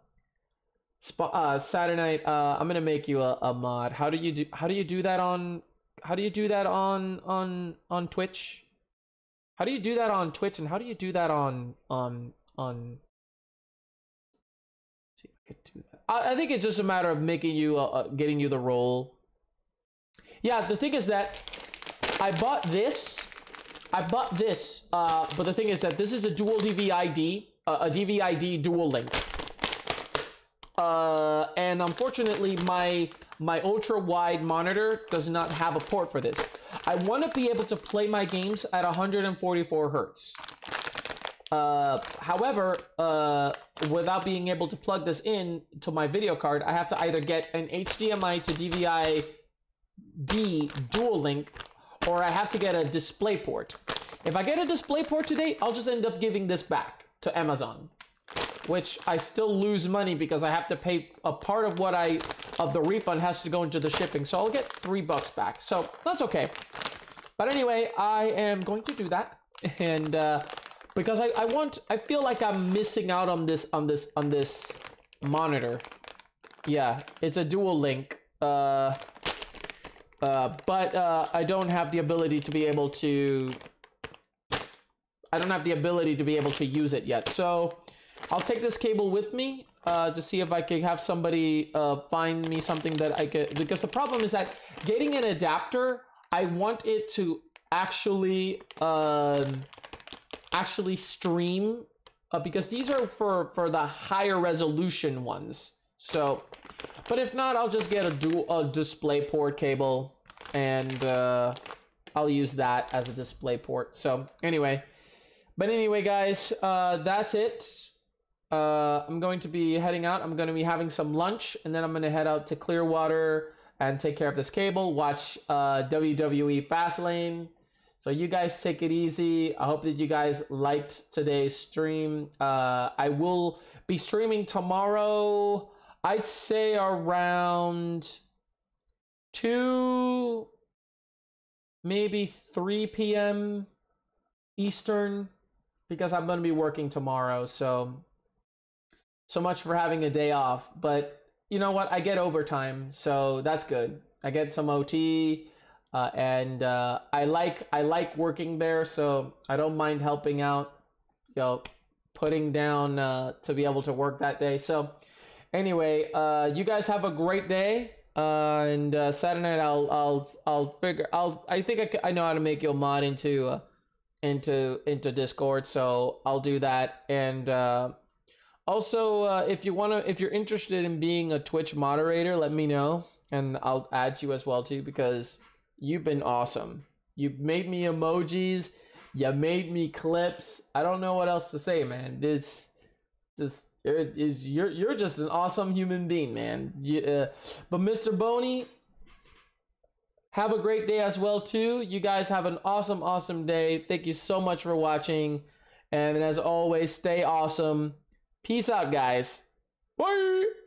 Sp- uh, Saturday night. Uh, I'm gonna make you a, a mod. How do you do? How do you do that on? How do you do that on on on Twitch? How do you do that on Twitch? And how do you do that on on on? See if I could do that. I, I think it's just a matter of making you uh, uh, getting you the role. Yeah, the thing is that I bought this. I bought this, uh, but the thing is that this is a dual DVI-D, uh, a DVI-D dual link. Uh, and unfortunately, my my ultra wide monitor does not have a port for this. I want to be able to play my games at 144 hertz. Uh, however, uh, without being able to plug this in to my video card, I have to either get an HDMI to DVI D dual link or I have to get a display port. If I get a display port today, I'll just end up giving this back to Amazon, which I still lose money because I have to pay a part of what I, of the refund has to go into the shipping. So I'll get three bucks back. So that's okay. But anyway, I am going to do that. And, uh, because I, I want, I feel like I'm missing out on this, on this, on this monitor. Yeah, it's a dual link. Uh, uh, but uh, I don't have the ability to be able to. I don't have the ability to be able to use it yet. So I'll take this cable with me uh, to see if I can have somebody uh, find me something that I could. Because the problem is that getting an adapter, I want it to actually um, actually stream uh, because these are for for the higher resolution ones. So but if not, I'll just get a dual a display port cable and uh, I'll use that as a display port. So anyway, but anyway, guys, uh, that's it. Uh, I'm going to be heading out. I'm going to be having some lunch and then I'm going to head out to Clearwater and take care of this cable, watch uh, WWE Fastlane. So you guys take it easy. I hope that you guys liked today's stream. Uh, I will be streaming tomorrow. I'd say around 2 maybe 3 p.m. Eastern because I'm going to be working tomorrow. So so much for having a day off, but you know what? I get overtime, so that's good. I get some OT uh, and uh, I like I like working there, so I don't mind helping out, you know, putting down uh, to be able to work that day. So anyway, uh, you guys have a great day. And uh, Saturday night, I'll I'll I'll figure I'll I think I I know how to make your mod into uh, into into Discord, so I'll do that. And uh, also, uh, if you wanna if you're interested in being a Twitch moderator, let me know, and I'll add you as well too because you've been awesome. You made me emojis. You made me clips. I don't know what else to say, man. This this it is you're you're just an awesome human being, man. You, uh, but Mr. Boney, have a great day as well too. You guys have an awesome, awesome day. Thank you so much for watching, and as always, stay awesome. Peace out, guys. Bye.